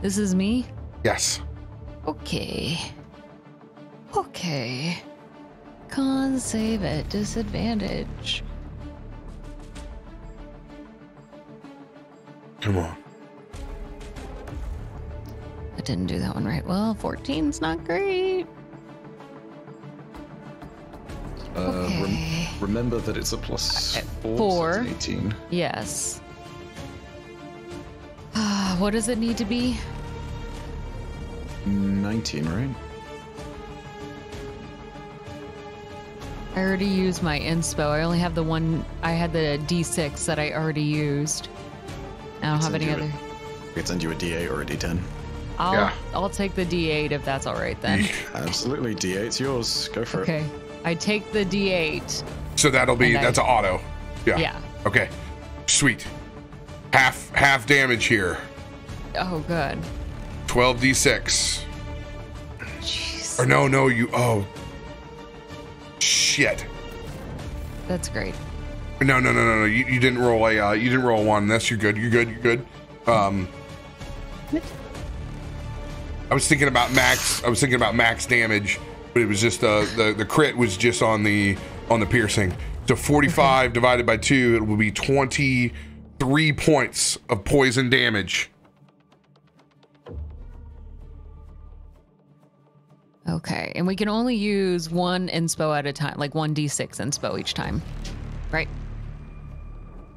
this is me. Yes. Okay. Okay. Con save at disadvantage. Come on. I didn't do that one right. Well, 14's not great. Uh, rem- Okay. remember that it's a plus Uh, four. four. So it's 18. Yes. what does it need to be? 19, right? I already used my inspo. I only have the one. I had the D6 that I already used. I don't have any other. I could send you a D8 or a D10. I'll Yeah. I'll take the D8 if that's all right then. Absolutely, D8's yours. Go for it. Okay. I take the D8. So that'll be And I- that's an auto. Yeah. Yeah. Okay. Sweet. Half half damage here. Oh, good. 12d6. Jeez. Or no, no, you oh shit. That's great. No, no, no, no, no. You, you didn't roll a uh, you didn't roll a one. That's you're good. You're good. You're good. Um I was thinking about max I was thinking about max damage, but it was just uh the the crit was just on the on the piercing. So 45 divided by 2 it will be 23 points of poison damage. Okay. And we can only use one inspo at a time, like one D6 inspo each time. Right?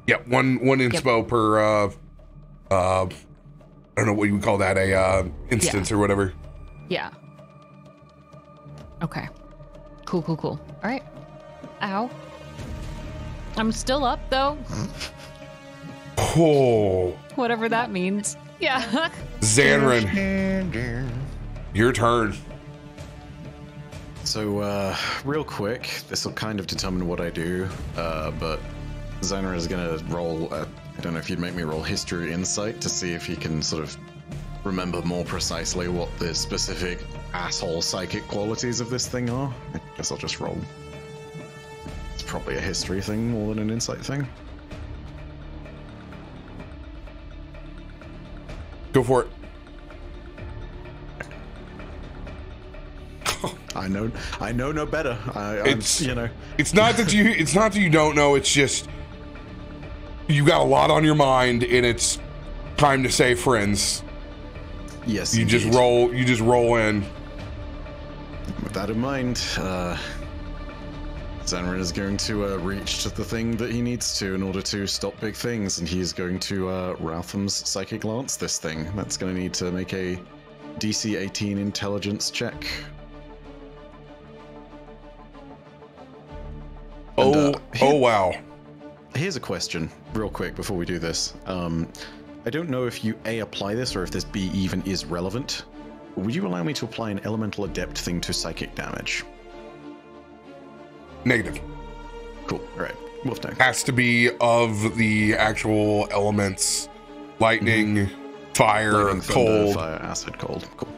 Yep, one one inspo per uh uh don't know what you would call that, a uh instance or whatever. Yeah. Okay. Cool, cool, cool. All right. Ow. I'm still up though, Oh whatever that means. Yeah. Zanryn, your turn. So, uh, real quick, this will kind of determine what I do, uh, but Zanryn is gonna roll. Uh, I don't know if you'd make me roll history insight to see if he can sort of remember more precisely what the specific asshole psychic qualities of this thing are. I guess I'll just roll. It's probably a history thing more than an insight thing. Go for it. I know, I know no better. I, It's- you know, It's not that you it's not that you don't know, it's just you got a lot on your mind and it's time to say friends. yes. You just roll you just roll in. With that in mind, uh, Zanryn is going to uh, reach to the thing that he needs to in order to stop big things, and he's going to uh, Raulothim's Psychic Lance this thing. That's going to need to make a DC 18 intelligence check. And, Oh uh, oh wow. Here's a question, real quick, before we do this. Um, I don't know if you A, apply this, or if this B even is relevant. Would you allow me to apply an Elemental Adept thing to psychic damage? Negative. Cool, alright. Wolf tank. Has to be of the actual elements. Lightning, fire, Lightning, thunder, cold. fire, acid, cold. Cool.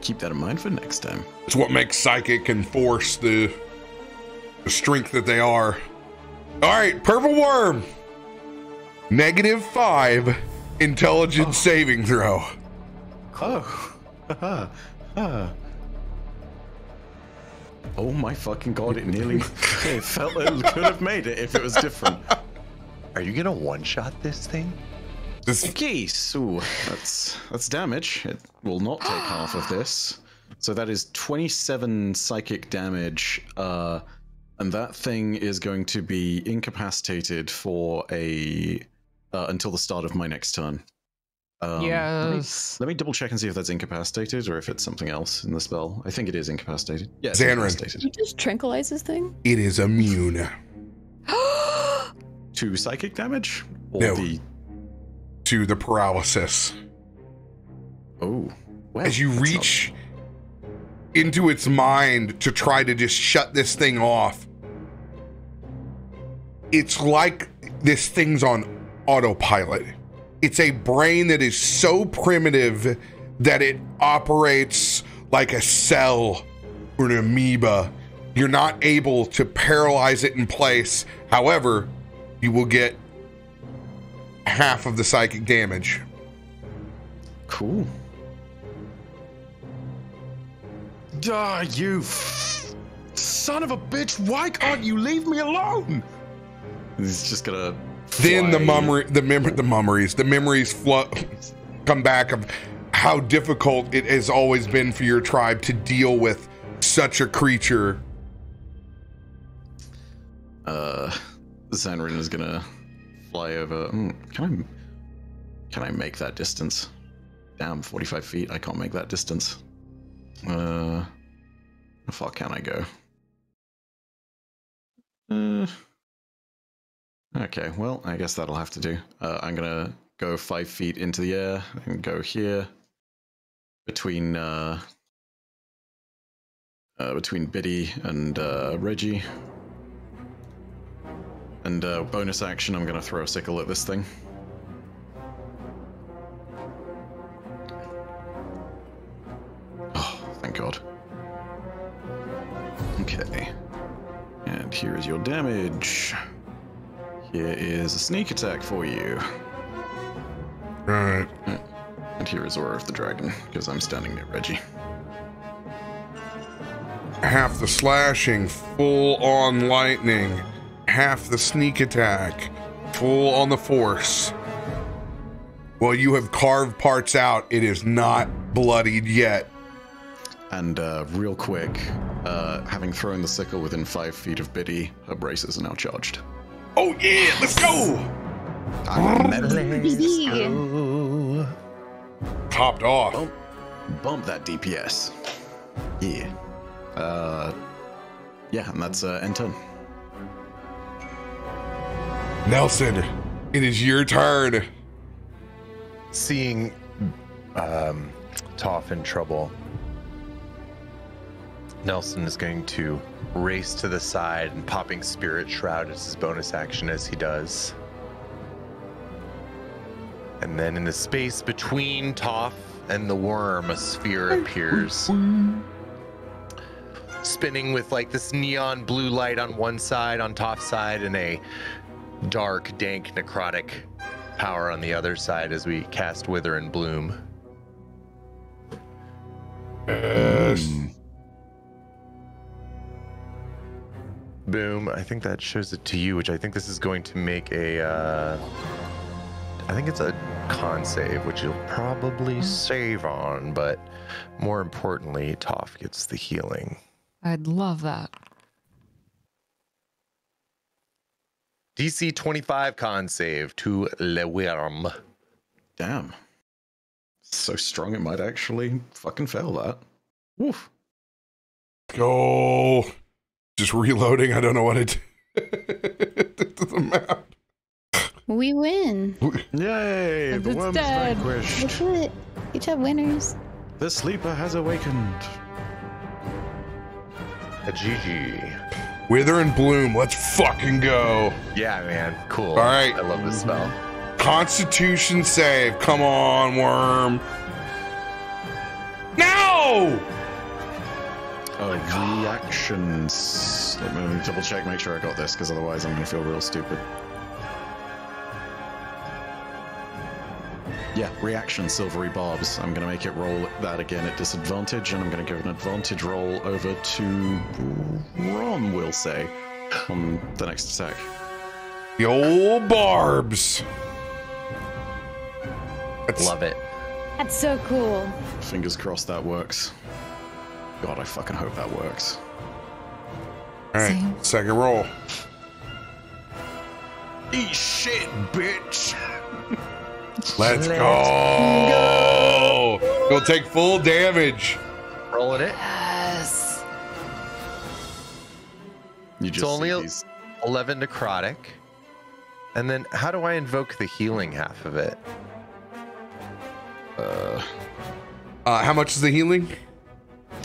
Keep that in mind for next time. It's what makes psychic and force the, the strength that they are. All right, purple worm. Negative five intelligence saving throw. Oh. Oh my fucking god, it nearly it felt it could have made it if it was different. Are you gonna one shot this thing? This Okay, so that's that's damage. It will not take half of this. So that is 27 psychic damage. Uh and that thing is going to be incapacitated for a uh, until the start of my next turn. Um, let me- yes. Let me double check and see if that's incapacitated or if it's something else in the spell. I think it is incapacitated. Yeah, it's Zanryn. incapacitated. You just tranquilize this thing? it is immune To psychic damage? Or No. the to the paralysis. Oh. Well, As you that's not- reach into its mind to try to just shut this thing off, it's like this thing's on autopilot. It's a brain that is so primitive that it operates like a cell or an amoeba. You're not able to paralyze it in place. However, you will get half of the psychic damage. Cool. Ah, you f- son of a bitch! Why can't you leave me alone? He's just gonna. then the memory the mem- the memories the memories flo- come back of how difficult it has always been for your tribe to deal with such a creature. Uh, Zanryn is gonna fly over. Hmm, can I? Can I make that distance? Damn, 45 feet. I can't make that distance. Uh, how far can I go? Uh, okay, well, I guess that'll have to do. Uh, I'm gonna go five feet into the air and go here between uh, uh between Bitty and uh, Reggie. And uh, bonus action, I'm gonna throw a sickle at this thing. Oh, thank God. Okay. And here is your damage. Here is a sneak attack for you. Right. And here is Aura of the Dragon, because I'm standing near Reggie. Half the slashing, full on lightning. Half the sneak attack, full on the force. Well, you have carved parts out. It is not bloodied yet. And uh, real quick, uh, having thrown the sickle within five feet of Bitty, her braces are now charged. Oh yeah, let's go! Topped off. Bump, bump that DPS. Yeah. Uh, yeah, and that's uh, end turn. Nelson, it is your turn. Seeing um, Toff in trouble, Nelson is going to race to the side and popping Spirit Shroud as his bonus action as he does. And then in the space between Toff and the worm, a sphere appears. Spinning with like this neon blue light on one side, on Toff's side, and a dark, dank, necrotic power on the other side as we cast Wither and Bloom. Yes. Hmm. Boom. I think that shows it to you, which I think this is going to make a. Uh, I think it's a con save, which you'll probably save on, but more importantly, Toff gets the healing. I'd love that. DC 25 con save to Le Worm. Damn. So strong it might actually fucking fail that. Woof. Go. Just reloading. I don't know what it did to the map. We win. Yay! The it's worm's dead. vanquished. That's it. Good job, winners. The sleeper has awakened. A GG. Wither and Bloom. Let's fucking go. Yeah, man. Cool. All right. I love this spell. Constitution save. Come on, worm. No! Oh, reactions. Let me double check, make sure I got this, because otherwise I'm going to feel real stupid. Yeah, reaction silvery barbs. I'm going to make it roll that again at disadvantage, and I'm going to give an advantage roll over to Ron, we'll say, on the next attack. The old barbs. That's, Love it. That's so cool. Fingers crossed that works. God, I fucking hope that works. All right, Same. second roll. Eat shit, bitch! Let's go. Go take full damage. Rolling it. In. Yes. You just only these 11 necrotic. And then how do I invoke the healing half of it? Uh, Uh, how much is the healing?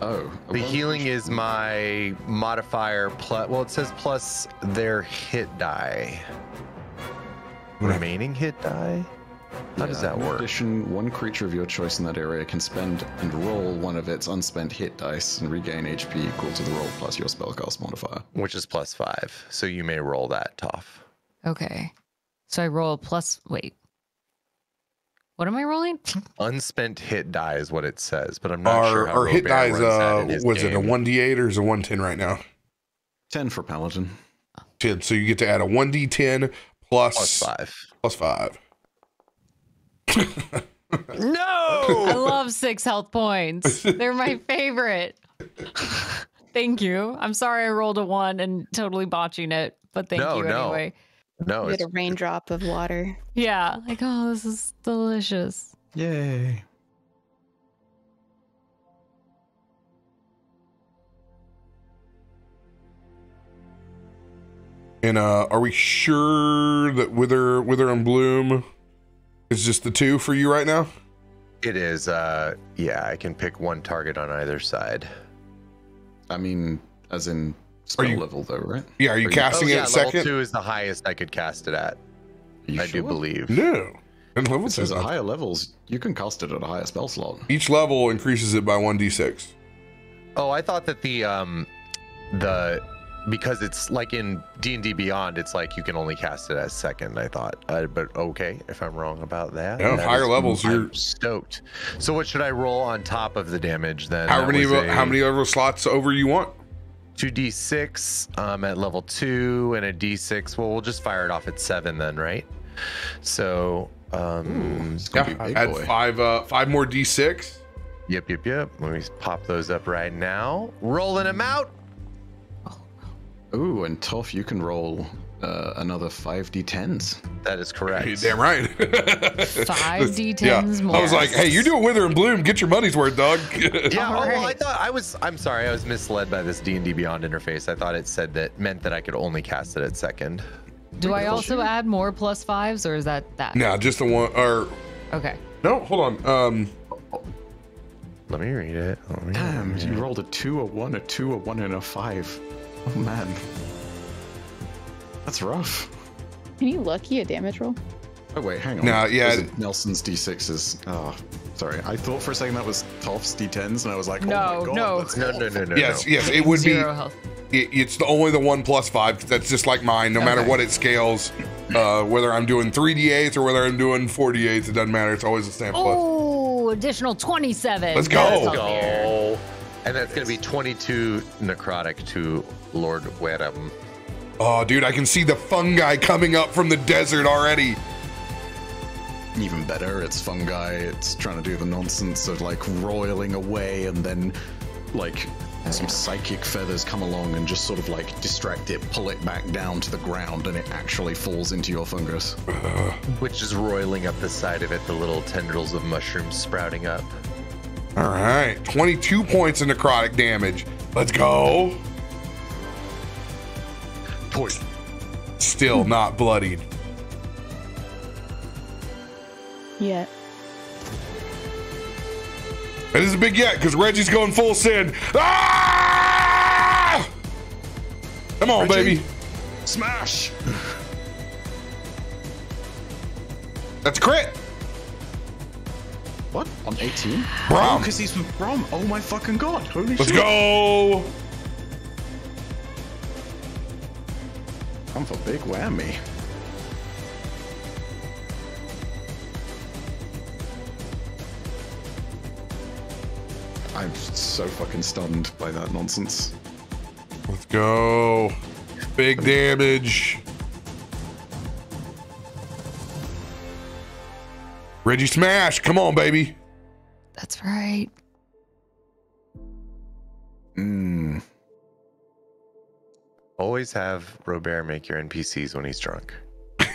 Oh, The bonus healing is my modifier plus. Well, it says plus their hit die. Remaining hit die. How does Yeah, that in work? addition, one creature of your choice in that area can spend and roll one of its unspent hit dice and regain HP equal to the roll plus your spellcast modifier. Which is plus five. So you may roll that, Toff. Okay. So I roll plus. Wait. What am I rolling? Unspent hit die is what it says, but I'm not Our, sure how our hit Robert die is, runs that uh, in his was it a 1d8 or is it 110 right now? 10 for Paladin. 10. So you get to add a 1d10 plus, plus five? plus 5. no, I love six health points. They're my favorite. Thank you. I'm sorry I rolled a one and totally botching it, but thank No, you anyway. No, You it's get a raindrop of water. Yeah, like oh, this is delicious. Yay. And uh, are we sure that Wither, Wither and Bloom is just the two for you right now? it is. Uh, yeah, I can pick one target on either side. I mean, as in spell you- level, though, right? Yeah, are you Are you- casting oh, it yeah, at level second? two is the highest I could cast it at. You I do believe. No. And level It says two. at higher levels, you can cast it at a higher spell slot. Each level increases it by one d6. Oh, I thought that the um, the because it's like in D and D Beyond, it's like you can only cast it as second. I thought, uh, but okay, if I'm wrong about that. No, that higher is- levels, I'm you're- stoked. So what should I roll on top of the damage then? How That many was of- how many level slots over you want? Two D six um, at level two and a D six. Well, we'll just fire it off at seven then, right? So um, It's gonna Yeah, add boy. five uh five more d6. Yep, yep, yep. Let me pop those up right now. Rolling them out. Ooh, and Toff, you can roll uh, another 5d10s. That is correct. You're damn right. five d10s more. I was like, hey, you're doing Wither and Bloom. Get your money's worth, dog. Yeah, oh, well, I thought I was. I'm sorry, I was misled by this D and D Beyond interface. I thought it said that meant that I could only cast it at second. Do I also add more plus fives, or is that that? nah, just the one. Or Okay. no, hold on. Um, Let me read it. Me Damn, read you rolled a 2, a 1, a 2, a 1, and a 5. Oh, man. That's rough. Can you lucky a damage roll? Oh, wait, hang on. No, yeah. Those are Nelson's d6s. Oh, sorry. I thought for a second that was Toff's d10s, and I was like, oh No, my god. no. that's No, no, no, no. yes, no. yes, it would be. Zero health. It, it's the only the one plus five. 'cause That's just like mine. No matter Okay. what it scales, uh, whether I'm doing three d8s or whether I'm doing four d8s, it doesn't matter. It's always the same plus. Oh, additional twenty-seven. Let's go. That's Let's. Go. And that's gonna be 22 necrotic to Lord Wedham. Oh, dude, I can see the fungi coming up from the desert already. Even better, it's fungi. It's trying to do the nonsense of like roiling away, and then like some psychic feathers come along and just sort of like distract it, pull it back down to the ground, and it actually falls into your fungus. Which is roiling up the side of it, the little tendrils of mushrooms sprouting up. All right, 22 points of necrotic damage. Let's go. Poison. Still not bloodied. Yeah. It is a big yet because Reggie's going full sin. Ah! Come on, Reggie. baby. Smash! That's a crit. What? On 18? Brom. because he's with Brom. Oh my fucking god. Holy Let's shit. go. Come for big whammy. I'm so fucking stunned by that nonsense. Let's go. Big damage. Reggie smash. Come on, baby. That's right. Mmm. Always have Robert make your NPCs when he's drunk. oh,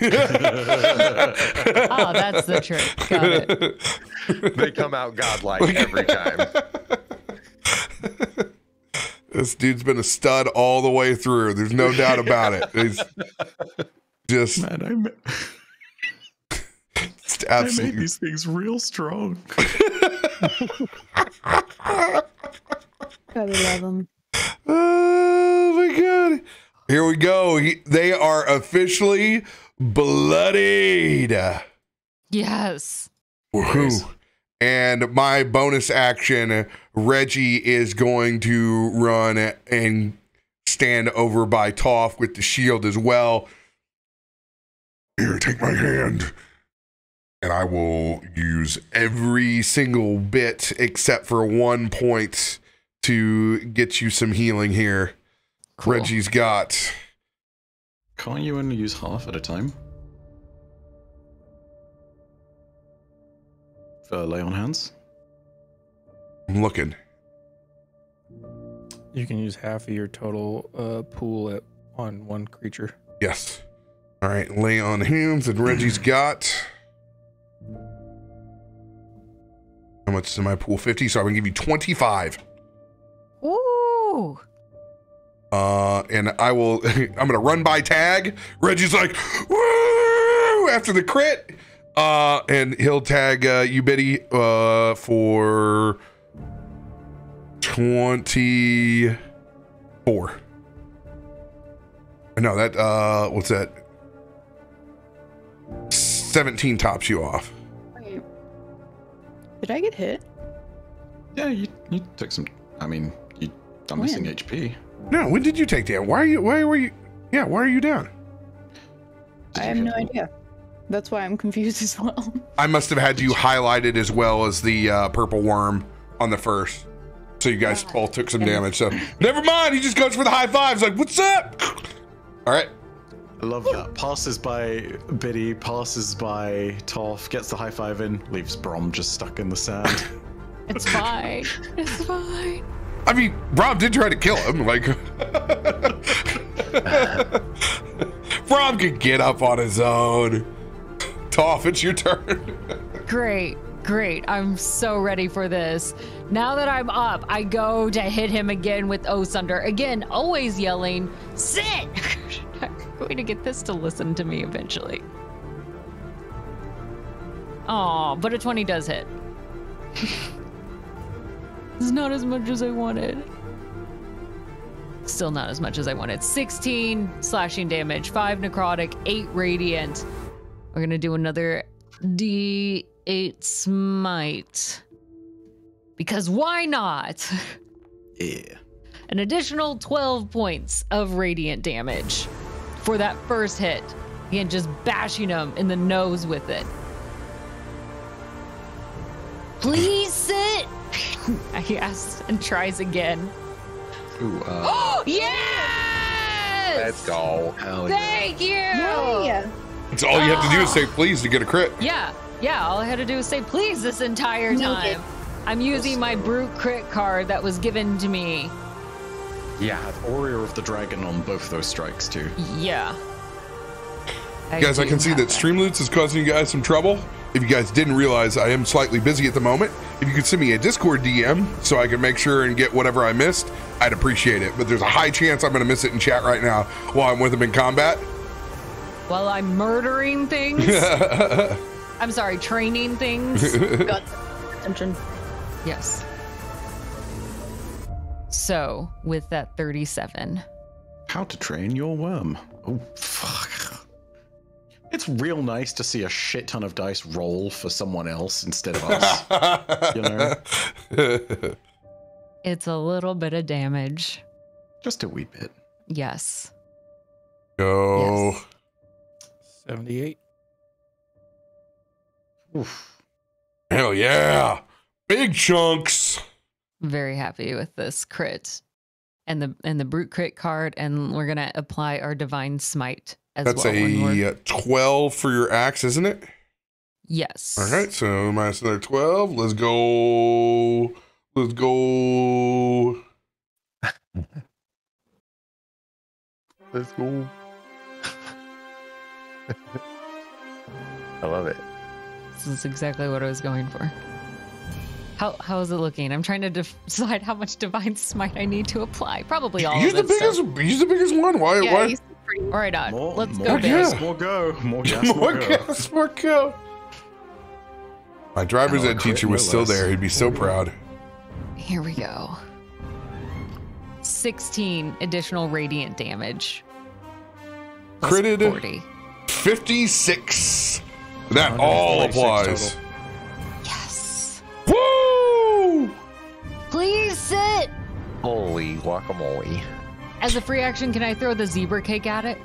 that's the trick. Got it. They come out godlike every time. This dude's been a stud all the way through. There's no doubt about it. He's just Man, I, ma- just I made these things real strong. Gotta love them. Oh my god! Here we go. He, they are officially bloodied. Yes. Woohoo. And my bonus action, Reggie is going to run and stand over by Toff with the shield as well. Here, take my hand. And I will use every single bit except for one point to get you some healing here. Cool. Reggie's got. Can't you only use half at a time? For lay on hands? I'm looking. You can use half of your total uh, pool at on one creature. Yes. All right, lay on hands, and Reggie's got. How much is in my pool? 50, so I'm going to give you 25. Ooh. Uh, and I will, I'm going to run by tag. Reggie's like, woo, after the crit. Uh, and he'll tag uh, you, Bitty, uh, for 24. No, that, uh, what's that? 17 tops you off. Wait. Did I get hit? Yeah, you, you took some. I mean, you, I'm missing HP. No, when did you take down? Why are you, why were you, yeah, why are you down? I have no idea. That's why I'm confused as well. I must have had you highlighted as well as the uh, purple worm on the first. So you guys both took some damage. So never mind. He just goes for the high fives. Like, what's up? All right. I love that. Passes by Bitty, passes by Toff, gets the high five in, leaves Brom just stuck in the sand. It's fine. It's fine. I mean, Rob did try to kill him. Like, Rob could get up on his own. Toff, it's your turn. Great, great. I'm so ready for this. Now that I'm up, I go to hit him again with Osunder. Again, always yelling, sit! I'm going to get this to listen to me eventually. Oh, but a 20 does hit. it's not as much as I wanted. Still not as much as I wanted. 16 slashing damage, 5 necrotic, 8 radiant. We're gonna do another D8 smite. Because why not? yeah. An additional 12 points of radiant damage for that first hit. Again, just bashing him in the nose with it. Please sit. he asks and tries again. Ooh, uh, Oh, yes! Let's go. hell yeah. Thank you. Yeah. It's all you have to do is say please to get a crit. Yeah, yeah. All I had to do was say please this entire time. I'm using my brute crit card that was given to me. Yeah. Warrior of the Dragon on both those strikes, too. Yeah. guys, I can see that, that Streamloots is causing you guys some trouble. If you guys didn't realize, I am slightly busy at the moment. If you could send me a Discord DM so I can make sure and get whatever I missed, I'd appreciate it. But there's a high chance I'm going to miss it in chat right now while I'm with him in combat. While I'm murdering things. I'm sorry, training things. Attention. yes. So, with that 37, How to train your worm. Oh, fuck. It's real nice to see a shit ton of dice roll for someone else instead of us. you know? it's a little bit of damage. Just a wee bit. Yes. Go. Yes. 78. Oof. Hell yeah. Big chunks. Very happy with this crit. And the and the brute crit card, and we're gonna apply our divine smite as That's well. when a uh, 12 for your axe, isn't it? yes. All right, so minus another 12. Let's go. Let's go. Let's go. I love it. This is exactly what I was going for. How how is it looking? I'm trying to def- decide how much divine smite I need to apply. Probably all Use of the it. biggest. so- Use the biggest one. Why? Yeah, why? He's pretty. All right, on. More, Let's more go, gas, Bill. more go. More gas, more more go. gas, more go. My driver's And ed teacher was still there. He'd be so proud. Here we go. 16 additional radiant damage. Plus Critted. 40. 56. That all applies. total. Yes. Woo! Please sit. Holy guacamole. As a free action, can I throw the zebra cake at it?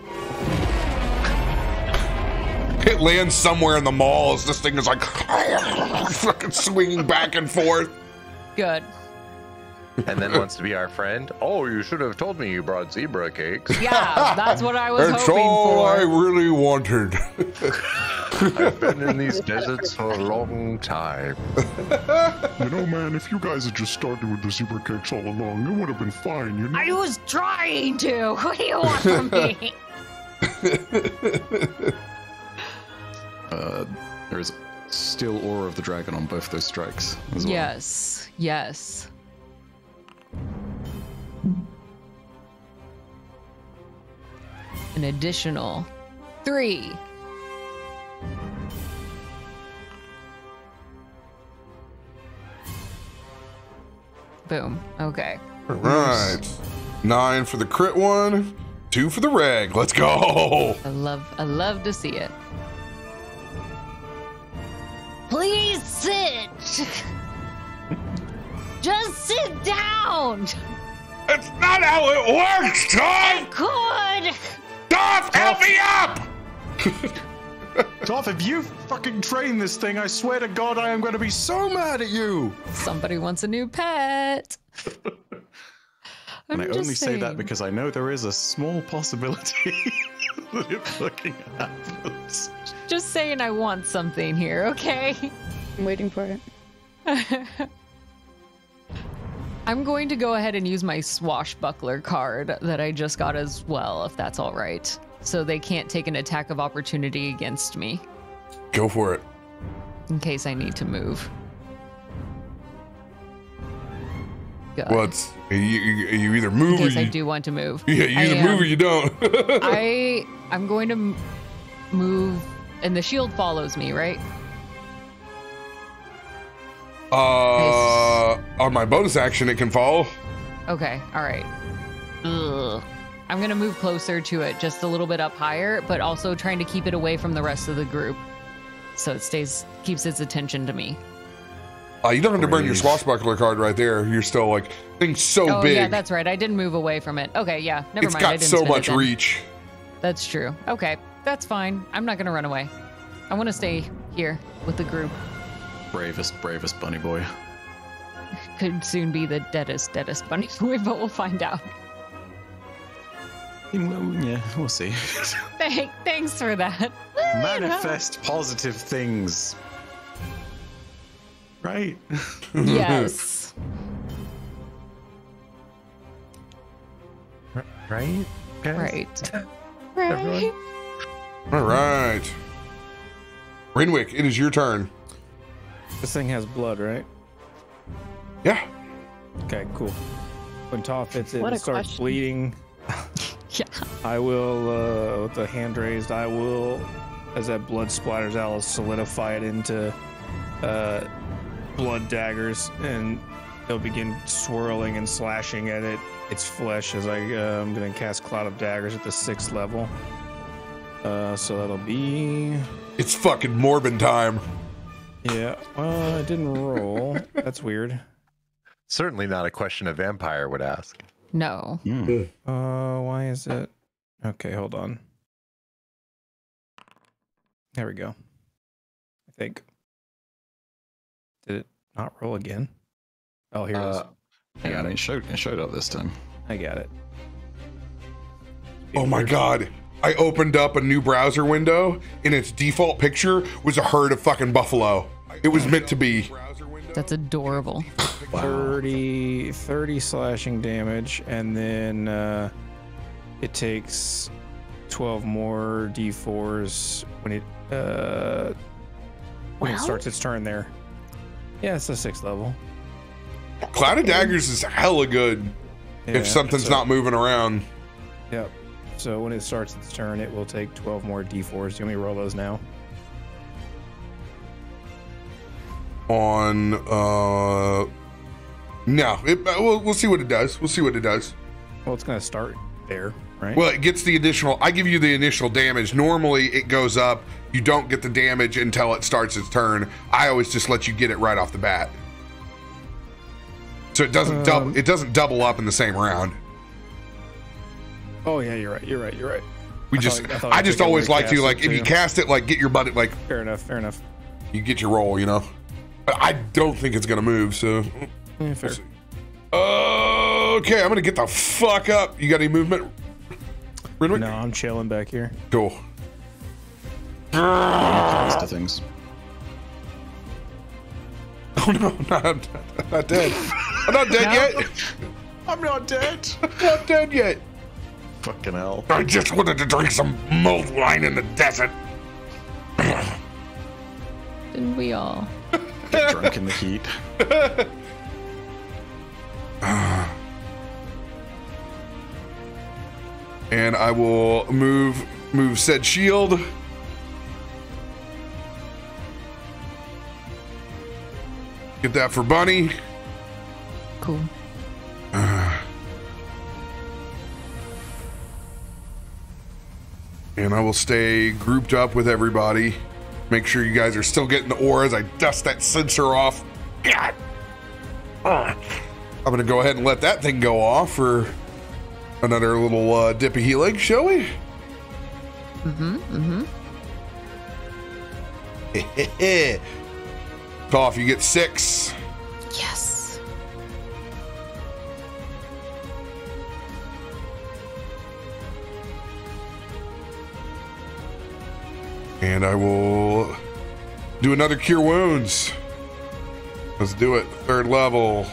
It lands somewhere in the mall as this thing is like fucking swinging back and forth. Good. And then wants to be our friend. Oh, you should have told me you brought zebra cakes. Yeah, that's what I was That's hoping all for. I really wanted. I've been in these deserts for a long time. You know, man, if you guys had just started with the zebra cakes all along, it would have been fine, you know? I was trying to. What do you want from me? Uh, there is still aura of the dragon on both those strikes as well. yes, yes. An additional three. Boom. Okay. All right. Nine for the crit one, two for the reg. Let's go. I love I love to see it. Please sit. Just sit down. It's not how it works, Tom. Could. Tom, help me up. Toff, if you fucking train this thing, I swear to God, I am going to be so mad at you. Somebody wants a new pet. And I just only say that because I know there is a small possibility that it fucking happens. just saying I want something here, okay? I'm waiting for it. I'm going to go ahead and use my swashbuckler card that I just got as well, if that's all right. So they can't take an attack of opportunity against me Go for it. in case I need to move. Good. Well, it's you, you, either move in or case I you, do want to move. yeah, you I either move or um, you don't. I I'm going to move, and the shield follows me, right? Uh, on my bonus action, it can fall. Okay, all right. Ugh. I'm gonna move closer to it, just a little bit up higher, but also trying to keep it away from the rest of the group, so it stays keeps its attention to me. Uh, you don't have to burn your Brave. swashbuckler card right there. You're still like thing's so oh big. yeah, that's right. I didn't move away from it. Okay, yeah, never it's mind. I got didn't so much reach. That's true. Okay, that's fine. I'm not gonna run away. I want to stay here with the group. Bravest, bravest bunny boy. Could soon be the deadest, deadest bunny boy, but we'll find out. Mm, Yeah, we'll see. Thank, thanks for that. Manifest positive things. Right? yes. Right? guys? Right. Everyone? All right, Renwick, it is your turn. This thing has blood, right? Yeah. Okay, cool. When Toff hits it What and starts question. bleeding, Yeah. I will, uh, with the hand raised, I will, as that blood splatters out, I'll solidify it into uh, blood daggers, and they'll begin swirling and slashing at it, its flesh, as I, uh, I'm going to cast Cloud of Daggers at the sixth level. Uh, so that'll be, It's fucking Morbin time. Yeah, well, it didn't roll. That's weird. Certainly not a question a vampire would ask. No. Hmm. Uh, why is it? Okay, hold on. There we go. I think. Did it not roll again? Oh, here it is. Uh, yeah, it showed, it showed up this time. I got it. Oh my god. I opened up a new browser window and its default picture was a herd of fucking buffalo. It was meant to be. That's adorable. 30, 30 slashing damage, and then uh, it takes 12 more d4s when it uh, when it starts its turn there. Yeah, it's a sixth level. Cloud of Daggers is hella good Yeah, if something's so- not moving around. Yep. So when it starts its turn, it will take 12 more d4s. Do you want me to roll those now? On uh no, it, we'll, we'll see what it does. We'll see what it does. Well, it's going to start there, right? Well, it gets the additional. I give you the initial damage. Normally, it goes up. You don't get the damage until it starts its turn. I always just let you get it right off the bat, so it doesn't double. Um, It doesn't double up in the same round. oh, yeah, you're right. You're right. You're right. We I just, thought- I thought I, just always like to like if you cast it, like get your buddy, like Fair enough. Fair enough. you get your roll, you know. But I don't think it's gonna move. So, Yeah, fair. okay, I'm gonna get the fuck up. You got any movement, Renwick? No, I'm chilling back here. Cool. Close to things. Oh no, no I'm, I'm not dead. I'm not dead yet. I'm not dead. I'm not dead yet. Fucking hell. I just wanted to drink some mulled wine in the desert. Didn't we all? Get drunk in the heat. And I will move move said shield. Get that for Bunny. Cool. And I will stay grouped up with everybody. Make sure you guys are still getting the auras. I dust that censer off. God. I'm going to go ahead and let that thing go off for another little uh, dip of healing, shall we? Mm-hmm. Mm-hmm. Cough, you get six. Yes. And I will do another cure wounds. Let's do it. Third level.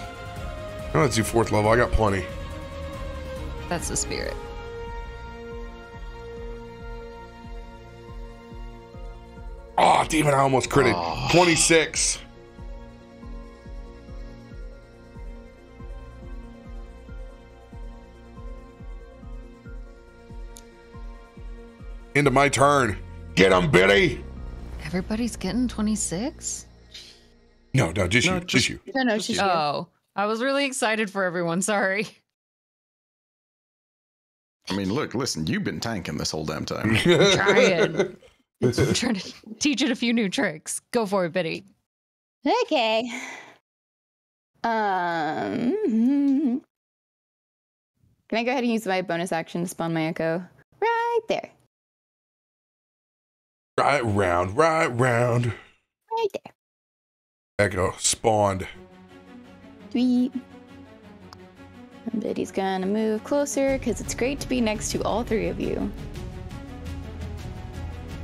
Oh, let's do fourth level. I got plenty. That's the spirit. Oh, damn it. I almost critted. Ah. 26. Into my turn. Get him, Billy. Everybody's getting 26? No, no, just No, you. Just, just- you. No, no, she's Oh, I was really excited for everyone. Sorry. I mean, look, listen, you've been tanking this whole damn time. Trying. I'm trying to teach it a few new tricks. Go for it, Bitty. Okay. Um. Can I go ahead and use my bonus action to spawn my echo? Right there. Right round, right round. Right there. Echo spawned. Sweet. Bitty's gonna move closer because it's great to be next to all three of you.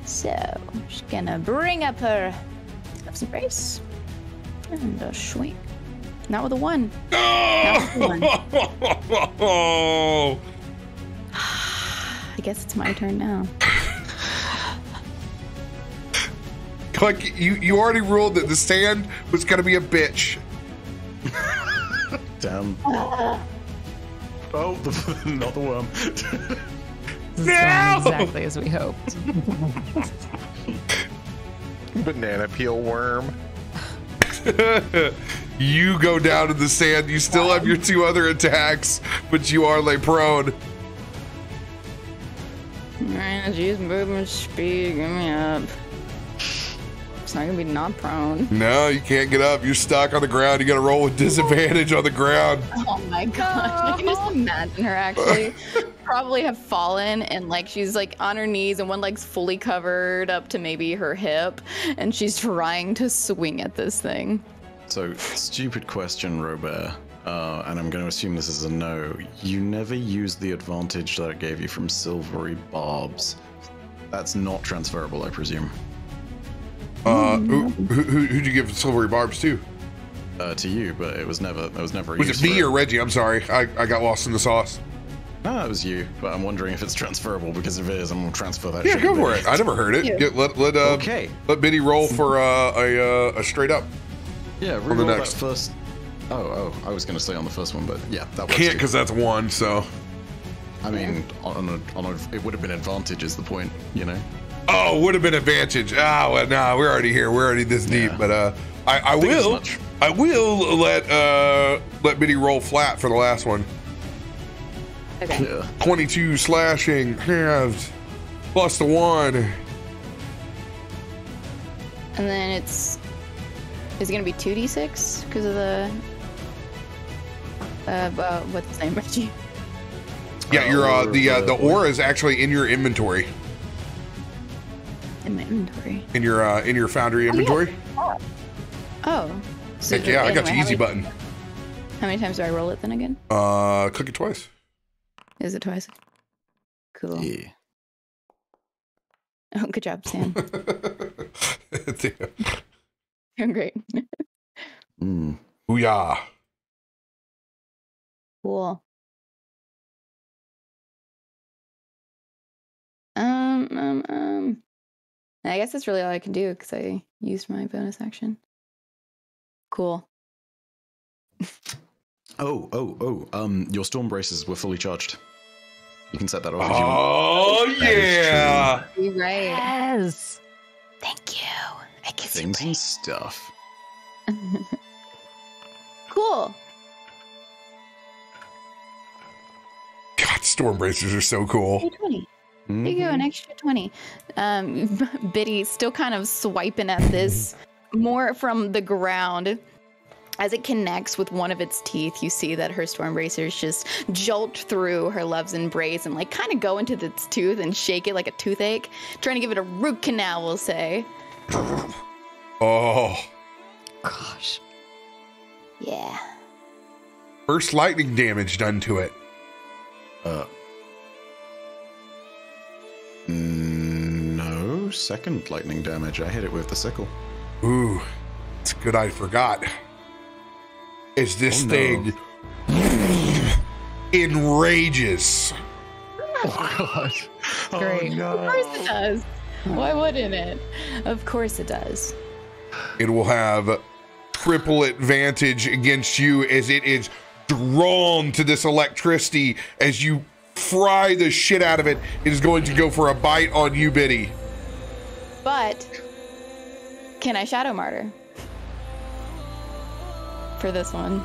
So, she's gonna bring up her Love's Embrace. And a swing. Not with a one. Oh! I guess it's my turn now. Like you, you already ruled that the stand was gonna be a bitch. Damn. Oh, the, not the worm. This is No! exactly as we hoped. Banana peel worm. you go down in the sand. You still have your two other attacks, but you are lay prone. Alright, use movement speed. Give me up. It's not gonna be not prone. No, you can't get up. You're stuck on the ground. You gotta roll with disadvantage on the ground. Oh my gosh. I can just imagine her actually probably have fallen and like she's like on her knees and one leg's fully covered up to maybe her hip and she's trying to swing at this thing. So, stupid question, RoBear. Uh, and I'm going to assume this is a no. You never used the advantage that it gave you from silvery barbs. That's not transferable, I presume. Uh, who, who, who, who'd you give silvery barbs to? Uh, to you, but it was never. It was never. Was it used me for or Reggie? I'm sorry. I, I got lost in the sauce. No, it was you. But I'm wondering if it's transferable because if it is, I'm gonna transfer that. Yeah, shit go for it. I never heard it. Yeah. Get, let let uh, Okay. let Bitty roll for uh, a uh, a straight up. Yeah, the reroll that next. first. Oh, oh, I was gonna say on the first one, but yeah, that works. Can't because that's one. So I mean, on a, on a, it would have been advantage is the point, you know. Oh, would have been advantage. Ah, well, nah, we're already here. We're already this deep. Yeah. But uh, I, I will. I will let uh let Bitty roll flat for the last one. Okay. Yeah. 22 slashing halved plus the one. And then it's is it gonna be two d six because of the uh, uh what's the name Reggie? Yeah, your uh, the uh, the- the aura is actually in your inventory, In my inventory. in your uh, in your foundry inventory. Oh. So Heck yeah, I got anyway, you how easy many- button. How many times do I roll it then again? Uh, click it twice. Is it twice? Cool. Yeah. Oh, good job, Sam. Damn. Doing great. Mm. Booyah. Cool. Um, um, um. I guess that's really all I can do because I used my bonus action. Cool. Oh, oh, oh. Um, your storm bracers were fully charged. You can set that off if you want. Oh, yeah. You're right. Yes. Thank you. I kiss Things and stuff. cool. God, storm bracers are so cool. 20. There you go, an extra 20. Um, Bitty still kind of swiping at this more from the ground. As it connects with one of its teeth, you see that her storm bracers just jolt through her love's embrace and like kind of go into its tooth and shake it like a toothache, trying to give it a root canal, we'll say. Oh, Gosh. Yeah. first lightning damage done to it. Uh. Mm, No, second lightning damage. I hit it with the sickle. Ooh, it's good I forgot. Is this Oh, no. thing enrages. Oh, God. Great. Of course it does. Why wouldn't it? Of course it does. It will have triple advantage against you as it is drawn to this electricity as you fry the shit out of it. It is going to go for a bite on you, Bitty. But can I shadow martyr for this one?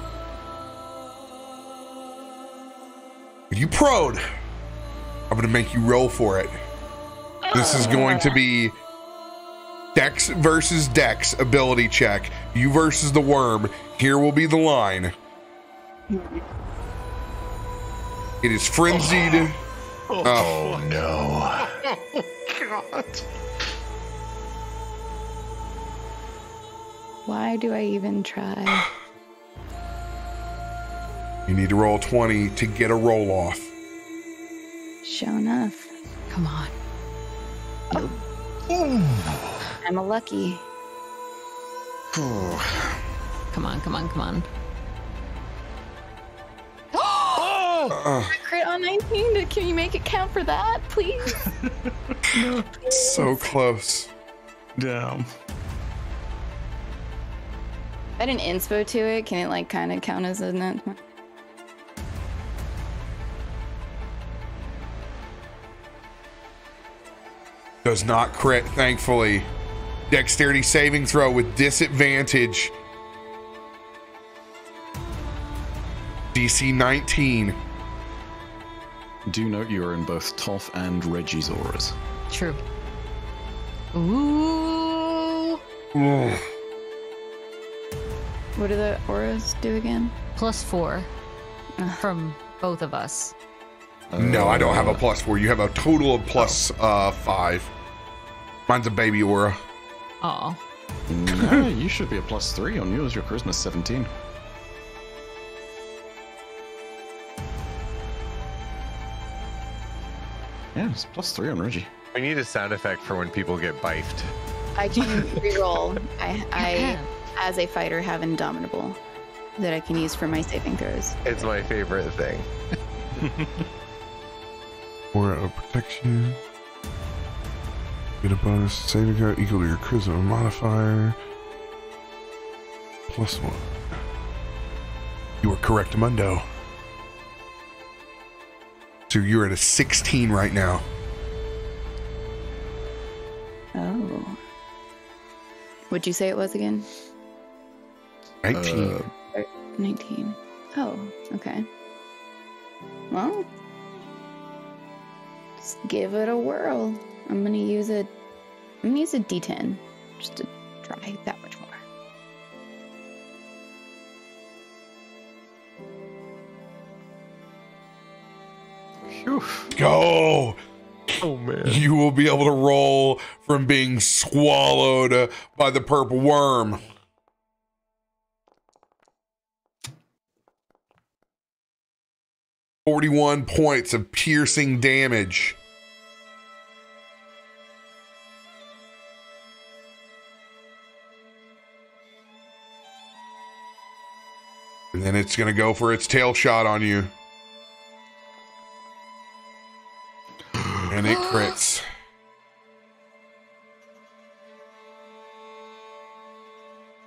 You prone? I'm going to make you roll for it. This is going to be Dex versus Dex ability check. You versus the worm. Here will be the line. It is frenzied. Oh, oh no. Why do I even try? You need to roll 20 to get a roll off. Sure enough, Come on. I'm a lucky. Come on, come on, come on. Crit on 19. Can you make it count for that, please? So close. Damn. Add an inspo to it. Can it like kind of count as a net? Does not crit, thankfully. Dexterity saving throw with disadvantage. DC 19. Do note you are in both Toff and Reggie's auras. True. Ooh. What do the auras do again? Plus four from both of us. No, I don't have a plus four. You have a total of plus uh, five. Mine's a baby aura. Oh. no, you should be a plus three on yours. Your charisma's 17. Yeah, it's plus three on Reggie. We need a sound effect for when people get bifed. I can reroll. I, I, as a fighter, have Indomitable that I can use for my saving throws. It's my favorite thing. Aura of protection. Get a bonus saving throw equal to your charisma modifier. Plus one. You are correct, Mundo. So you're at a 16 right now. Oh. What'd you say it was again? 19. Uh, 19. Oh, okay. Well, just give it a whirl. I'm gonna use a, I'm gonna use a D10 just to try that Go. Oh man. You will be able to roll from being swallowed by the purple worm. Forty-one points of piercing damage. And then it's going to go for its tail shot on you. And it crits.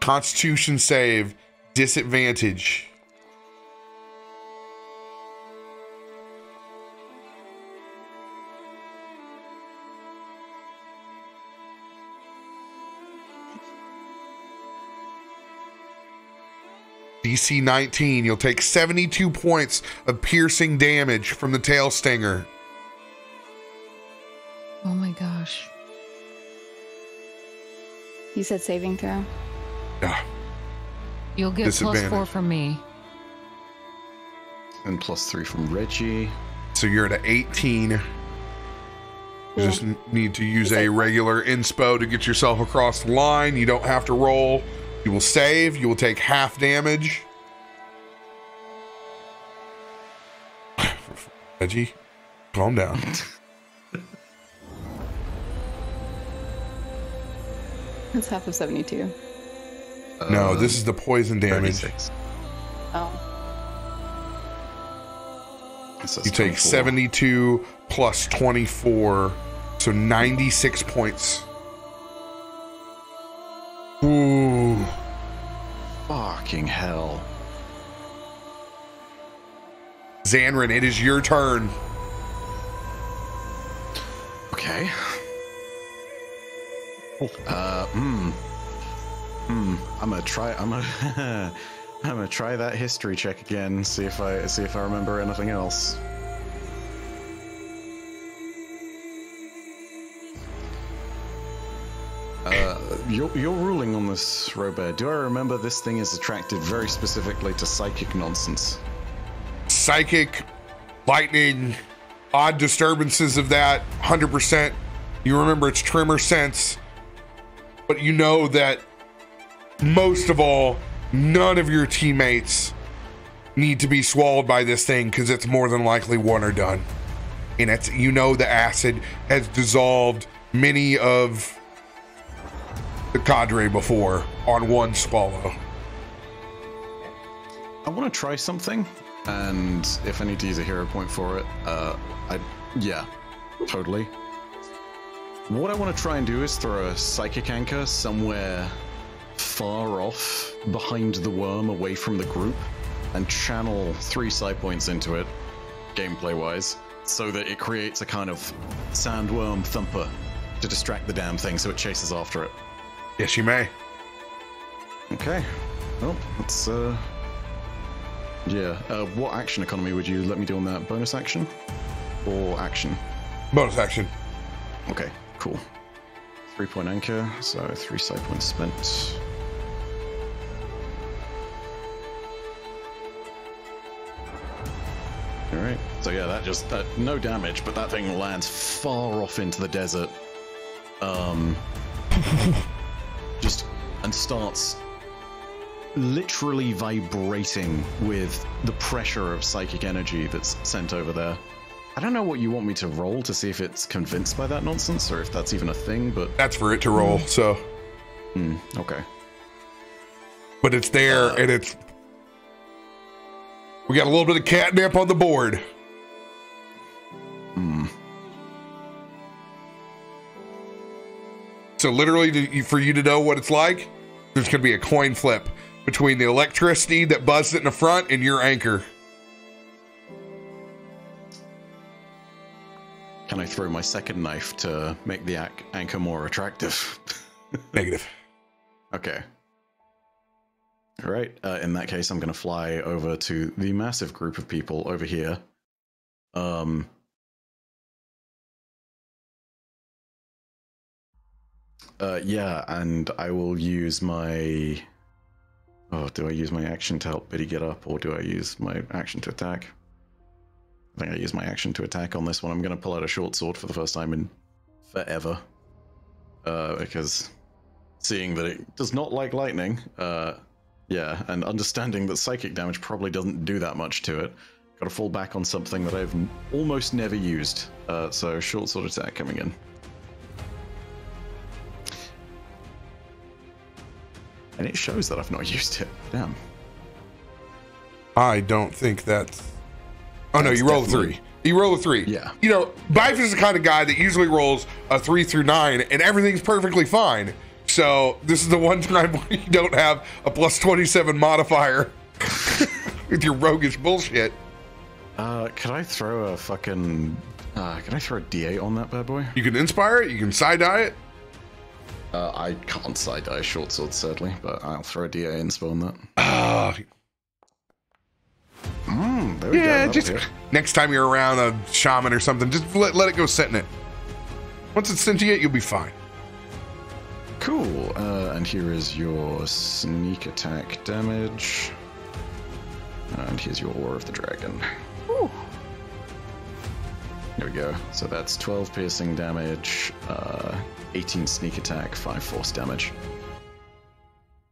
Constitution save, disadvantage. DC 19, you'll take 72 points of piercing damage from the tail stinger. Said saving throw. Yeah. You'll get plus four Disadvantage. from me. And plus three from Reggie. So you're at an 18. You Cool. just need to use a regular inspo to get yourself across the line. You don't have to roll. You will save. You will take half damage. Reggie, calm down. That's half of 72. no, Uh, this is the poison damage. 36. Oh. You take 24. 72 plus 24, so 96 points. Ooh. Fucking hell. Zanryn, it is your turn. Okay. Uh, hmm. Hmm. I'm gonna try. I'm gonna. I'm gonna try that history check again. See if I see if I remember anything else. Uh, your, ruling on this, RoBear. Do I remember this thing is attracted very specifically to psychic nonsense? Psychic, lightning, odd disturbances of that, 100%. You remember its tremorsense, but you know that most of all, none of your teammates need to be swallowed by this thing because it's more than likely one or done. And it's you know the acid has dissolved many of the cadre before on one swallow. I want to try something, and if I need to use a hero point for it, uh, I yeah, totally. What I want to try and do is throw a psychic anchor somewhere far off behind the worm, away from the group, and channel three psi points into it, gameplay wise, so that it creates a kind of sandworm thumper to distract the damn thing, so it chases after it. Yes, you may. Okay. Well, let's uh Yeah. Uh what action economy would you let me do on that? Bonus action? Or action? Bonus action. Okay, cool. Three point anchor, so three psi points spent. Alright. So yeah, that just that no damage, but that thing lands far off into the desert. Um just and starts literally vibrating with the pressure of psychic energy that's sent over there. I don't know what you want me to roll to see if it's convinced by that nonsense or if that's even a thing, but That's for it to roll. So, hmm, okay. but it's there and it's. We got a little bit of catnip on the board. Hmm. So, literally, for you to know what it's like, there's going to be a coin flip between the electricity that buzzed it in the front and your anchor. Can I throw my second knife to make the ac- anchor more attractive? Negative. okay. All right. Uh, in that case, I'm going to fly over to the massive group of people over here. Um. Uh, yeah, and I will use my. Oh, do I use my action to help Bitty get up, or do I use my action to attack? I think I use my action to attack on this one. I'm going to pull out a short sword for the first time in forever. Uh, because seeing that it does not like lightning, uh, yeah, and understanding that psychic damage probably doesn't do that much to it, got to fall back on something that I've almost never used. Uh, so short sword attack coming in. And it shows that I've not used it. Damn. I don't think that's. Oh no, you roll a three. You roll a three. Yeah. You know, Byf is the kind of guy that usually rolls a three through nine, and everything's perfectly fine. So this is the one time where you don't have a plus twenty-seven modifier with your roguish bullshit. Uh, could I throw a fucking? Uh, can I throw a D8 on that bad boy? You can inspire it. You can side eye it. Uh, I can't side die short sword sadly, but I'll throw a D8 inspo on that. Ah, Mm, there we go. yeah. Just hit. next time you're around a shaman or something, just let, let it go sit in it. Once it's sentient, you'll be fine. Cool. Uh, and here is your sneak attack damage. And here's your War of the Dragon. There we go. So that's 12 piercing damage, uh, 18 sneak attack, 5 force damage.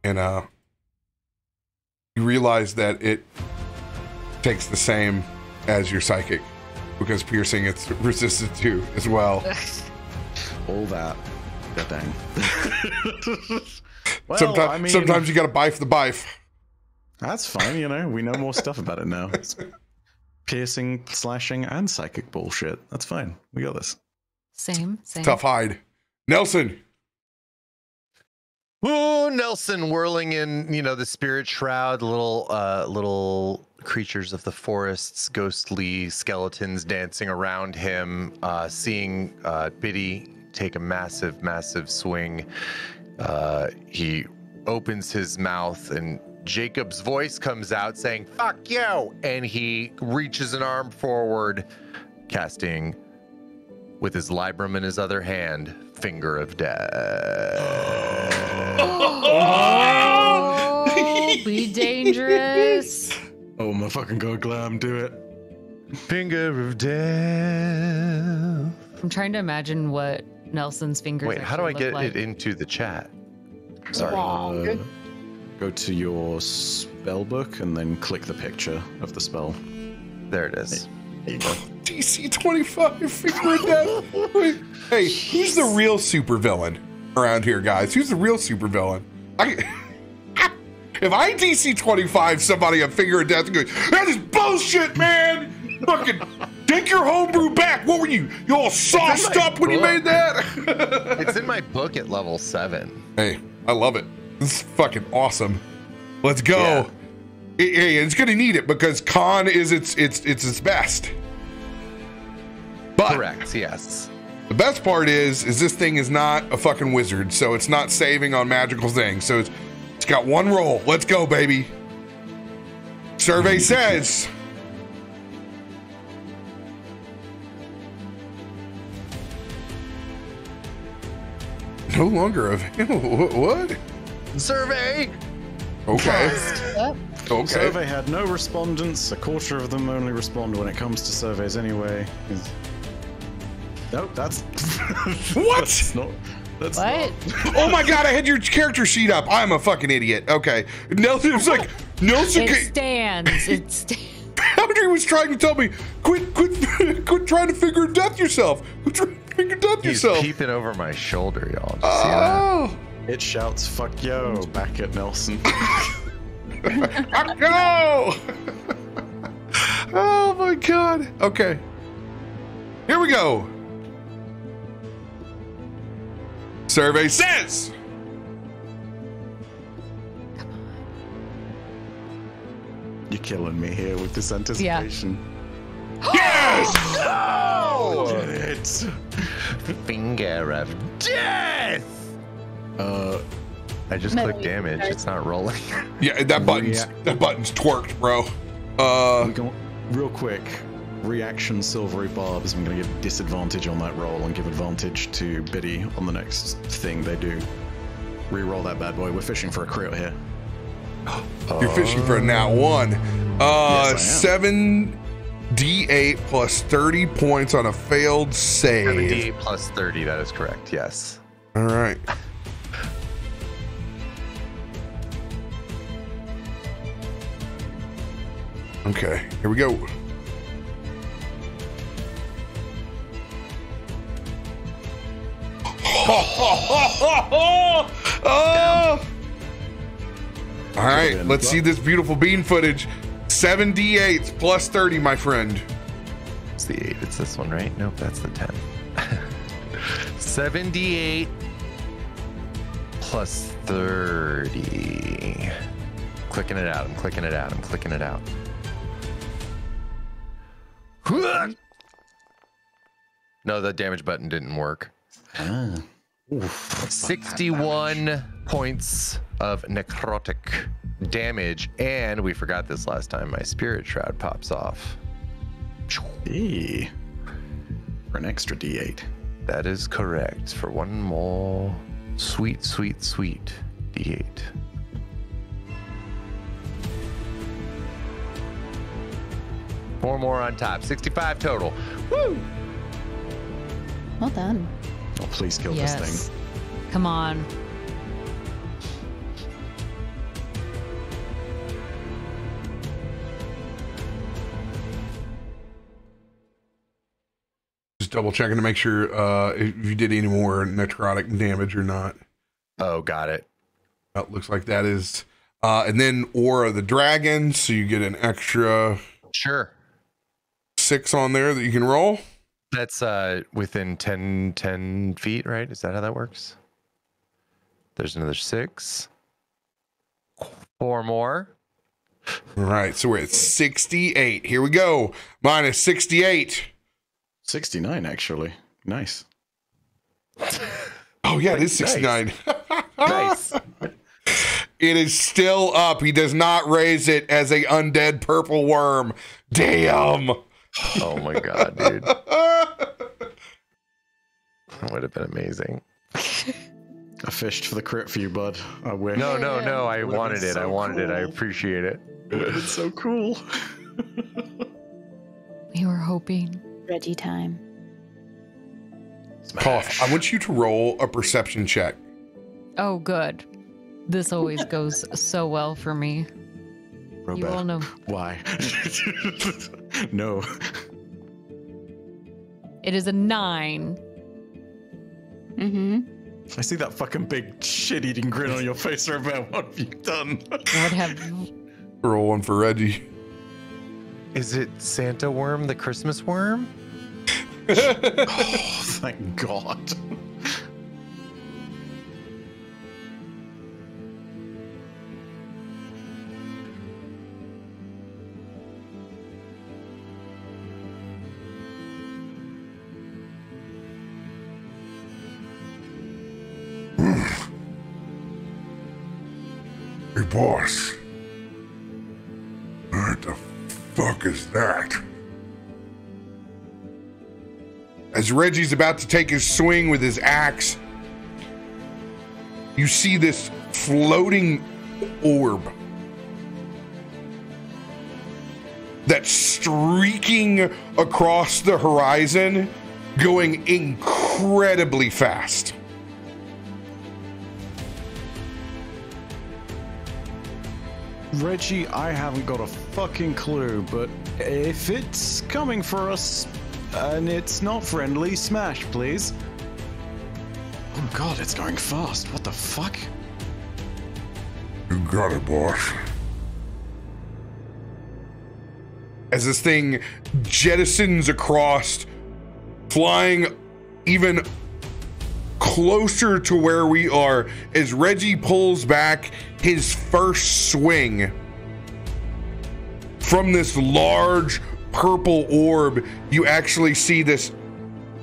and uh you realize that it takes the same as your psychic because piercing it's resistant to as well All that. God dang. well, sometimes I mean, sometimes you gotta Byf the Byf That's fine, you know. We know more stuff about it now. It's piercing, slashing, and psychic bullshit. That's fine. We got this. Same, same. tough hide nelson Ooh, Nelson whirling in, you know, the spirit shroud, little uh little creatures of the forests, ghostly skeletons dancing around him, uh seeing uh Bitty take a massive, massive swing. Uh he opens his mouth and Jacob's voice comes out saying, Fuck you! And he reaches an arm forward, casting with his librum in his other hand, Finger of Death. Oh, be dangerous. Oh my fucking god, Glam, do it. Finger of death. I'm trying to imagine what Nelson's fingers. Wait, how do I get like. it into the chat? Sorry. Uh, go to your spell book and then click the picture of the spell. There it is. There you go. dc 25 finger of death Wait, hey who's the real supervillain around here guys who's the real supervillain I, if i dc 25 somebody a finger of death and goes that is bullshit man fucking take your homebrew back what were you you all sauced up when you made that It's in my book at level seven. Hey, I love it. This is fucking awesome. Let's go. Yeah. It- it's gonna need it because con is its its it's its best. But Correct. Yes. The best part is is this thing is not a fucking wizard, so it's not saving on magical things. So it's it's got one roll. Let's go, baby. Survey says. No longer available. What? Survey. Okay. Yep. Okay. Survey had no respondents. A quarter of them only respond when it comes to surveys anyway. Is- Nope, that's What? that's not. That's What? Oh my god, I had your character sheet up. I'm a fucking idiot. Okay. Nelson was like, Nelson, It ca- stands. It stands. Boundary was trying to tell me, quit, quit, quit trying to figure death yourself. Quit trying to figure death He's yourself. peeping over my shoulder, y'all. Did see that? Oh, It shouts "fuck yo" back at Nelson. no! oh my god. Okay. Here we go. Survey says. You're killing me here with this anticipation. Yes! No! It's Finger of death. uh, I just Metal clicked damage. It's not rolling. Yeah, that button's React- that button's twerked, bro. Uh we real quick. Reaction silvery barbs. I'm gonna give disadvantage on that roll and give advantage to Bitty on the next thing they do. Reroll that bad boy. We're fishing for a crit here. You're fishing for a nat one. Uh, Yes, I am. seven d8 plus 30 points on a failed save. D8 plus 30. That is correct. Yes. All right. Okay, here we go. oh! All right, let's see this beautiful bean footage. 78 plus 30, my friend. It's the eight. It's this one, right? Nope, that's the 10. 78 plus 30. Clicking it out. I'm clicking it out. I'm clicking it out. No, the damage button didn't work. Ah. 61 points of necrotic damage. And we forgot this last time. My spirit shroud pops off. Eee. For an extra D8. That is correct. For one more sweet, sweet, sweet D8. Four more on top. 65 total. Woo! Well done. Oh, please kill this thing. Come on. Just double checking to make sure uh, if you did any more necrotic damage or not. Oh, got it. That looks like that is. Uh, and then Aura of the Dragon, so you get an extra Sure. six on there that you can roll. That's uh within 10, 10 feet, right? Is that how that works? There's another six. Four more. All right, so we're at 68. Here we go. Minus 68. 69, actually. Nice. Oh, yeah, it is Nice. 69. Nice. It is still up. He does not raise it as a undead purple worm. Damn. Oh my god, dude. That would have been amazing. I fished for the crit for you, bud. I wish. No, no, no. I Would've wanted been it. I so wanted it. I cool. appreciate it. It's so cool. We were hoping. Reggie time. Cough. I want you to roll a perception check. Oh, good. This always goes so well for me. You all know why? no. it is a nine. Mm-hmm. I see that fucking big shit-eating grin on your face, Robert. What have you done? What have you? Roll one for Reggie. Is it Santa worm, the Christmas worm? oh, thank God. Hey, boss. What the fuck is that? As Reggie's about to take his swing with his axe, you see this floating orb that's streaking across the horizon, going incredibly fast. Reggie, I haven't got a fucking clue, but if it's coming for us and it's not friendly, smash, please. Oh god, it's going fast. What the fuck? You got it, boss. as this thing jettisons across, flying even closer to where we are as Reggie pulls back his first swing from this large purple orb. You actually see this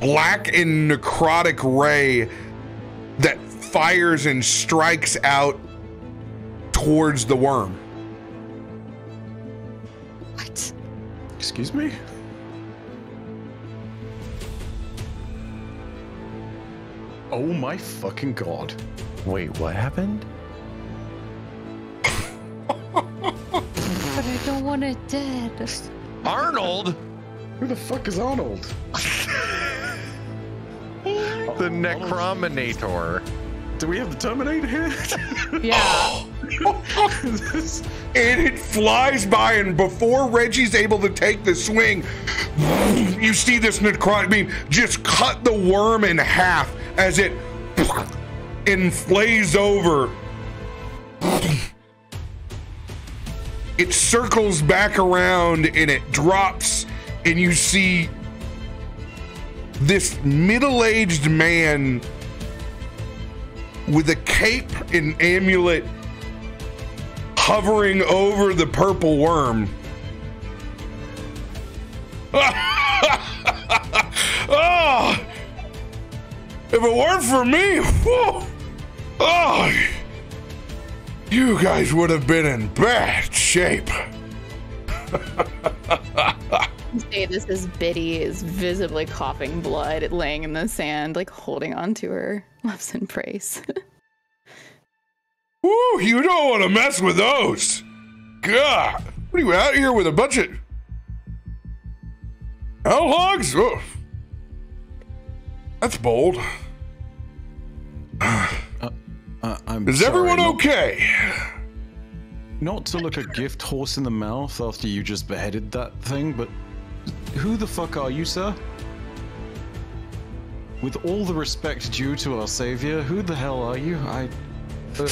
black and necrotic ray that fires and strikes out towards the worm. what? Excuse me? Oh my fucking god. Wait, what happened? But I don't want it dead. Arnold, Who the fuck is Arnold? the Necrominator. Do we have the Terminator here? Yeah. and it flies by, and before Reggie's able to take the swing, you see this necrotic beam just cut the worm in half as it inflates over. it circles back around and it drops, and you see this middle aged man with a cape and amulet hovering over the purple worm. oh, if it weren't for me, whew, oh, you guys would have been in bad shape. Say this as Bitty is visibly coughing blood, laying in the sand, like holding on to her loves and praise. Woo, you don't want to mess with those. God, what are you out here with a bunch of outlaws? Oh, that's bold. Uh, I'm Is sorry, everyone not- okay? Not to look a gift horse in the mouth after you just beheaded that thing, but who the fuck are you, sir? With all the respect due to our savior, who the hell are you? I. Uh,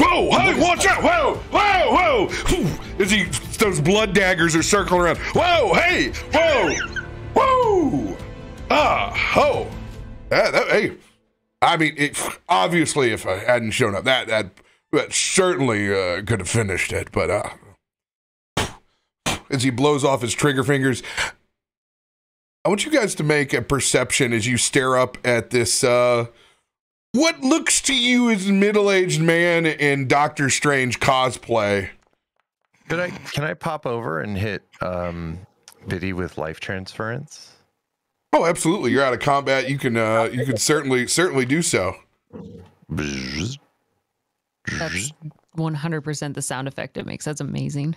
Whoa, hey, watch that? out! Whoa, whoa, whoa! As he, those blood daggers are circling around. Whoa, hey, whoa, whoa! Ah, oh, that, that, hey. I mean, it, obviously, if I hadn't shown up, that that, that certainly uh, could have finished it. But uh, as he blows off his trigger fingers, I want you guys to make a perception as you stare up at this. Uh, what looks to you as a middle-aged man in Doctor Strange cosplay? Could I can I pop over and hit um Bitty with life transference? Oh, absolutely. You're out of combat. You can uh you can certainly certainly do so. That's 100% the sound effect it makes. That's amazing.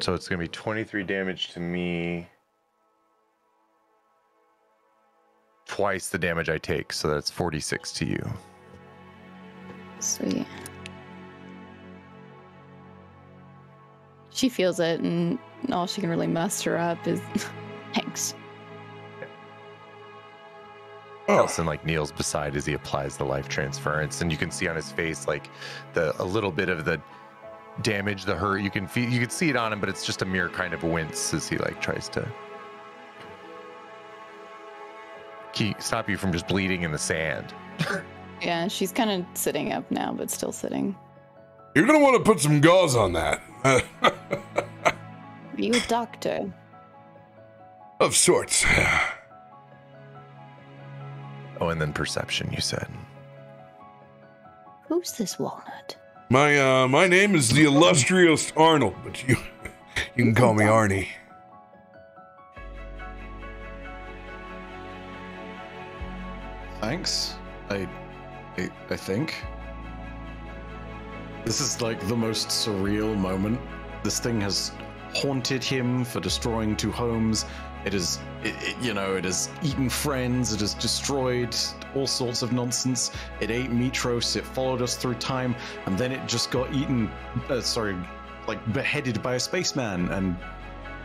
So it's gonna be 23 damage to me. Twice the damage I take, so that's 46 to you. Sweet. She feels it, and all she can really muster up is thanks. Oh, Nelson like kneels beside as he applies the life transference, and you can see on his face like the a little bit of the damage, the hurt. You can feel, you can see it on him, but it's just a mere kind of wince as he like tries to keep stop you from just bleeding in the sand. Yeah, she's kind of sitting up now, but still sitting. you're gonna want to put some gauze on that. Are you a doctor? of sorts. Oh, and then perception. You said. Who's this walnut? My uh my name is the illustrious Arnold, but you you can call me Arnie. Thanks. I, I, I think. This is like the most surreal moment. This thing has haunted him for destroying two homes. It has, it, it- you know, it has eaten friends. It has destroyed all sorts of nonsense. It ate Mitros. It followed us through time, and then it just got eaten. Uh, sorry, like beheaded by a spaceman. And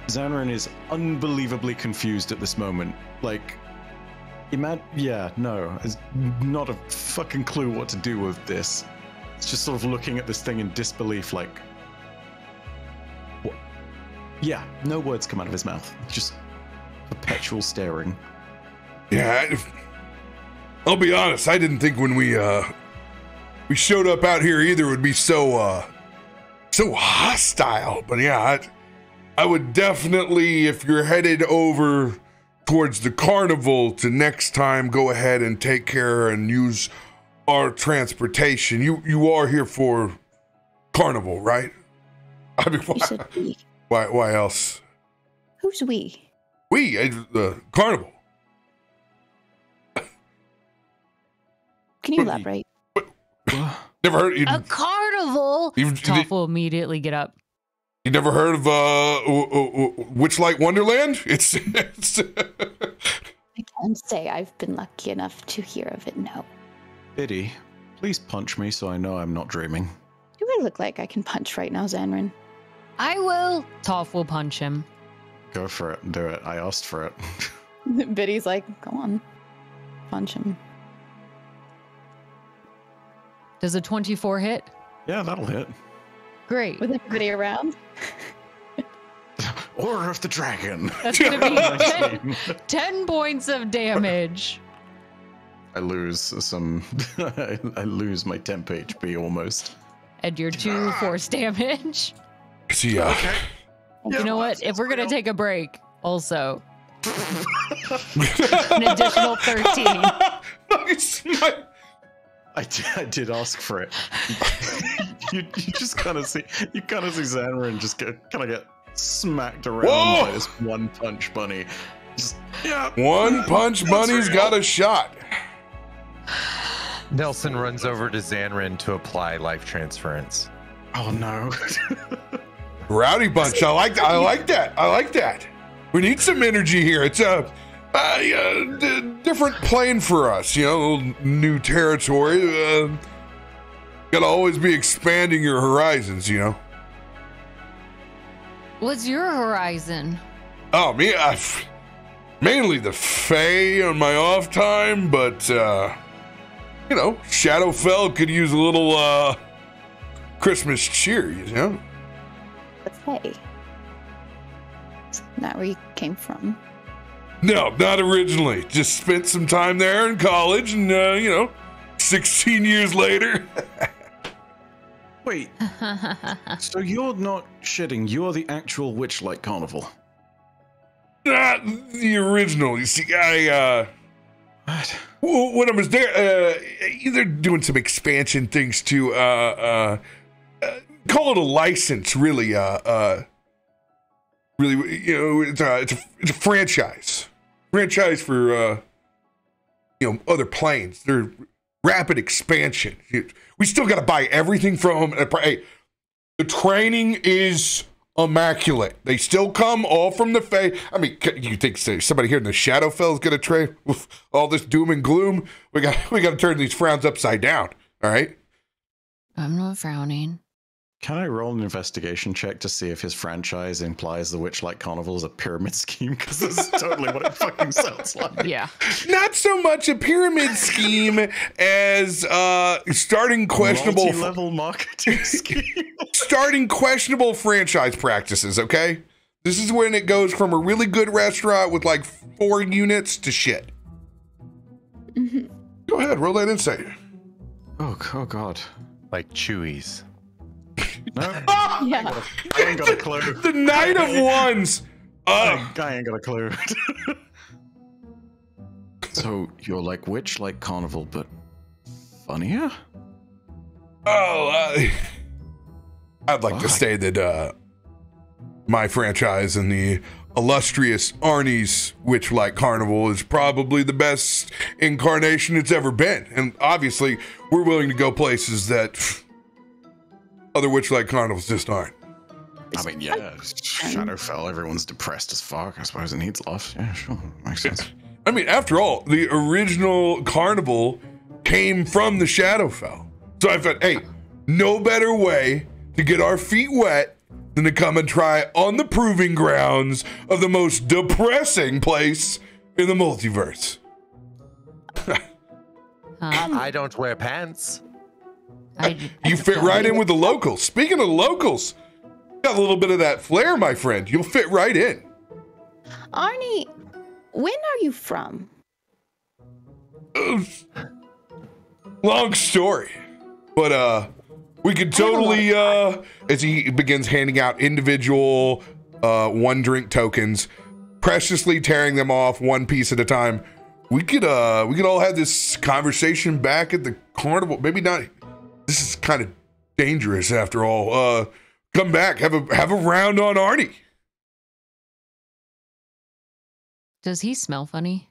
Zanryn is unbelievably confused at this moment. Like, Imad, yeah, no, has not a fucking clue what to do with this. It's just sort of looking at this thing in disbelief, like? Yeah, no words come out of his mouth. Just perpetual staring. Yeah, I, I'll be honest. I didn't think when we uh we showed up out here either would be so uh so hostile. But yeah, I, I would definitely, if you're headed over towards the carnival, to next time go ahead and take care and use our transportation. You you are here for carnival, right? I mean, You why why, why else? Who's we? We uh, the carnival. Can you elaborate? Never heard you. A carnival. You've, Toff will immediately get up. You never heard of uh, w- w- Witchlight Wonderland? It's, it's I can't say I've been lucky enough to hear of it, no. Bitty, please punch me so I know I'm not dreaming. Do I look like I can punch right now, Zanryn. I will. Toff will punch him. Go for it. Do it. I asked for it. Bitty's like, go on. Punch him. Does a 24 hit? Yeah, that'll hit. Great. With everybody around. Order of the Dragon. That's gonna be 10, 10 points of damage. I lose some. I lose my temp HP almost. And your two force damage. See ya. you know what? If we're gonna take a break, also an additional 13. My- I did, I did ask for it. you, you just kind of see you kind of see Zanryn just get kind of get smacked around Whoa! by this one punch bunny. Just yeah. One punch bunny's got a shot. Nelson runs over to Zanryn to apply life transference. Oh no. Rowdy bunch. I like. I like that. I like that. We need some energy here. It's a different plane for us. You know, new territory. Uh, gotta always be expanding your horizons. You know. What's your horizon? Oh, me. I, mainly the Fae on my off time, but uh, you know, Shadowfell could use a little uh, Christmas cheer. You know. Let's. Isn't where you came from? No, not originally. Just spent some time there in college, and uh, you know, 16 years later. Wait. So you're not shitting. You're the actual Witchlight Carnival. not the original. You see, I uh, What? when I was there, uh, they're doing some expansion things to uh, uh, call it a license, really. Uh, uh, really, you know, it's a, it's a, it's a franchise, franchise for uh, you know other planes. They're rapid expansion. We still got to buy everything from them. Hey, the training is immaculate. They still come all from the Fae. I mean, you think somebody here in the Shadowfell is going to train all this doom and gloom? We got we got to turn these frowns upside down. All right. I'm not frowning. Can I roll an investigation check to see if his franchise implies the Witchlight Carnival is a pyramid scheme? Because this is totally what it fucking sounds like. Yeah. Not so much a pyramid scheme as uh starting questionable Multi-level marketing scheme. starting questionable franchise practices, okay? This is when it goes from a really good restaurant with like four units to shit. Go ahead, roll that insight. oh, oh god. Like Chuy's. No, Yeah. I ain't got a clue. The Knight of Wands. Uh, I ain't got a clue. so you're like Witch, like Carnival, but funnier? oh, uh, I'd like to Fuck. say that uh, my franchise and the illustrious Arnie's Witchlight Carnival is probably the best incarnation it's ever been. And obviously, we're willing to go places that pff, other Witchlight Carnivals just aren't. I mean, yeah, Shadowfell, everyone's depressed as fuck. I suppose it needs love. Yeah, sure. Makes sense. I mean, after all, the original carnival came from the Shadowfell. So I thought, hey, no better way to get our feet wet than to come and try on the proving grounds of the most depressing place in the multiverse. Huh? Um, I don't wear pants. I, You fit right in with the locals. Speaking of locals, got a little bit of that flair, my friend. You'll fit right in. Arnie, when are you from? Long story. But uh we could totally uh as he begins handing out individual uh one drink tokens, preciously tearing them off one piece at a time. We could uh we could all have this conversation back at the carnival. Maybe not this is kind of dangerous after all. Uh come back, have a have a round on Arnie. does he smell funny?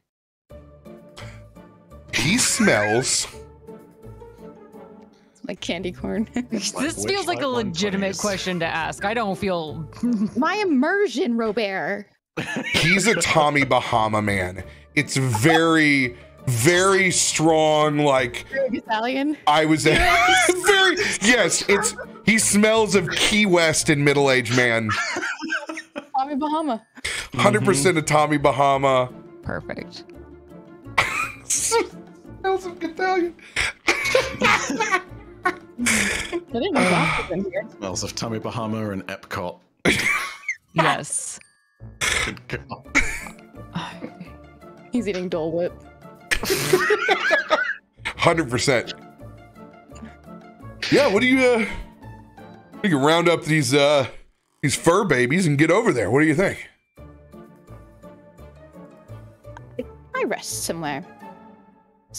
He smells It's my candy corn. this which feels like a legitimate funniest? question to ask. I don't feel. my immersion, Robert. he's a Tommy Bahama man. It's very, very strong, like Italian. I was at very yes, it's he smells of Key West in middle aged man. Tommy Bahama. 100 percent of Tommy Bahama. Perfect. smells of Italian. I didn't know Bob was in here. Smells of Tommy Bahama and Epcot. Yes. Good God. He's eating Dole Whip. Hundred percent. Yeah. What do you? uh You can round up these uh these fur babies and get over there. What do you think? I rest somewhere.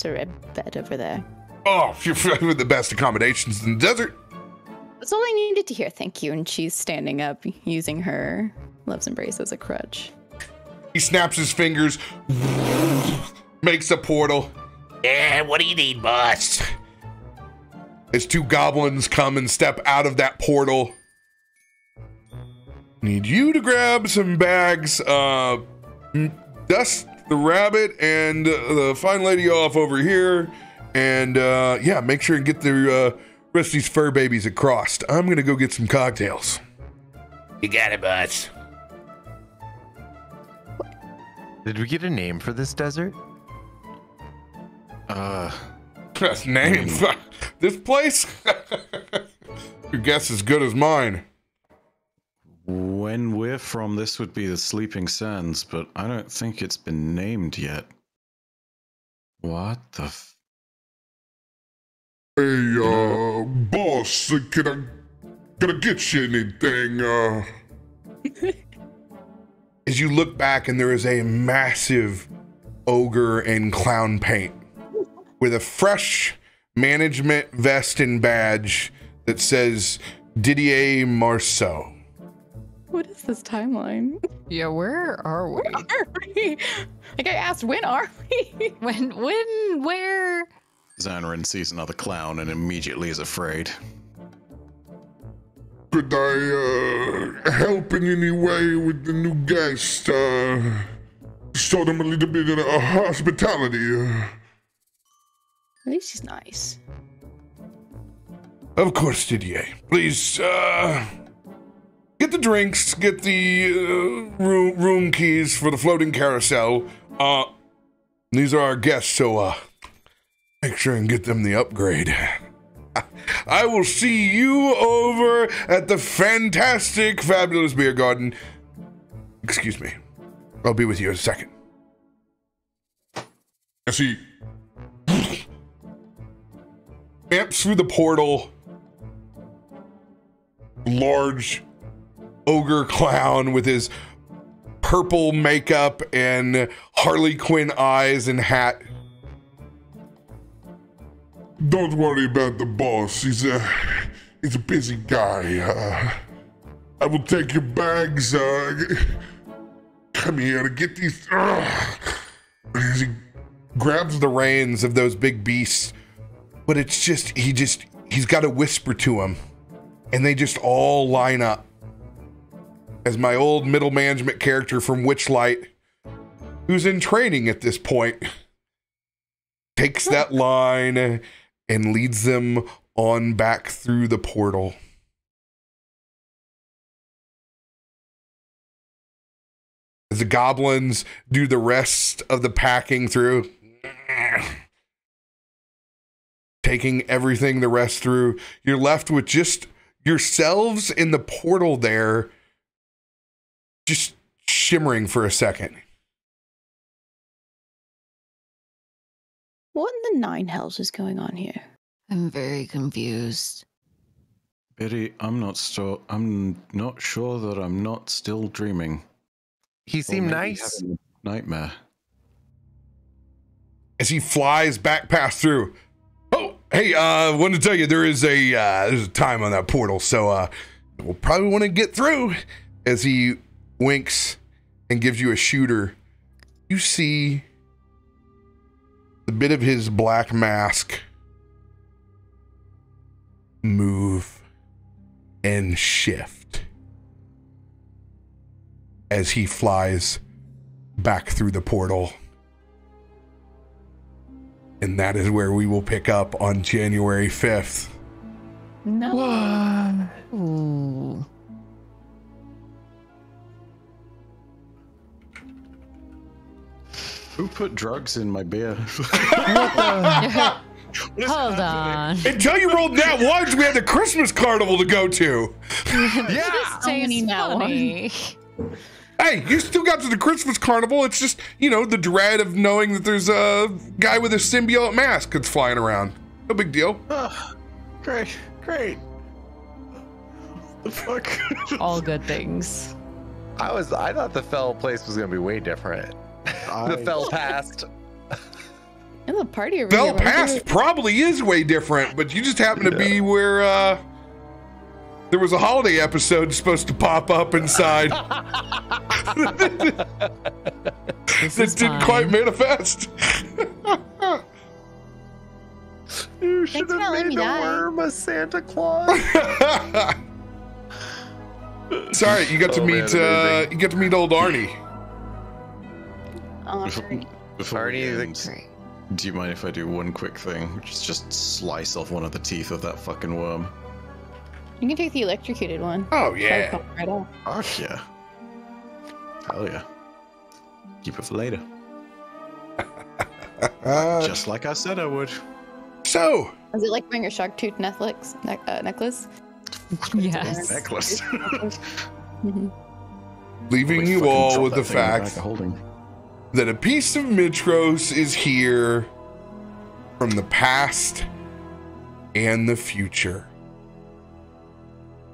There a bed over there? Oh, you're with the best accommodations in the desert. That's all I needed to hear. Thank you. And she's standing up using her love's embrace as a crutch. He snaps his fingers, makes a portal. Yeah, what do you need, boss? As two goblins come and step out of that portal. Need you to grab some bags. Uh, dust the rabbit and uh, the fine lady off over here. And uh, yeah, make sure and get the uh, rest of these fur babies across. I'm going to go get some cocktails. You got it, boss. Did we get a name for this desert? Uh, Best name. this place? Your guess is good as mine. when we're from, this would be the Sleeping Sands, but I don't think it's been named yet. What the? F- Hey, uh, boss, can I, can I get you anything? Uh, As you look back, and there is a massive ogre in clown paint with a fresh management vest and badge that says Didier Marceau. What is this timeline? Yeah, where are we? Are we? Like I asked, when are we? When, when, where? Zanryn sees another clown and immediately is afraid. could I, uh, help in any way with the new guest? Uh, show them a little bit of uh, hospitality. At least he's nice. Of course, Didier. Please, uh, get the drinks, get the uh, room, room keys for the floating carousel. Uh, these are our guests, so uh, make sure and get them the upgrade. I will see you over at the fantastic, fabulous beer garden. Excuse me. I'll be with you in a second. as he Amps through the portal. Large ogre clown with his purple makeup and Harley Quinn eyes and hat. Don't worry about the boss. He's a he's a busy guy. Uh, I will take your bags. Uh, come here to get these. Uh, he grabs the reins of those big beasts, but it's just he just he's got to whisper to him, and they just all line up. As my old middle management character from Witchlight, who's in training at this point, takes that line and leads them on back through the portal. As the goblins do the rest of the packing through, taking everything the rest through, you're left with just yourselves in the portal there, just shimmering for a second. What in the nine hells is going on here? I'm very confused. Betty, I'm not sure. I'm not sure that I'm not still dreaming. He seemed nice. Nightmare. as he flies back past through. Hey, uh, wanted to tell you there is a uh, there's a time on that portal, so uh, we'll probably want to get through. As he winks and gives you a shooter, you see the bit of his black mask move and shift as he flies back through the portal. And that is where we will pick up on January 5th. No. Ooh. Who put drugs in my beer? Hold on. Until you rolled that ones, we had the Christmas carnival to go to. Yeah. This many tastes now funny. Hey, you still got to the Christmas carnival. It's just, you know, the dread of knowing that there's a guy with a symbiote mask that's flying around. No big deal. Ah, great, great. The fuck? All good things. I was. I thought the fell place was gonna be way different. I- the fell past. And the party over Bell here. why Pass it- probably is way different, but you just happen to be where uh there was a holiday episode supposed to pop up inside This that is didn't quite manifest. You should have made the worm a Santa Claus. Sorry, you got to Oh, man, meet uh you got to meet old Arnie. Oh, Before, great. before we Arnie, the- do you mind if I do one quick thing? Just, just slice off one of the teeth of that fucking worm. You can take the electrocuted one. Oh That'll yeah. come Right off. Fuck yeah. Hell yeah. Keep it for later. Uh, Just like I said I would. so, Is it like wearing a shark tooth necklace? Ne- uh, necklace? Yes. Necklace. Mhm. leaving Like you fucking all with the thing in back fact of holding. that a piece of Mitros is here from the past and the future.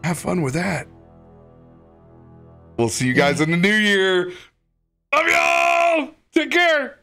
Have fun with that. We'll see you guys in the new year. Love y'all. Take care.